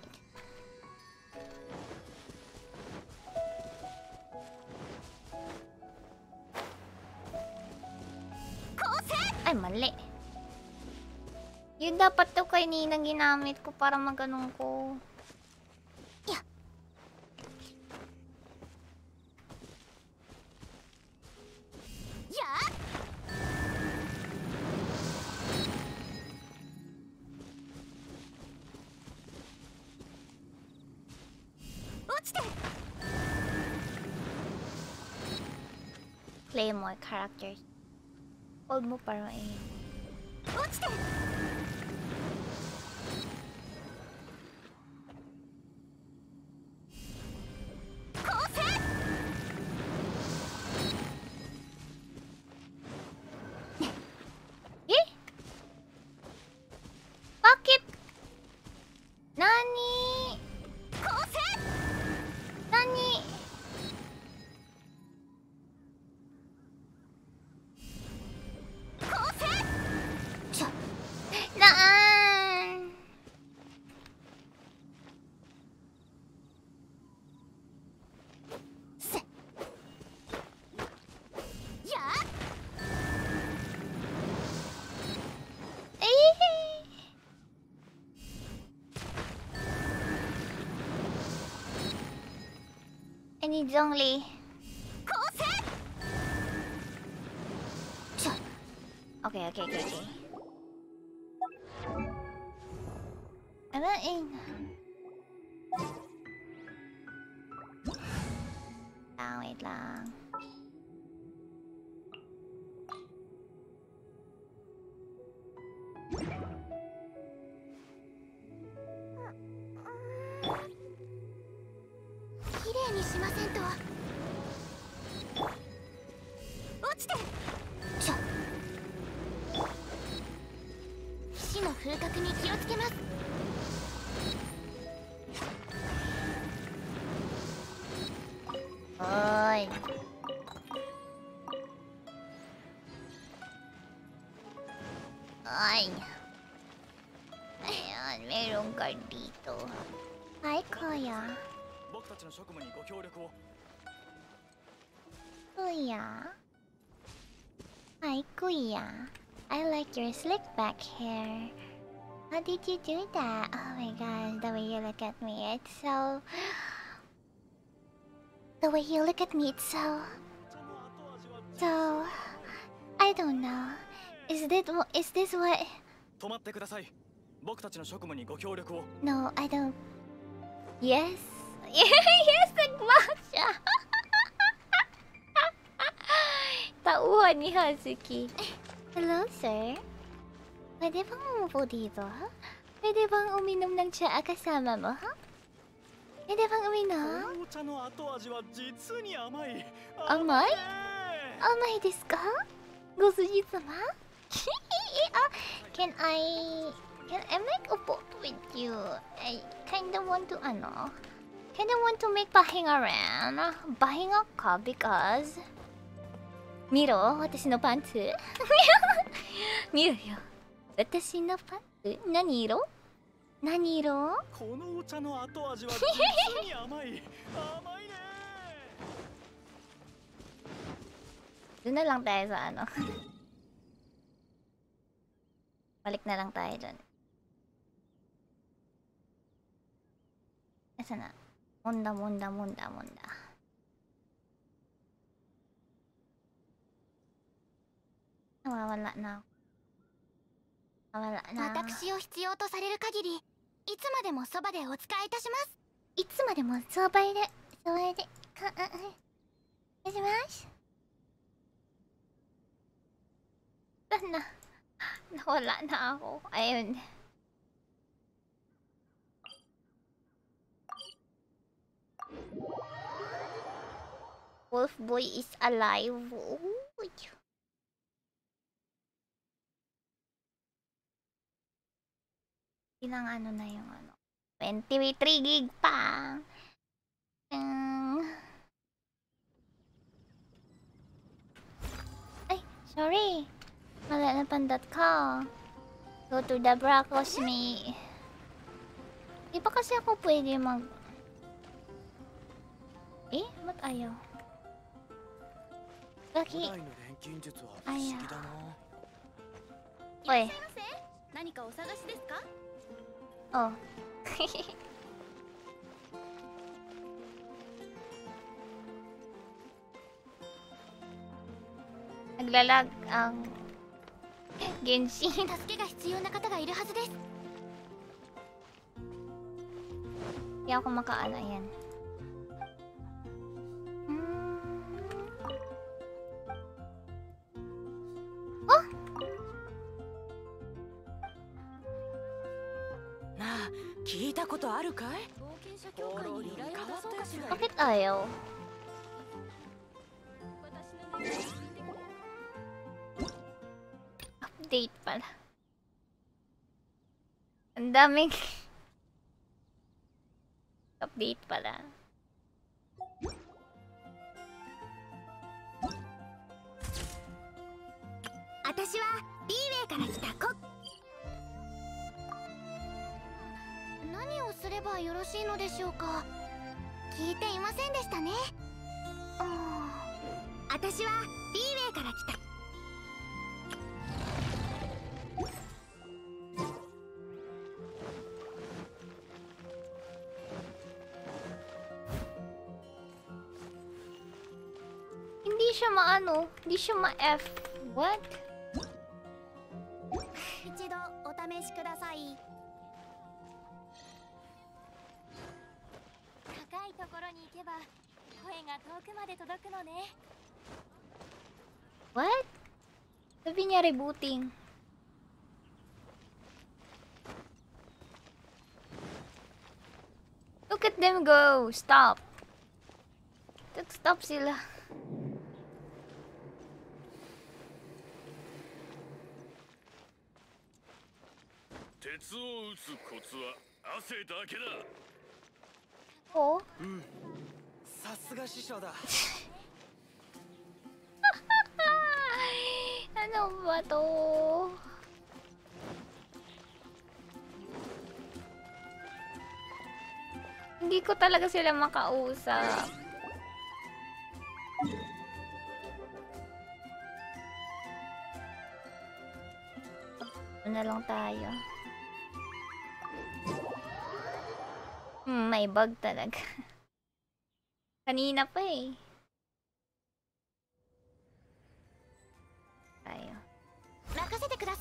Ay, mali. Yun dapat to kanina ginamit ko para maganong ko. Claymore characters. Hold mo para eh. I need Zhongli. Siya. Okay, okay, okay, okay. Arain. Ah, Gardito. Hi, Koya. Kuya. Hi, Kuya. I like your slick back hair. How did you do that? Oh my gosh, the way you look at me, it's so... The way you look at me, it's so... So... I don't know. Is this, is this what... 僕たちの職務にご協力を No, I don't Yes Yes, Masha Tauhan ni Hazuki Hello, sir Pwede bang umupo dito? Pwede bang uminom ng tsaa kasama mo? Pwede bang uminom? Amay? Amay desu ka? Go sujit sama? Can I... Can I make a boat with you? I kinda want to, ano... Kinda want to make pahinga ran. Pahinga ka because... Miro, 私のパンツ見るよ。私のパンツ何色何色このお茶の後味は実に甘い甘いね Doon na lang tayo sa ano. Balik na lang tayo dyan. さなもんだもんだもんだもんだ。わわらな。わわらな。私を必要とされる限りいつまでもそばでお使いいたします。いつまでもそばいでそばいでかあいたします。旦那わらなあえんで Wolf Boy is alive. Uy. Ilang ano na yung ano. 23 gig pa. Ay, sorry. Mali na pandat ka. Go to the Bracos me. Di ba kasi ako pwede mag... Eh? Ba't ayaw? 武器の錬金術は不思おい,いませ。何かお探しですか？おあ 原神助けが必要な方がいるはずです。いやほんまあらへん。ことあるかい？冒険者協会に依頼変わったやつがかけたよ。アップデートパから来たコッ何をすればよろしいのでしょうか？聞いていませんでしたねあー私はリーウェイから来た Hindi siya maano. Hindi siya ma-F. What? くまで届くのね What? Sabi niya rebooting. Look at them go. Stop. Stop sila. Oh? さすが師匠だ ano ba to? Hindi ko talaga sila makausap. Ano na lang tayo. Hmm, may bug talaga. Kanina pa eh. Tayo. 任せてくだ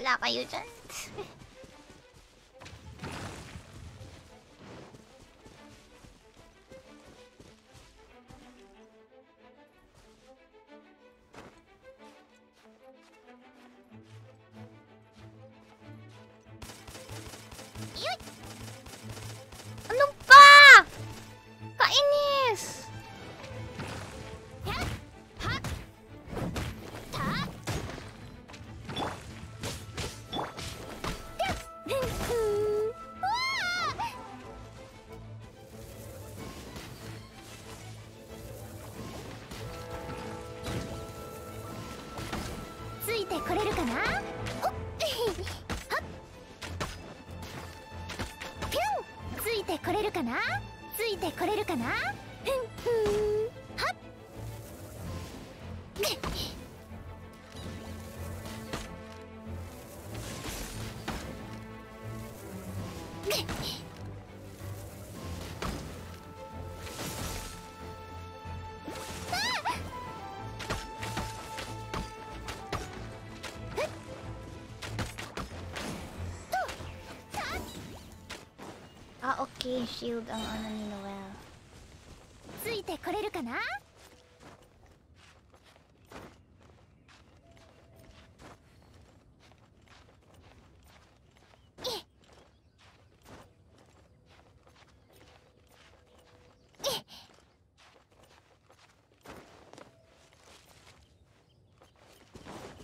Bahala kayo dyan. Okay, shield ang ano ni Noel. ついてこれるかな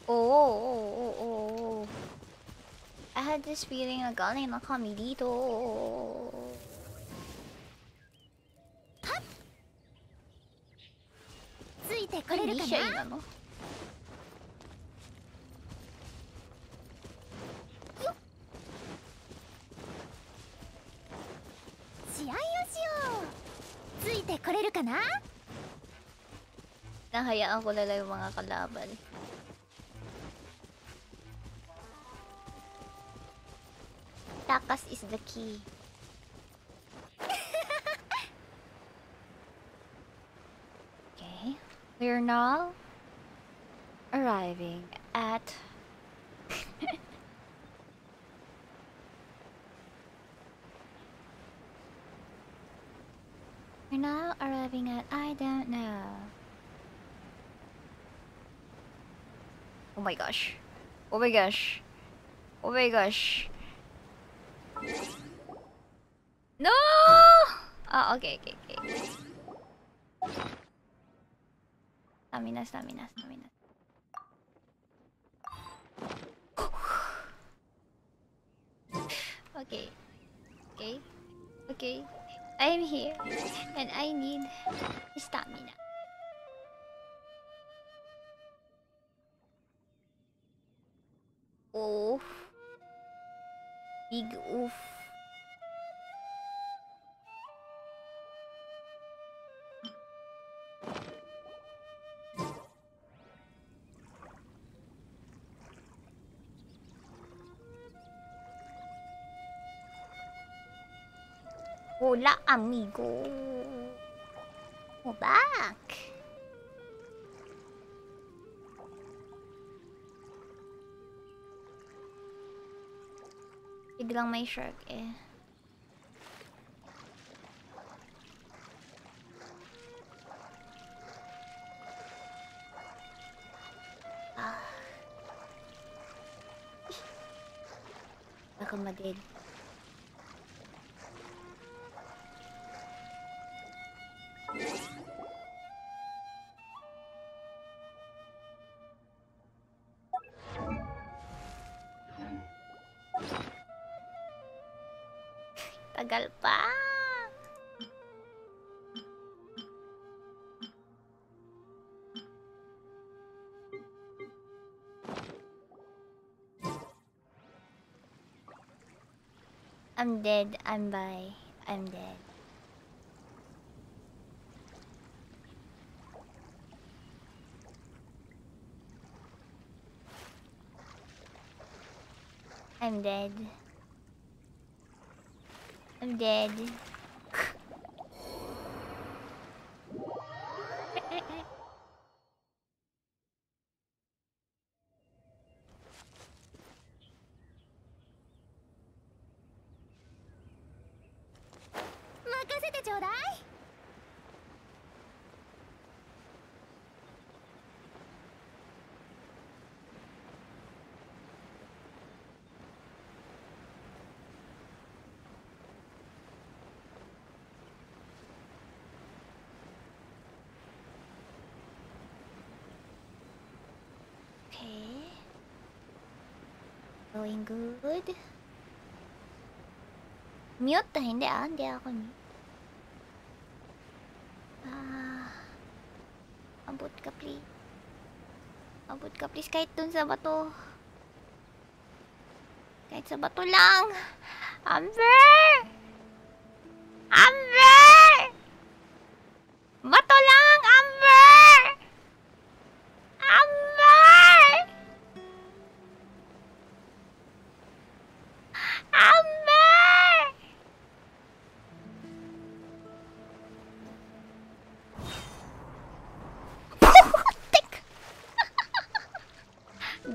Oh, oh, oh, oh, oh. I had this feeling na galing na kami dito. ついてこれる Ano? 試合をしようついてこれるかな Nahayaan ko na lang yung mga kalaban. Takas is the key. okay. We're now arriving at We're now arriving at I don't know. Oh my gosh. Oh my gosh. Oh my gosh. No! Ah, okay, okay, okay. Stamina, stamina, stamina. Okay. Okay. Okay. I'm here. And I need stamina. Oof. Big oof. Hola, amigo. We're back. Biglang may shark eh. Ah. Baka madid. I'm dead. I'm by. I'm dead. I'm dead. I'm dead. Going good. Mute? Hindi ah. Hindi ako mute. Ah. Abot ka please. Abot ka please kahit dun sa bato. Kahit sa bato lang. Amber!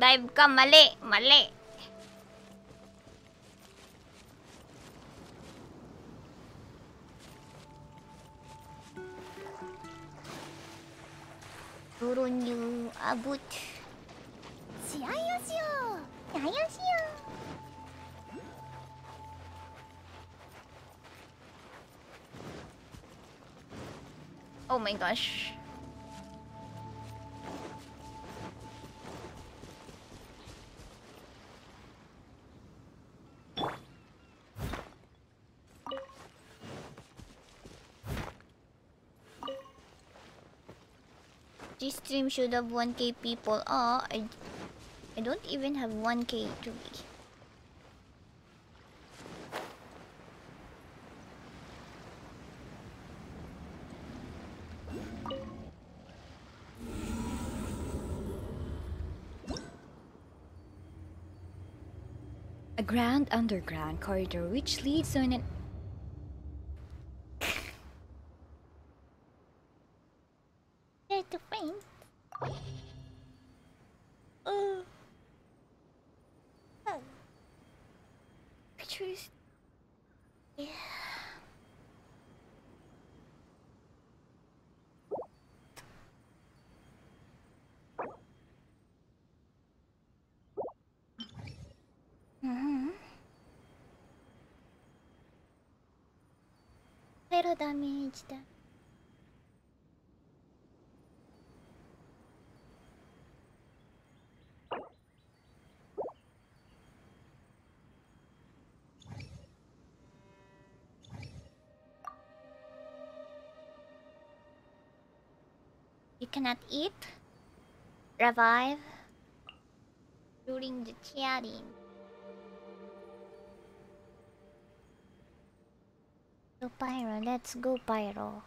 Dive ka, mali! Mali! Duro niyo abot. Siyayo siyo! Siyayo siyo! Oh my gosh. stream should have 1k people. Oh, I, I don't even have 1k to be. A grand underground corridor which leads on an cannot eat. Revive. During the chatting. Go Pyro, let's go Pyro.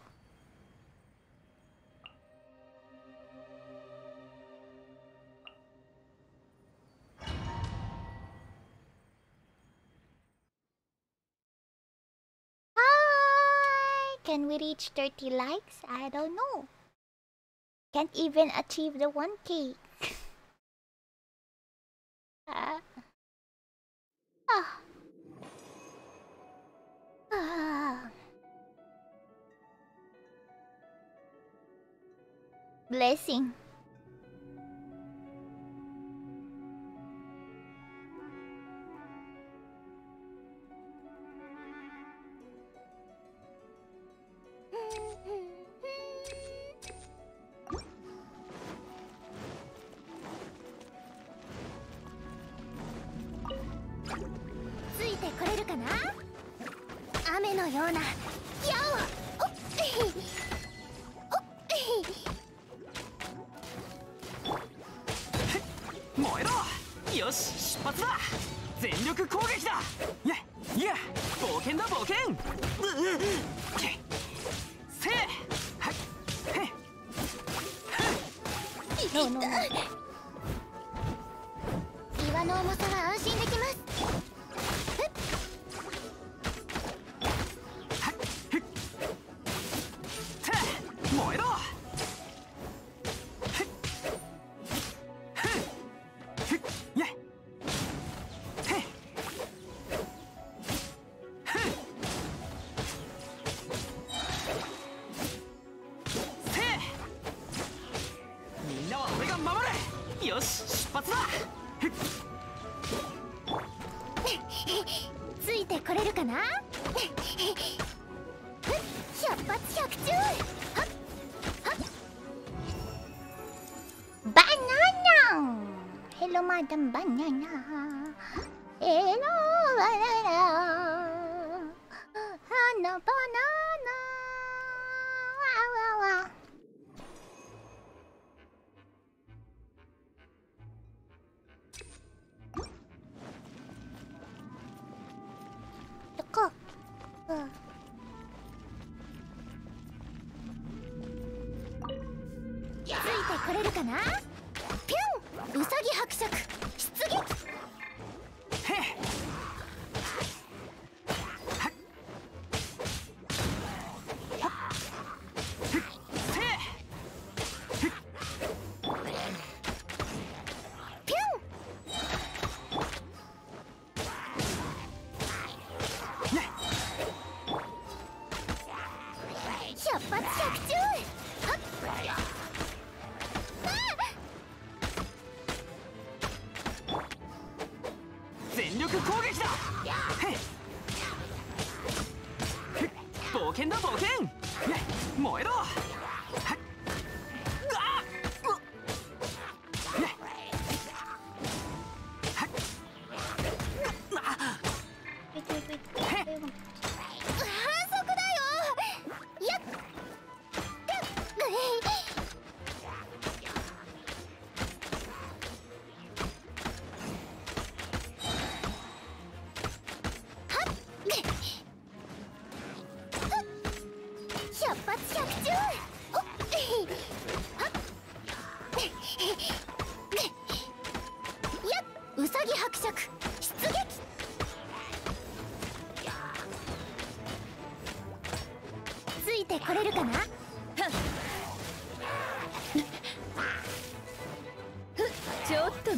Hi! Can we reach 30 likes? I don't know. Can't even achieve the one cake. ah. Ah. ah. Blessing. のような。矢をかな？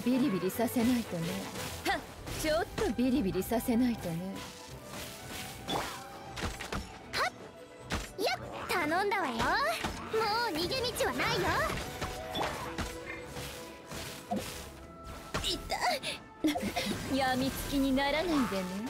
ビリビリさせないとね。ちょっとビリビリさせないとね。はっや頼んだわよ。もう逃げ道はないよ。いた 病みつきにならないでね。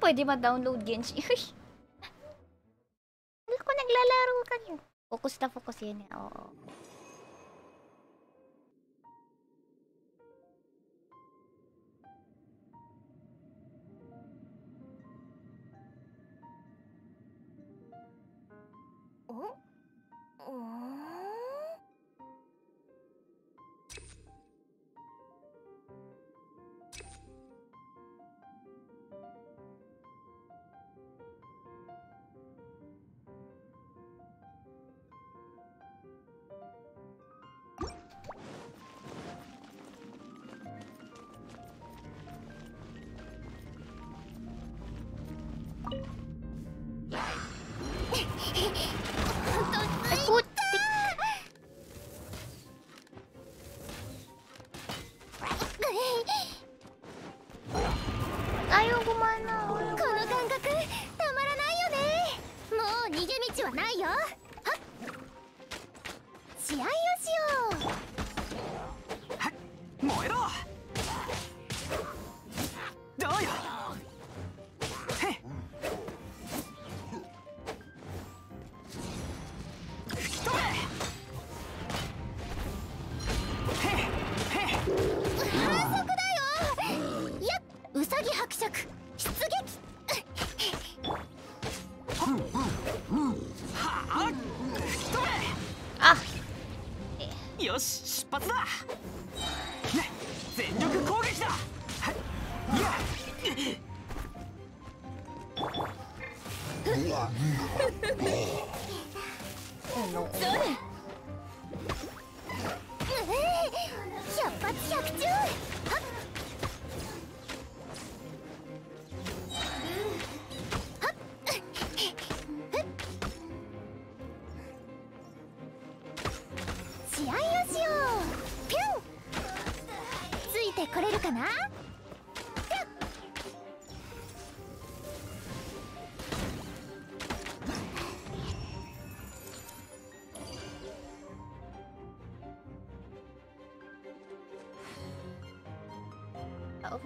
pwede ma-download Genshin. Alam ko naglalaro kayo. Focus na focus yan. Eh. Oo.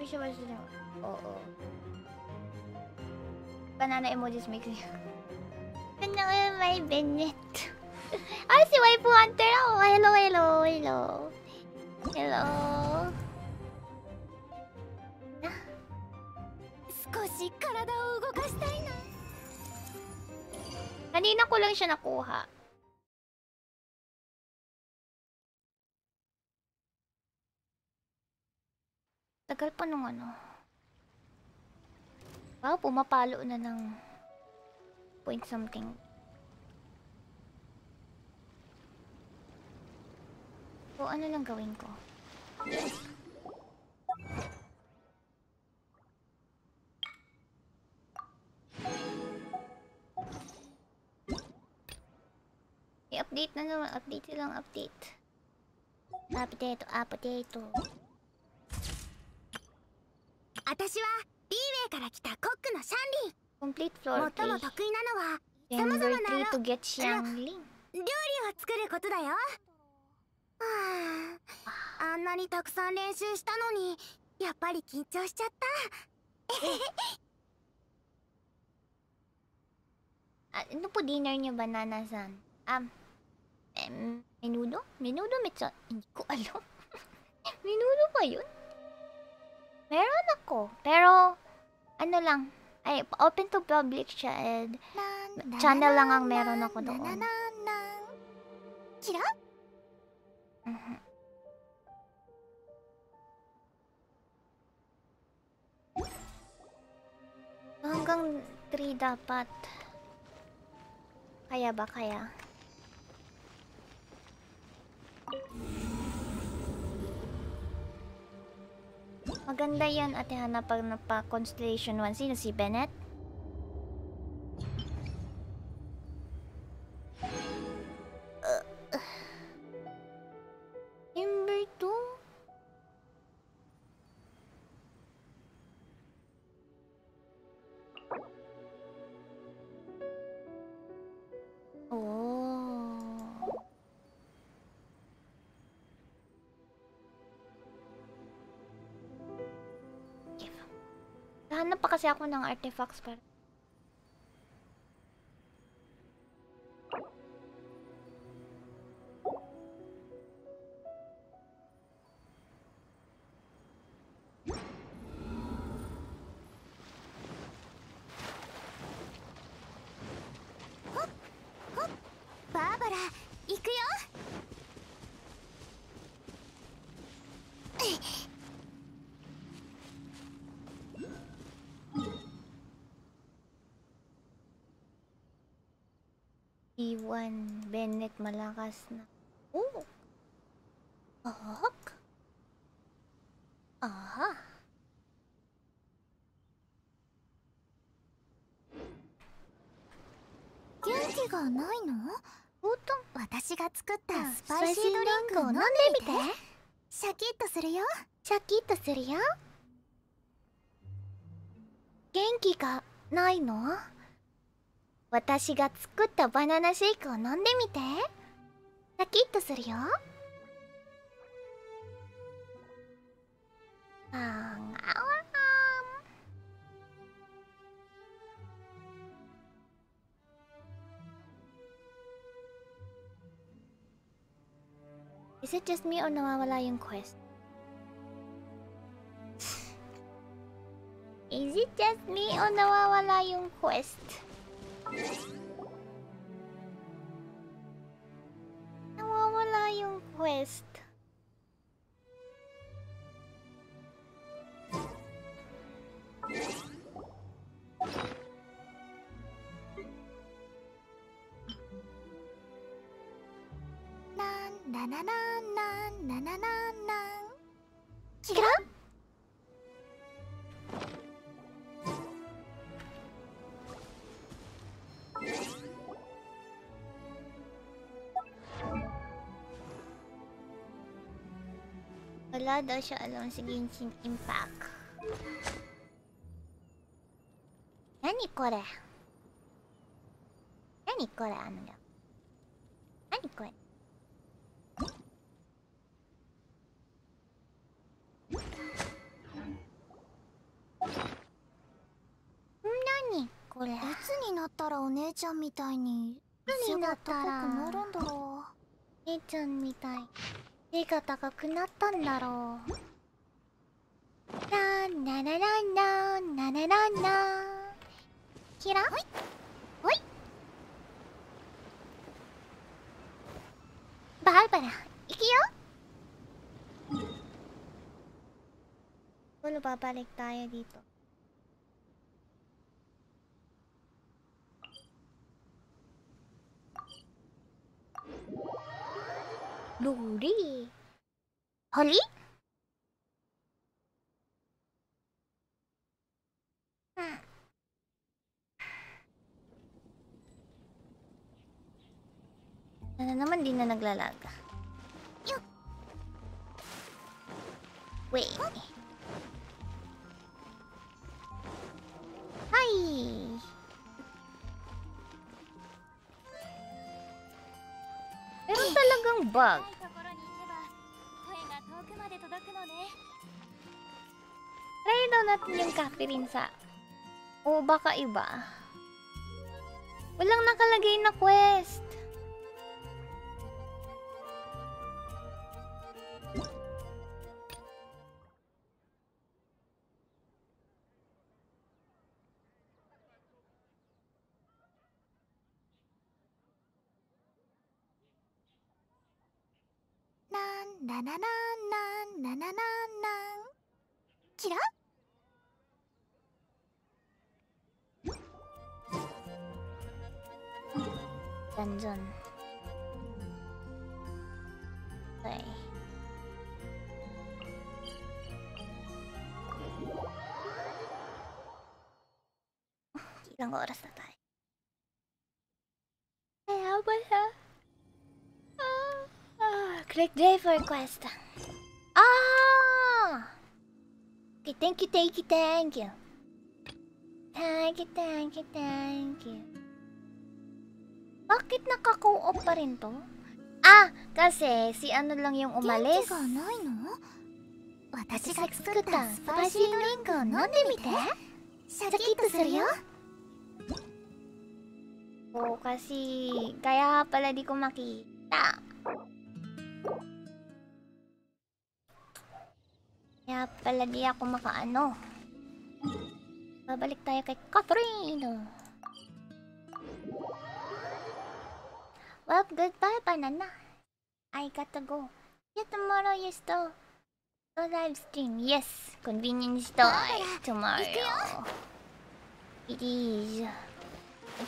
Ah, official version na. Oo. Banana emojis makes me... Ano may Bennett? ah, si Waifu Hunter. Hello, hello, hello. Hello. pumapalo na ng point something. O ano lang gawin ko? I-update na naman. Update lang update. Ah, potato. Ah, potato. 私はから来たコックのシャンリー。コンプリートフローリー。最も得意なのは、さまざまな料理を作ることだよ。あんなにたくさん練習したのに、やっぱり緊張しちゃった。あ、どこディナーにバナナさん。あ、え、メヌド？メヌドめっちゃ、いこ、あ メヌードばよ。メロンの、ペロ。Ano lang. Ay, open to public siya and channel lang ang meron ako doon. キラ Mhm. Hanggang 3 dapat. Kaya ba kaya? Maganda yan, Ate Hana, pag napa-Constellation 1. Sino si Bennett? Kasi ako ng artifacts para「Bennett malakas na. Oh! Ahok? Aha! ンキ元気がないの私が作ったバナナシェイクを飲んでみてシャキッとするよあーあわ Is it just me or nawawala yung quest? Is it just me o nawawala yung quest? Nawawala yung quest. Nan, nan, nan, nan, nan, nan, nan. Kira? Wala daw siya alam sa Genshin Impact. Nani kore? Nani kore? Ano daw? Nani kore? Nani kore? いつになったらお姉ちゃんみたいにつになったらなるんだろ姉ちゃんみたい背が高くなったんだろう？ランララランランラララン。ランキラ？ほい？ほい？バーバラ行くよ。Wala babalik tayo dito. Luri. Holly? Hmm. Ano naman din na naglalaga? Wait. Hi! Meron talagang bug. Try daw natin yung Catherine sa... O baka iba. Walang nakalagay na quest. なんななななんななななん」キラ Dungeon. Okay. Ilang oras na tayo? Kaya ba siya? Ah, ah, Click day for quest. Ah! Okay, thank you, thank you, thank you. Thank you, thank you, thank you. Bakit nakaku-op pa rin to? Ah, kasi si ano lang yung umalis. Watashi ga tsukutta spicy no ringo o nonde mite. Shakitto suru yo. Oo, kasi kaya pala di ko makita. Kaya pala di ako makaano. Babalik tayo kay Catherine. Well, goodbye, banana. I gotta go. Yeah, tomorrow you still the live stream. Yes, convenience store tomorrow. It is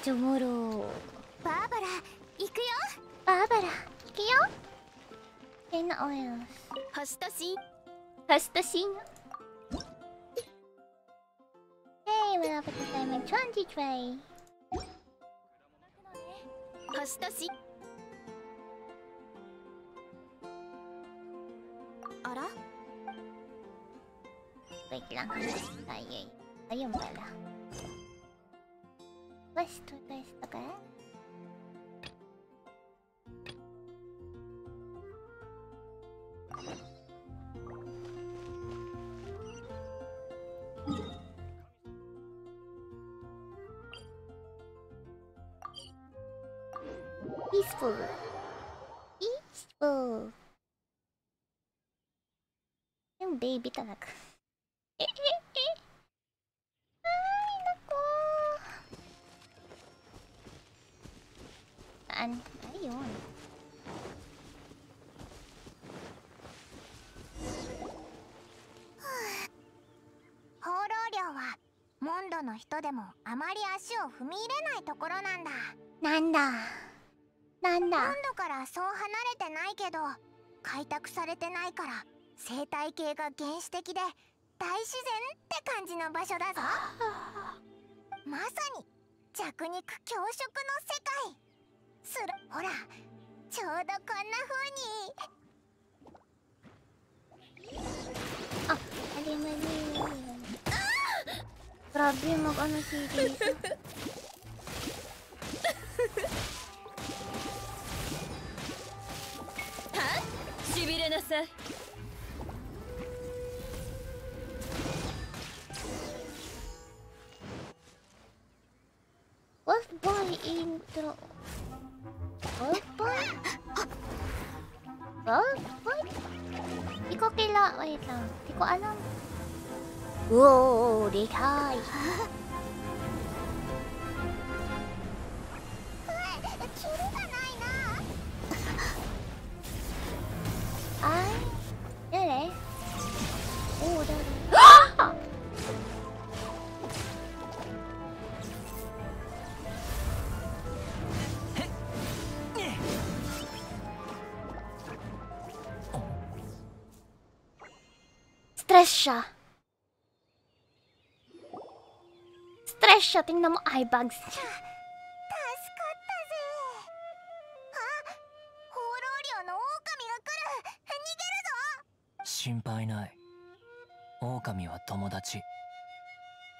tomorrow. Barbara, ikuyo. Barbara, ikuyo. Ten oils. Hostasi. とし Hastasing. Hey, malapit na tayo mag-23. 星としあら Wait lang. Tayo eh. Ayun pala. West to west ka? spoon. Eat spoon. でもベイビタナク。えええはー、なこー。あ、あいよ。放浪量はモンドの人でもあまり足を踏み入れないところなんだなんだなんだ。モンドからそう離れてないけど開拓されてないから生態系が原始的で大自然って感じの場所だぞまさに弱肉強食の世界するほらちょうどこんな風に Ah, mali, mali. Grabe mag-ano si Risa. しびれなさい。ワッボイイントロワッボイワッボイピコキラワイさん。ピコアランうおー出たい切るかな？Ay. Dali. Oh, dali. Ah! Stress siya. Stress siya. Tingnan mo, eye bags niya. 心配ない狼は友達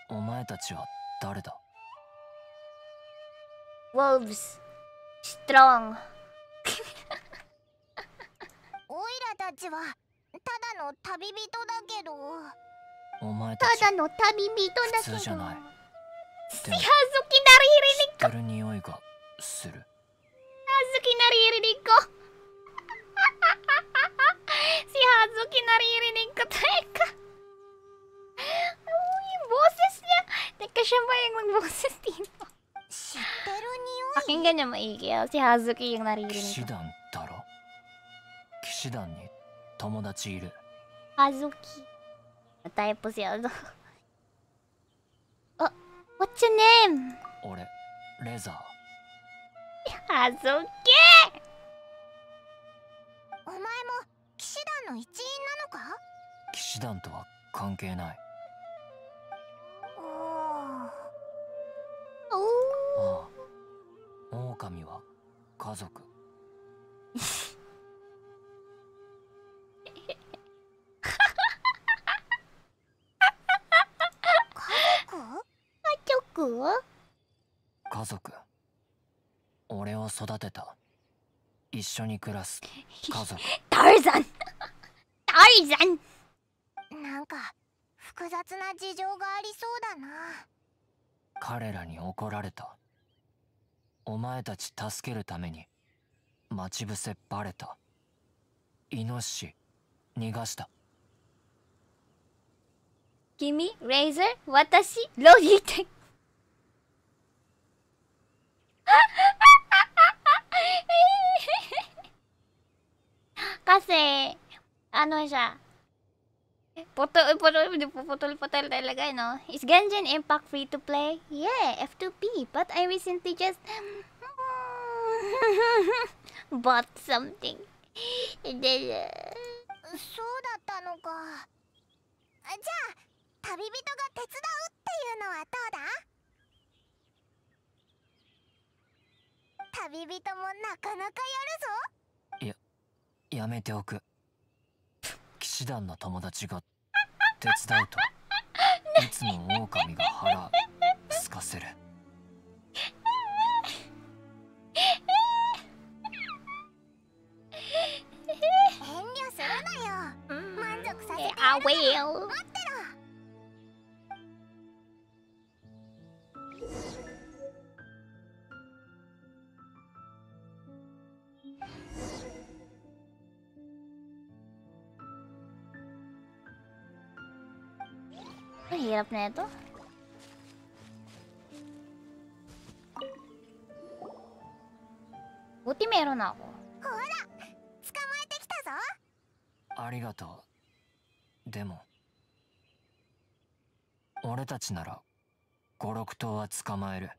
お前たちは誰だ？Wolves. Strong. オイラたちはただの旅人だけどお前たちただの旅人だけど。普通じゃないでも Hazuki naririnig 知ってる匂いがする Hazuki naririnig ko. nariririnig ko. Teka! Uy, yung boses niya! Teka, siya ba yung magboses dito? Pakinggan niya maigi. Si Hazuki yung naririnig ko. 騎士団に友達いるあずきタイプせやぞあ What's your name? 俺レザーあずき団の一員なのか？騎士団とは関係ない。おお Oh. ああ。狼は家族?家族？俺を育てた。一緒に暮らす。家族。Tarzan! Tarzan! なんか複雑な事情がありそうだな。彼らに怒られた。お前たち助けるために待ち伏せバレた。イノシシ逃がした。Kimi, Razor, Watashi, Logitech. Kasi, ano siya, putol, putol, putol, putol talaga, no? Is Genshin Impact free to play? Yeah, F2P, but I recently just bought something. And then, uh, そうだったのかあじゃあ旅人が手伝うっていうのはどうだ旅人もなかなかやるぞやめておく騎士団の友達が手伝うといつも狼が腹すかせる。遠慮するなよ。満足させてや I る。から will. 待ってろ hirap na ito. Buti meron ako. Hora! Tsukamoete kita zo! Arigato. Demo. 俺たちなら56頭は捕まえる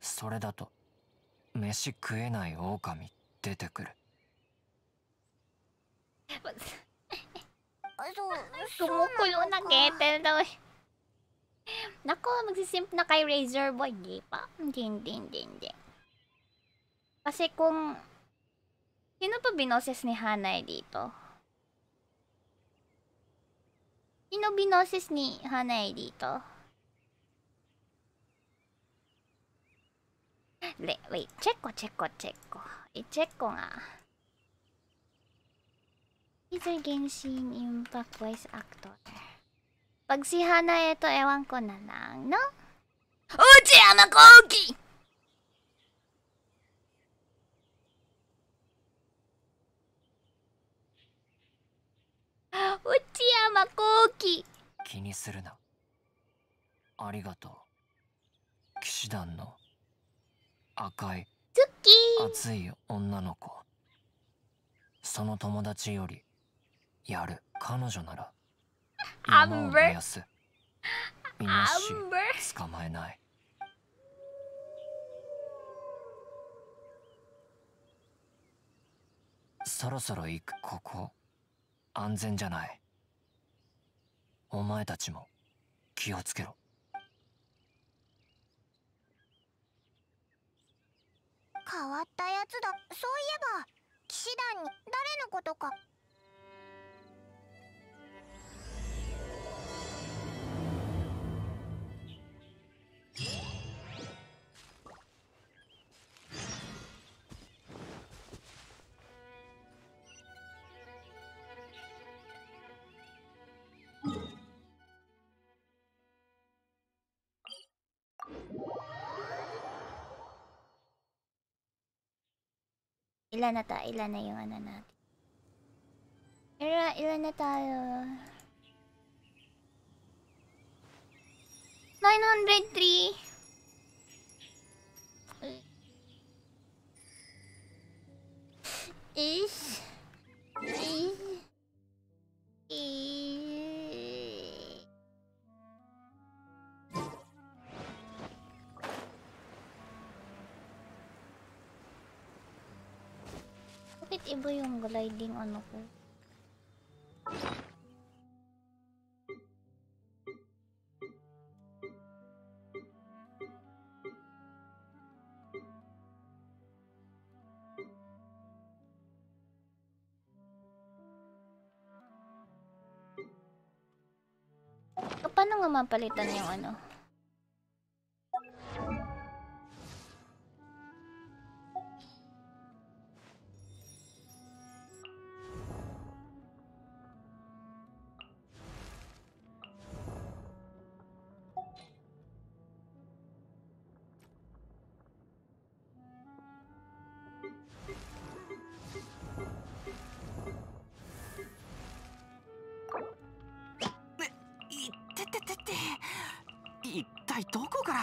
それだと飯食えない狼出てくる ¿Cómo con una que te doy? Nako, magsisimp na kay Razor Boy. Hindi pa. Hindi, hindi, hindi, hindi. Kasi kung... Sino pa binoses ni Hanay dito? Sino binoses ni Hanay dito? Le, wait, check ko, check ko, check ko. I-check ko nga. Either Genshin Impact voice actor. Pag si Hana ito, ewan ko na lang, no? Uchiyama Koki! Uchiyama Koki! 気にするなありがとう騎士団の赤い!熱い女の子その友達よりやる彼女なら山を Amber 燃やすみなし Amber! 捕まえない。そろそろ行くここ。安全じゃない。お前たちも気をつけろ。変わったやつだ。そういえば騎士団に誰のことか「ilan na tayo? Ilan na yung ano natin? Ilan, ilan na tayo? 903! Is... Is... Is... Bakit iba yung gliding ano ko? Paano nga mapalitan yung ano? って一体どこから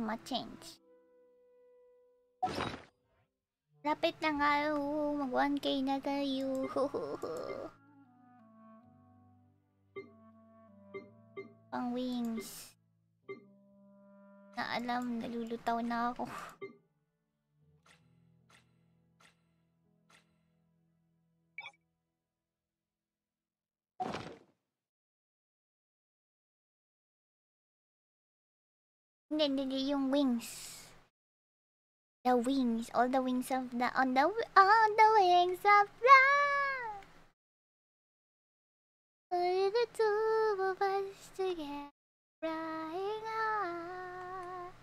マチェンジ。Lapit na nga, oo, mag 1k na tayo. Wings. Na alam, nalulutaw na ako. Hindi, hindi, yung wings. The wings, all the wings of the, on the, on the wings of love. Only the two of us together, flying high.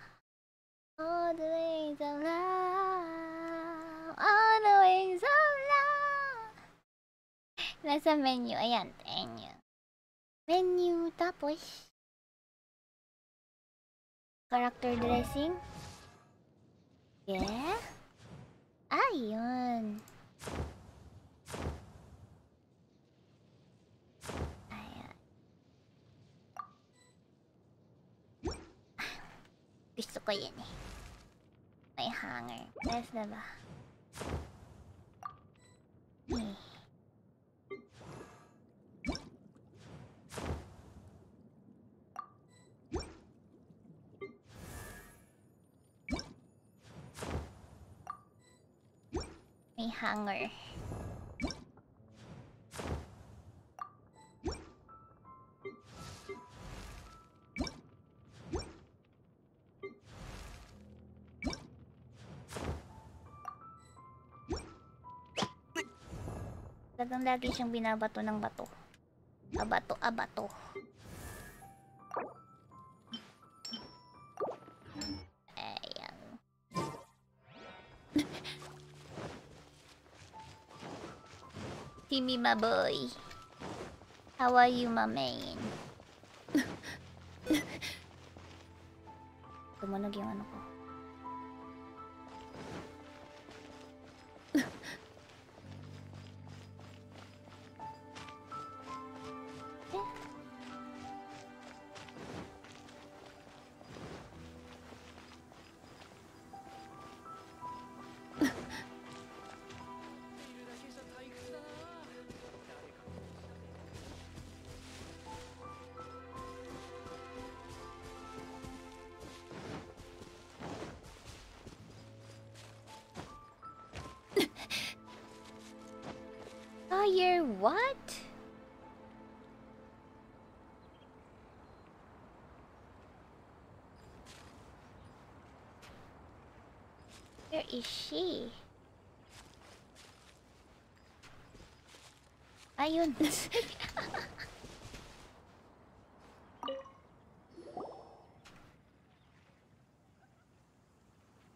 On the wings of love, on the wings of love. Nasa menu, ayan, menu. Menu, tapos, character dressing. Yeah? Ayun. Ayan. Gusto ko yan eh. May hanger. Yes na? May hanger. Talagang lagi siyang binabato ng bato. Abato, abato. Ayan. Timmy, my boy. How are you, my man? Tumunog yung ano ko. Where is she? Ayun.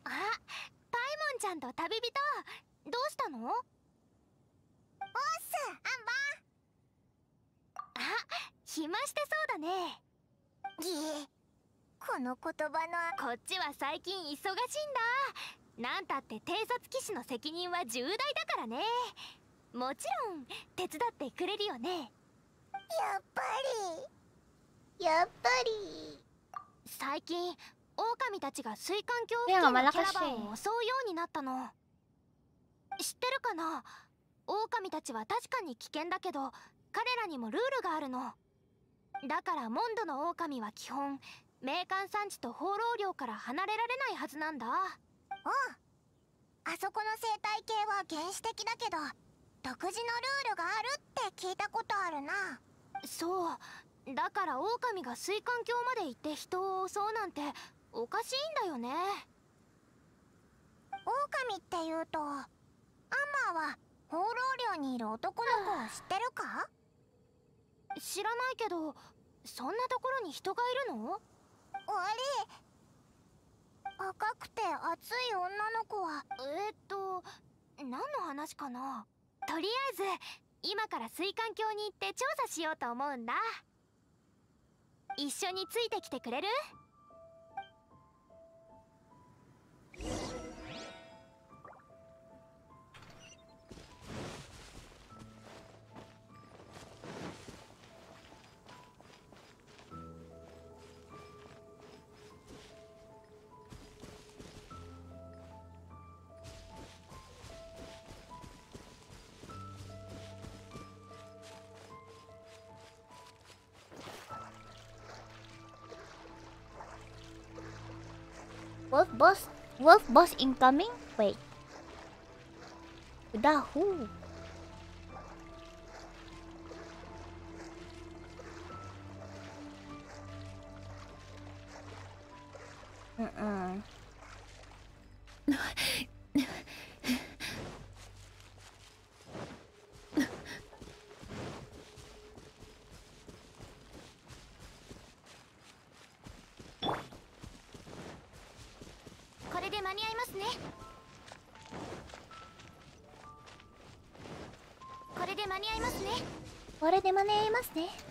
あパイモンちゃんと旅人どうしたの？おっすアンバーあ暇してそうだね。この言葉のこっちは最近忙しいんだなんたって偵察騎士の責任は重大だからね。もちろん手伝ってくれるよね。やっぱり。やっぱり。最近狼たちが水管橋付近のキャラバン eh. を襲うようになったの。知ってるかな？狼たちは確かに危険だけど彼らにもルールがあるの。だからモンドの狼は基本名艦産地と放浪領から離れられないはずなんだ。うんあそこの生態系は原始的だけど独自のルールがあるって聞いたことあるな。そう。だから狼が水管橋まで行って人を襲うなんておかしいんだよね。狼っていうとアンマーは放浪寮にいる男の子を知ってるか？知らないけどそんなところに人がいるの？あれ赤くて熱い女の子はえ、っと何の話かな？とりあえず今から水管橋に行って調査しようと思うんだ。一緒についてきてくれる？Boss? Wolf boss incoming? Wait. The who? Mm-mm. で間に合いますねこれで間に合いますねこれで間に合いますね。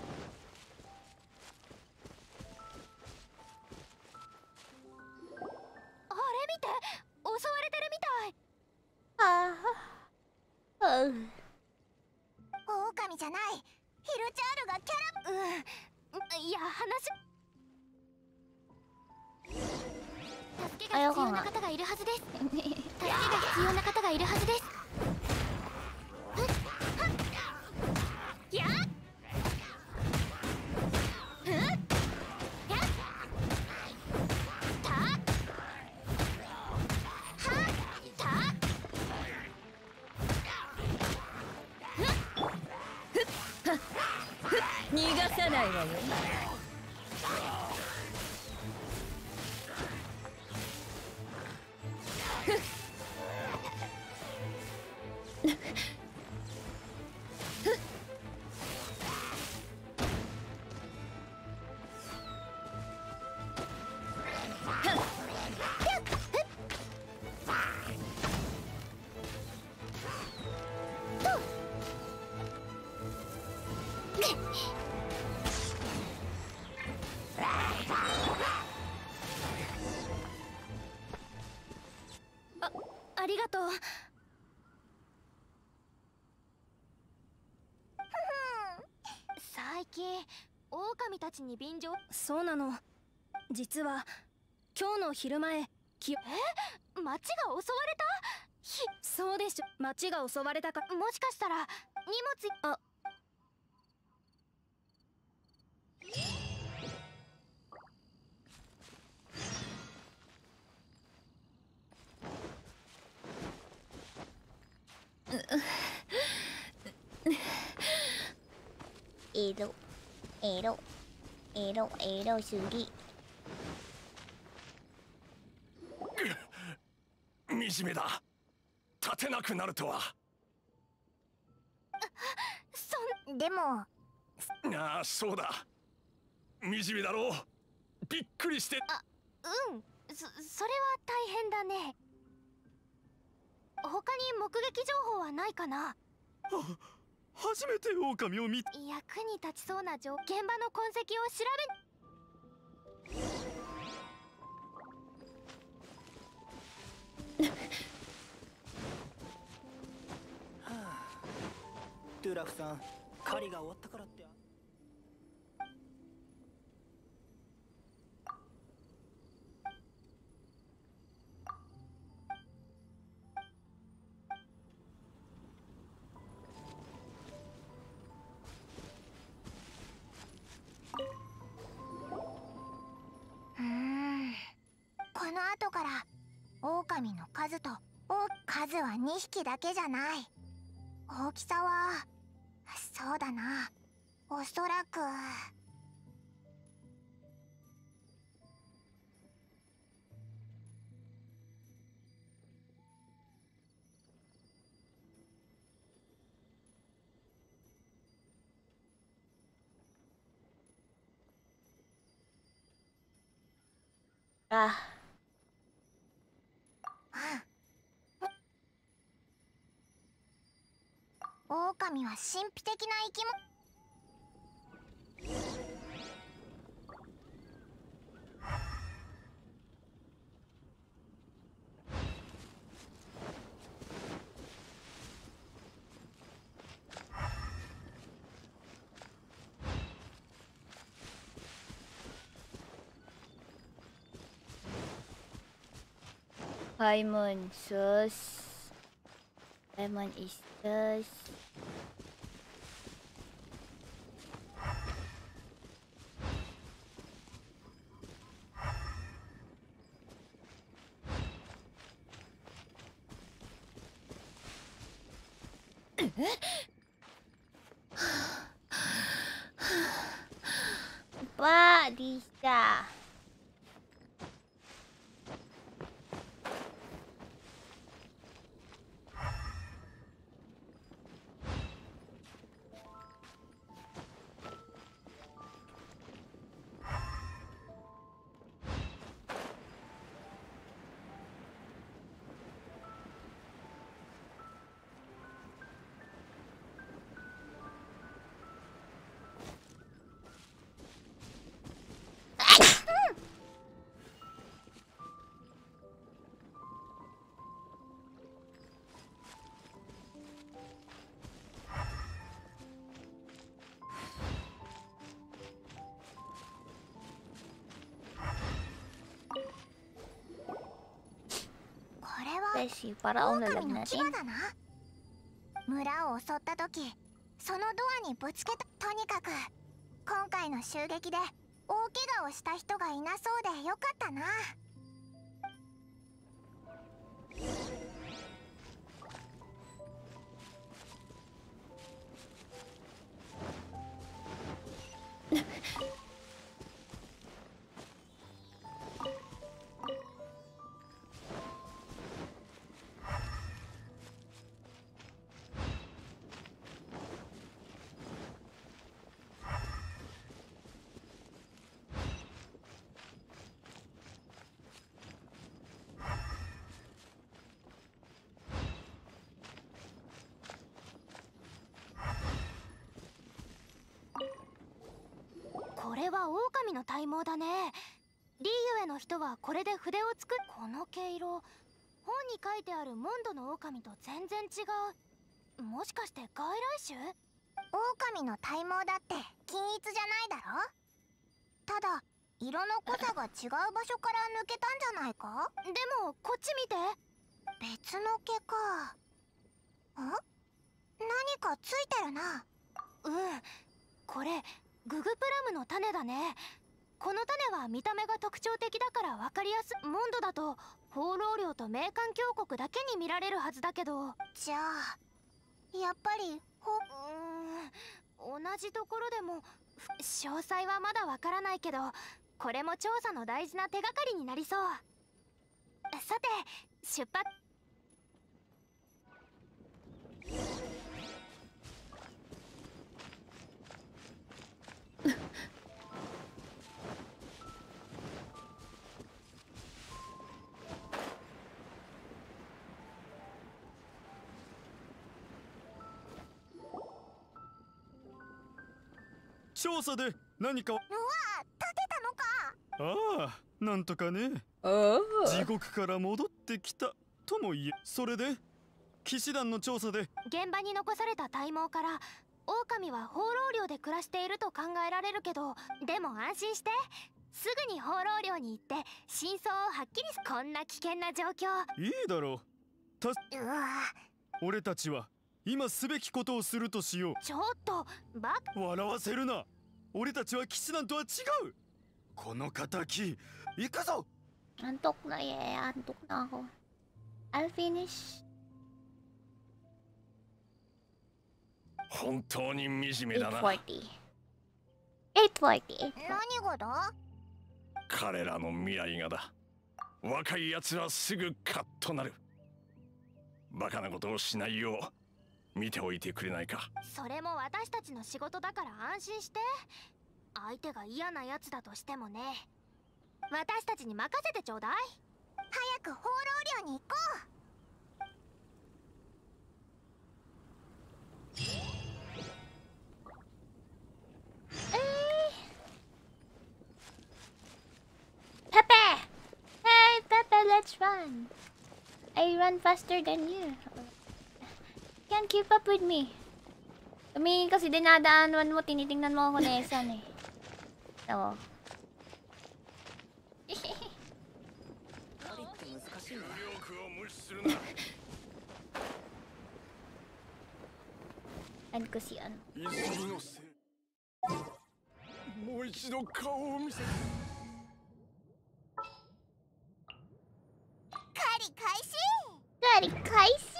たちに便乗？そうなの。実は今日の昼前きえ？町が襲われた？ひそうでしょ町が襲われたかもしかしたら荷物あエロエロエロエロすぎ。惨めだ。立てなくなるとは。そんでも。ああそうだ。惨めだろう。びっくりして。うん。そそれは大変だね。他に目撃情報はないかな？初めて狼を見た。役に立ちそうな状現場の痕跡を調トゥラフさん狩りが終わったからって数は2匹だけじゃない。大きさはそうだな。おそらく。あ狼は神秘的な生き物。パイモンソ Lemon is just... Pak, Disa. イスタースわあで。した Kasi para ako 狼 nalag の牙 natin. だな。村を襲った時そのドアにぶつけた。とにかく今回の襲撃で大怪我をした人がいなそうでよかったな。これは狼の体毛だね。リーユエの人はこれで筆を作っこの毛色。本に書いてあるモンドの狼と全然違う。もしかして外来種？狼の体毛だって均一じゃないだろ？ただ色の濃さが違う場所から抜けたんじゃないか？でもこっち見て。別の毛か。ん何かついてるな。うん。これググプラムの種だね。この種は見た目が特徴的だから分かりやすいモンドだと放浪量と名鑑峡谷だけに見られるはずだけど。じゃあやっぱりほうーん。同じところでもふ詳細はまだわからないけどこれも調査の大事な手がかりになりそう。さて出発調査で何かうわ立てたのか。ああなんとかね。地獄から戻ってきた。とも言えそれで騎士団の調査で。現場に残された体毛から狼は放浪量で暮らしていると考えられるけどでも安心して。すぐに放浪量に行って真相をはっきりすこんな危険な状況。いいだろう。たうわ。俺たちは今すべきことをするとしよちょっとバう笑わせるな俺たちは騎士団とは違うこの敵行くぞ Antok na eh. Antok na ako. I'll finish. 本当に惨めだな 840. 840. 何がだ？彼らの未来がだ若い奴はすぐカッとなるバカなことをしないよう見ておいてくれないかそれも私たちの仕事だから安心して相手が嫌なやつだとしてもね私たちに任せてちょうだい早く放浪量に行こう Pepe! Hey, Pepe, let's run. I run faster than you. can't keep up with me. Kami kasi dinadaanan mo, tinitingnan mo ako na isan eh. Oo. Ano ko si An. Kari kaisi! Kari kaisi!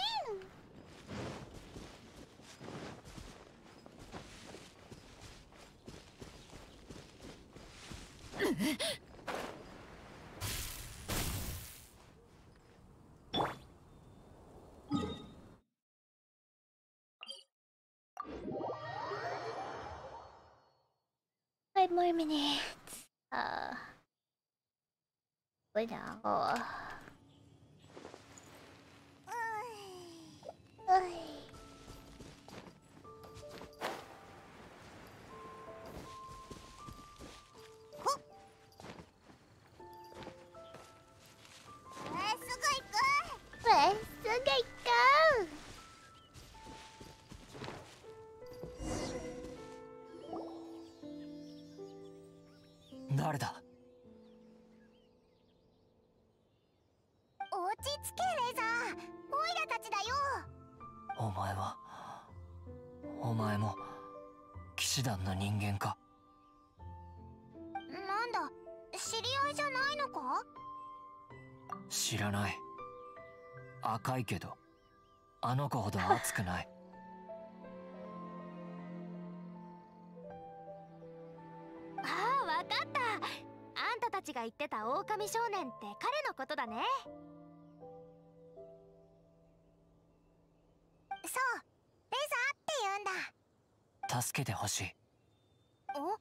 Five more minutes. Uh, wala ako. お前は。お前も騎士団の人間か。なんだ知り合いじゃないのか？知らない。赤いけどあの子ほど熱くない。ああわかった。あんたたちが言ってた狼少年って彼のことだねそうレザーって言うんだ。助けてほしい。お？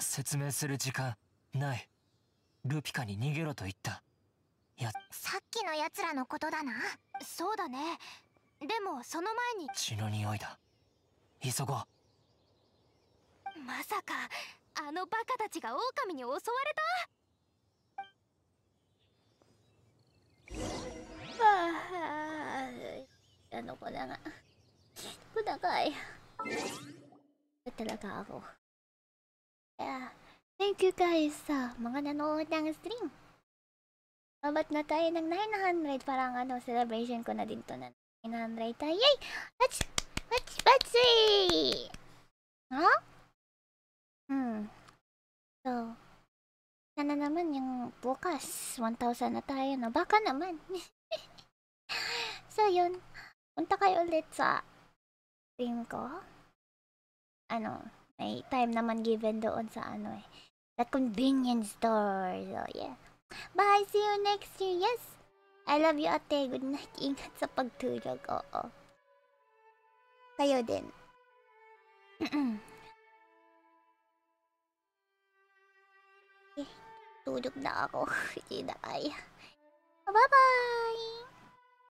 説明する時間ない。ルピカに逃げろと言った。やさっきのやつらのことだな。そうだね。でもその前に。血の匂いだ。急ごう。まさかあのバカたちが狼に襲われた？Ah, ano ko na nga. Ko na kaya. Talaga ako. Kaya, thank you guys sa mga nanood ng stream. Abot na tayo ng 900. Parang ano, celebration ko na din to na 900 tayo. Yay! Let's, let's, let's see! Huh? Hmm. So, sana naman yung bukas, 1,000 na tayo na. Baka naman. so, yun. Punta kayo ulit sa stream ko. Ano, may time naman given doon sa ano eh. The convenience store. So, yeah. Bye! See you next year. Yes! I love you, ate. Good night. Ingat sa pagtulog. Oo. Kayo din. eh, tulog na ako. Hindi na kaya. Bye-bye!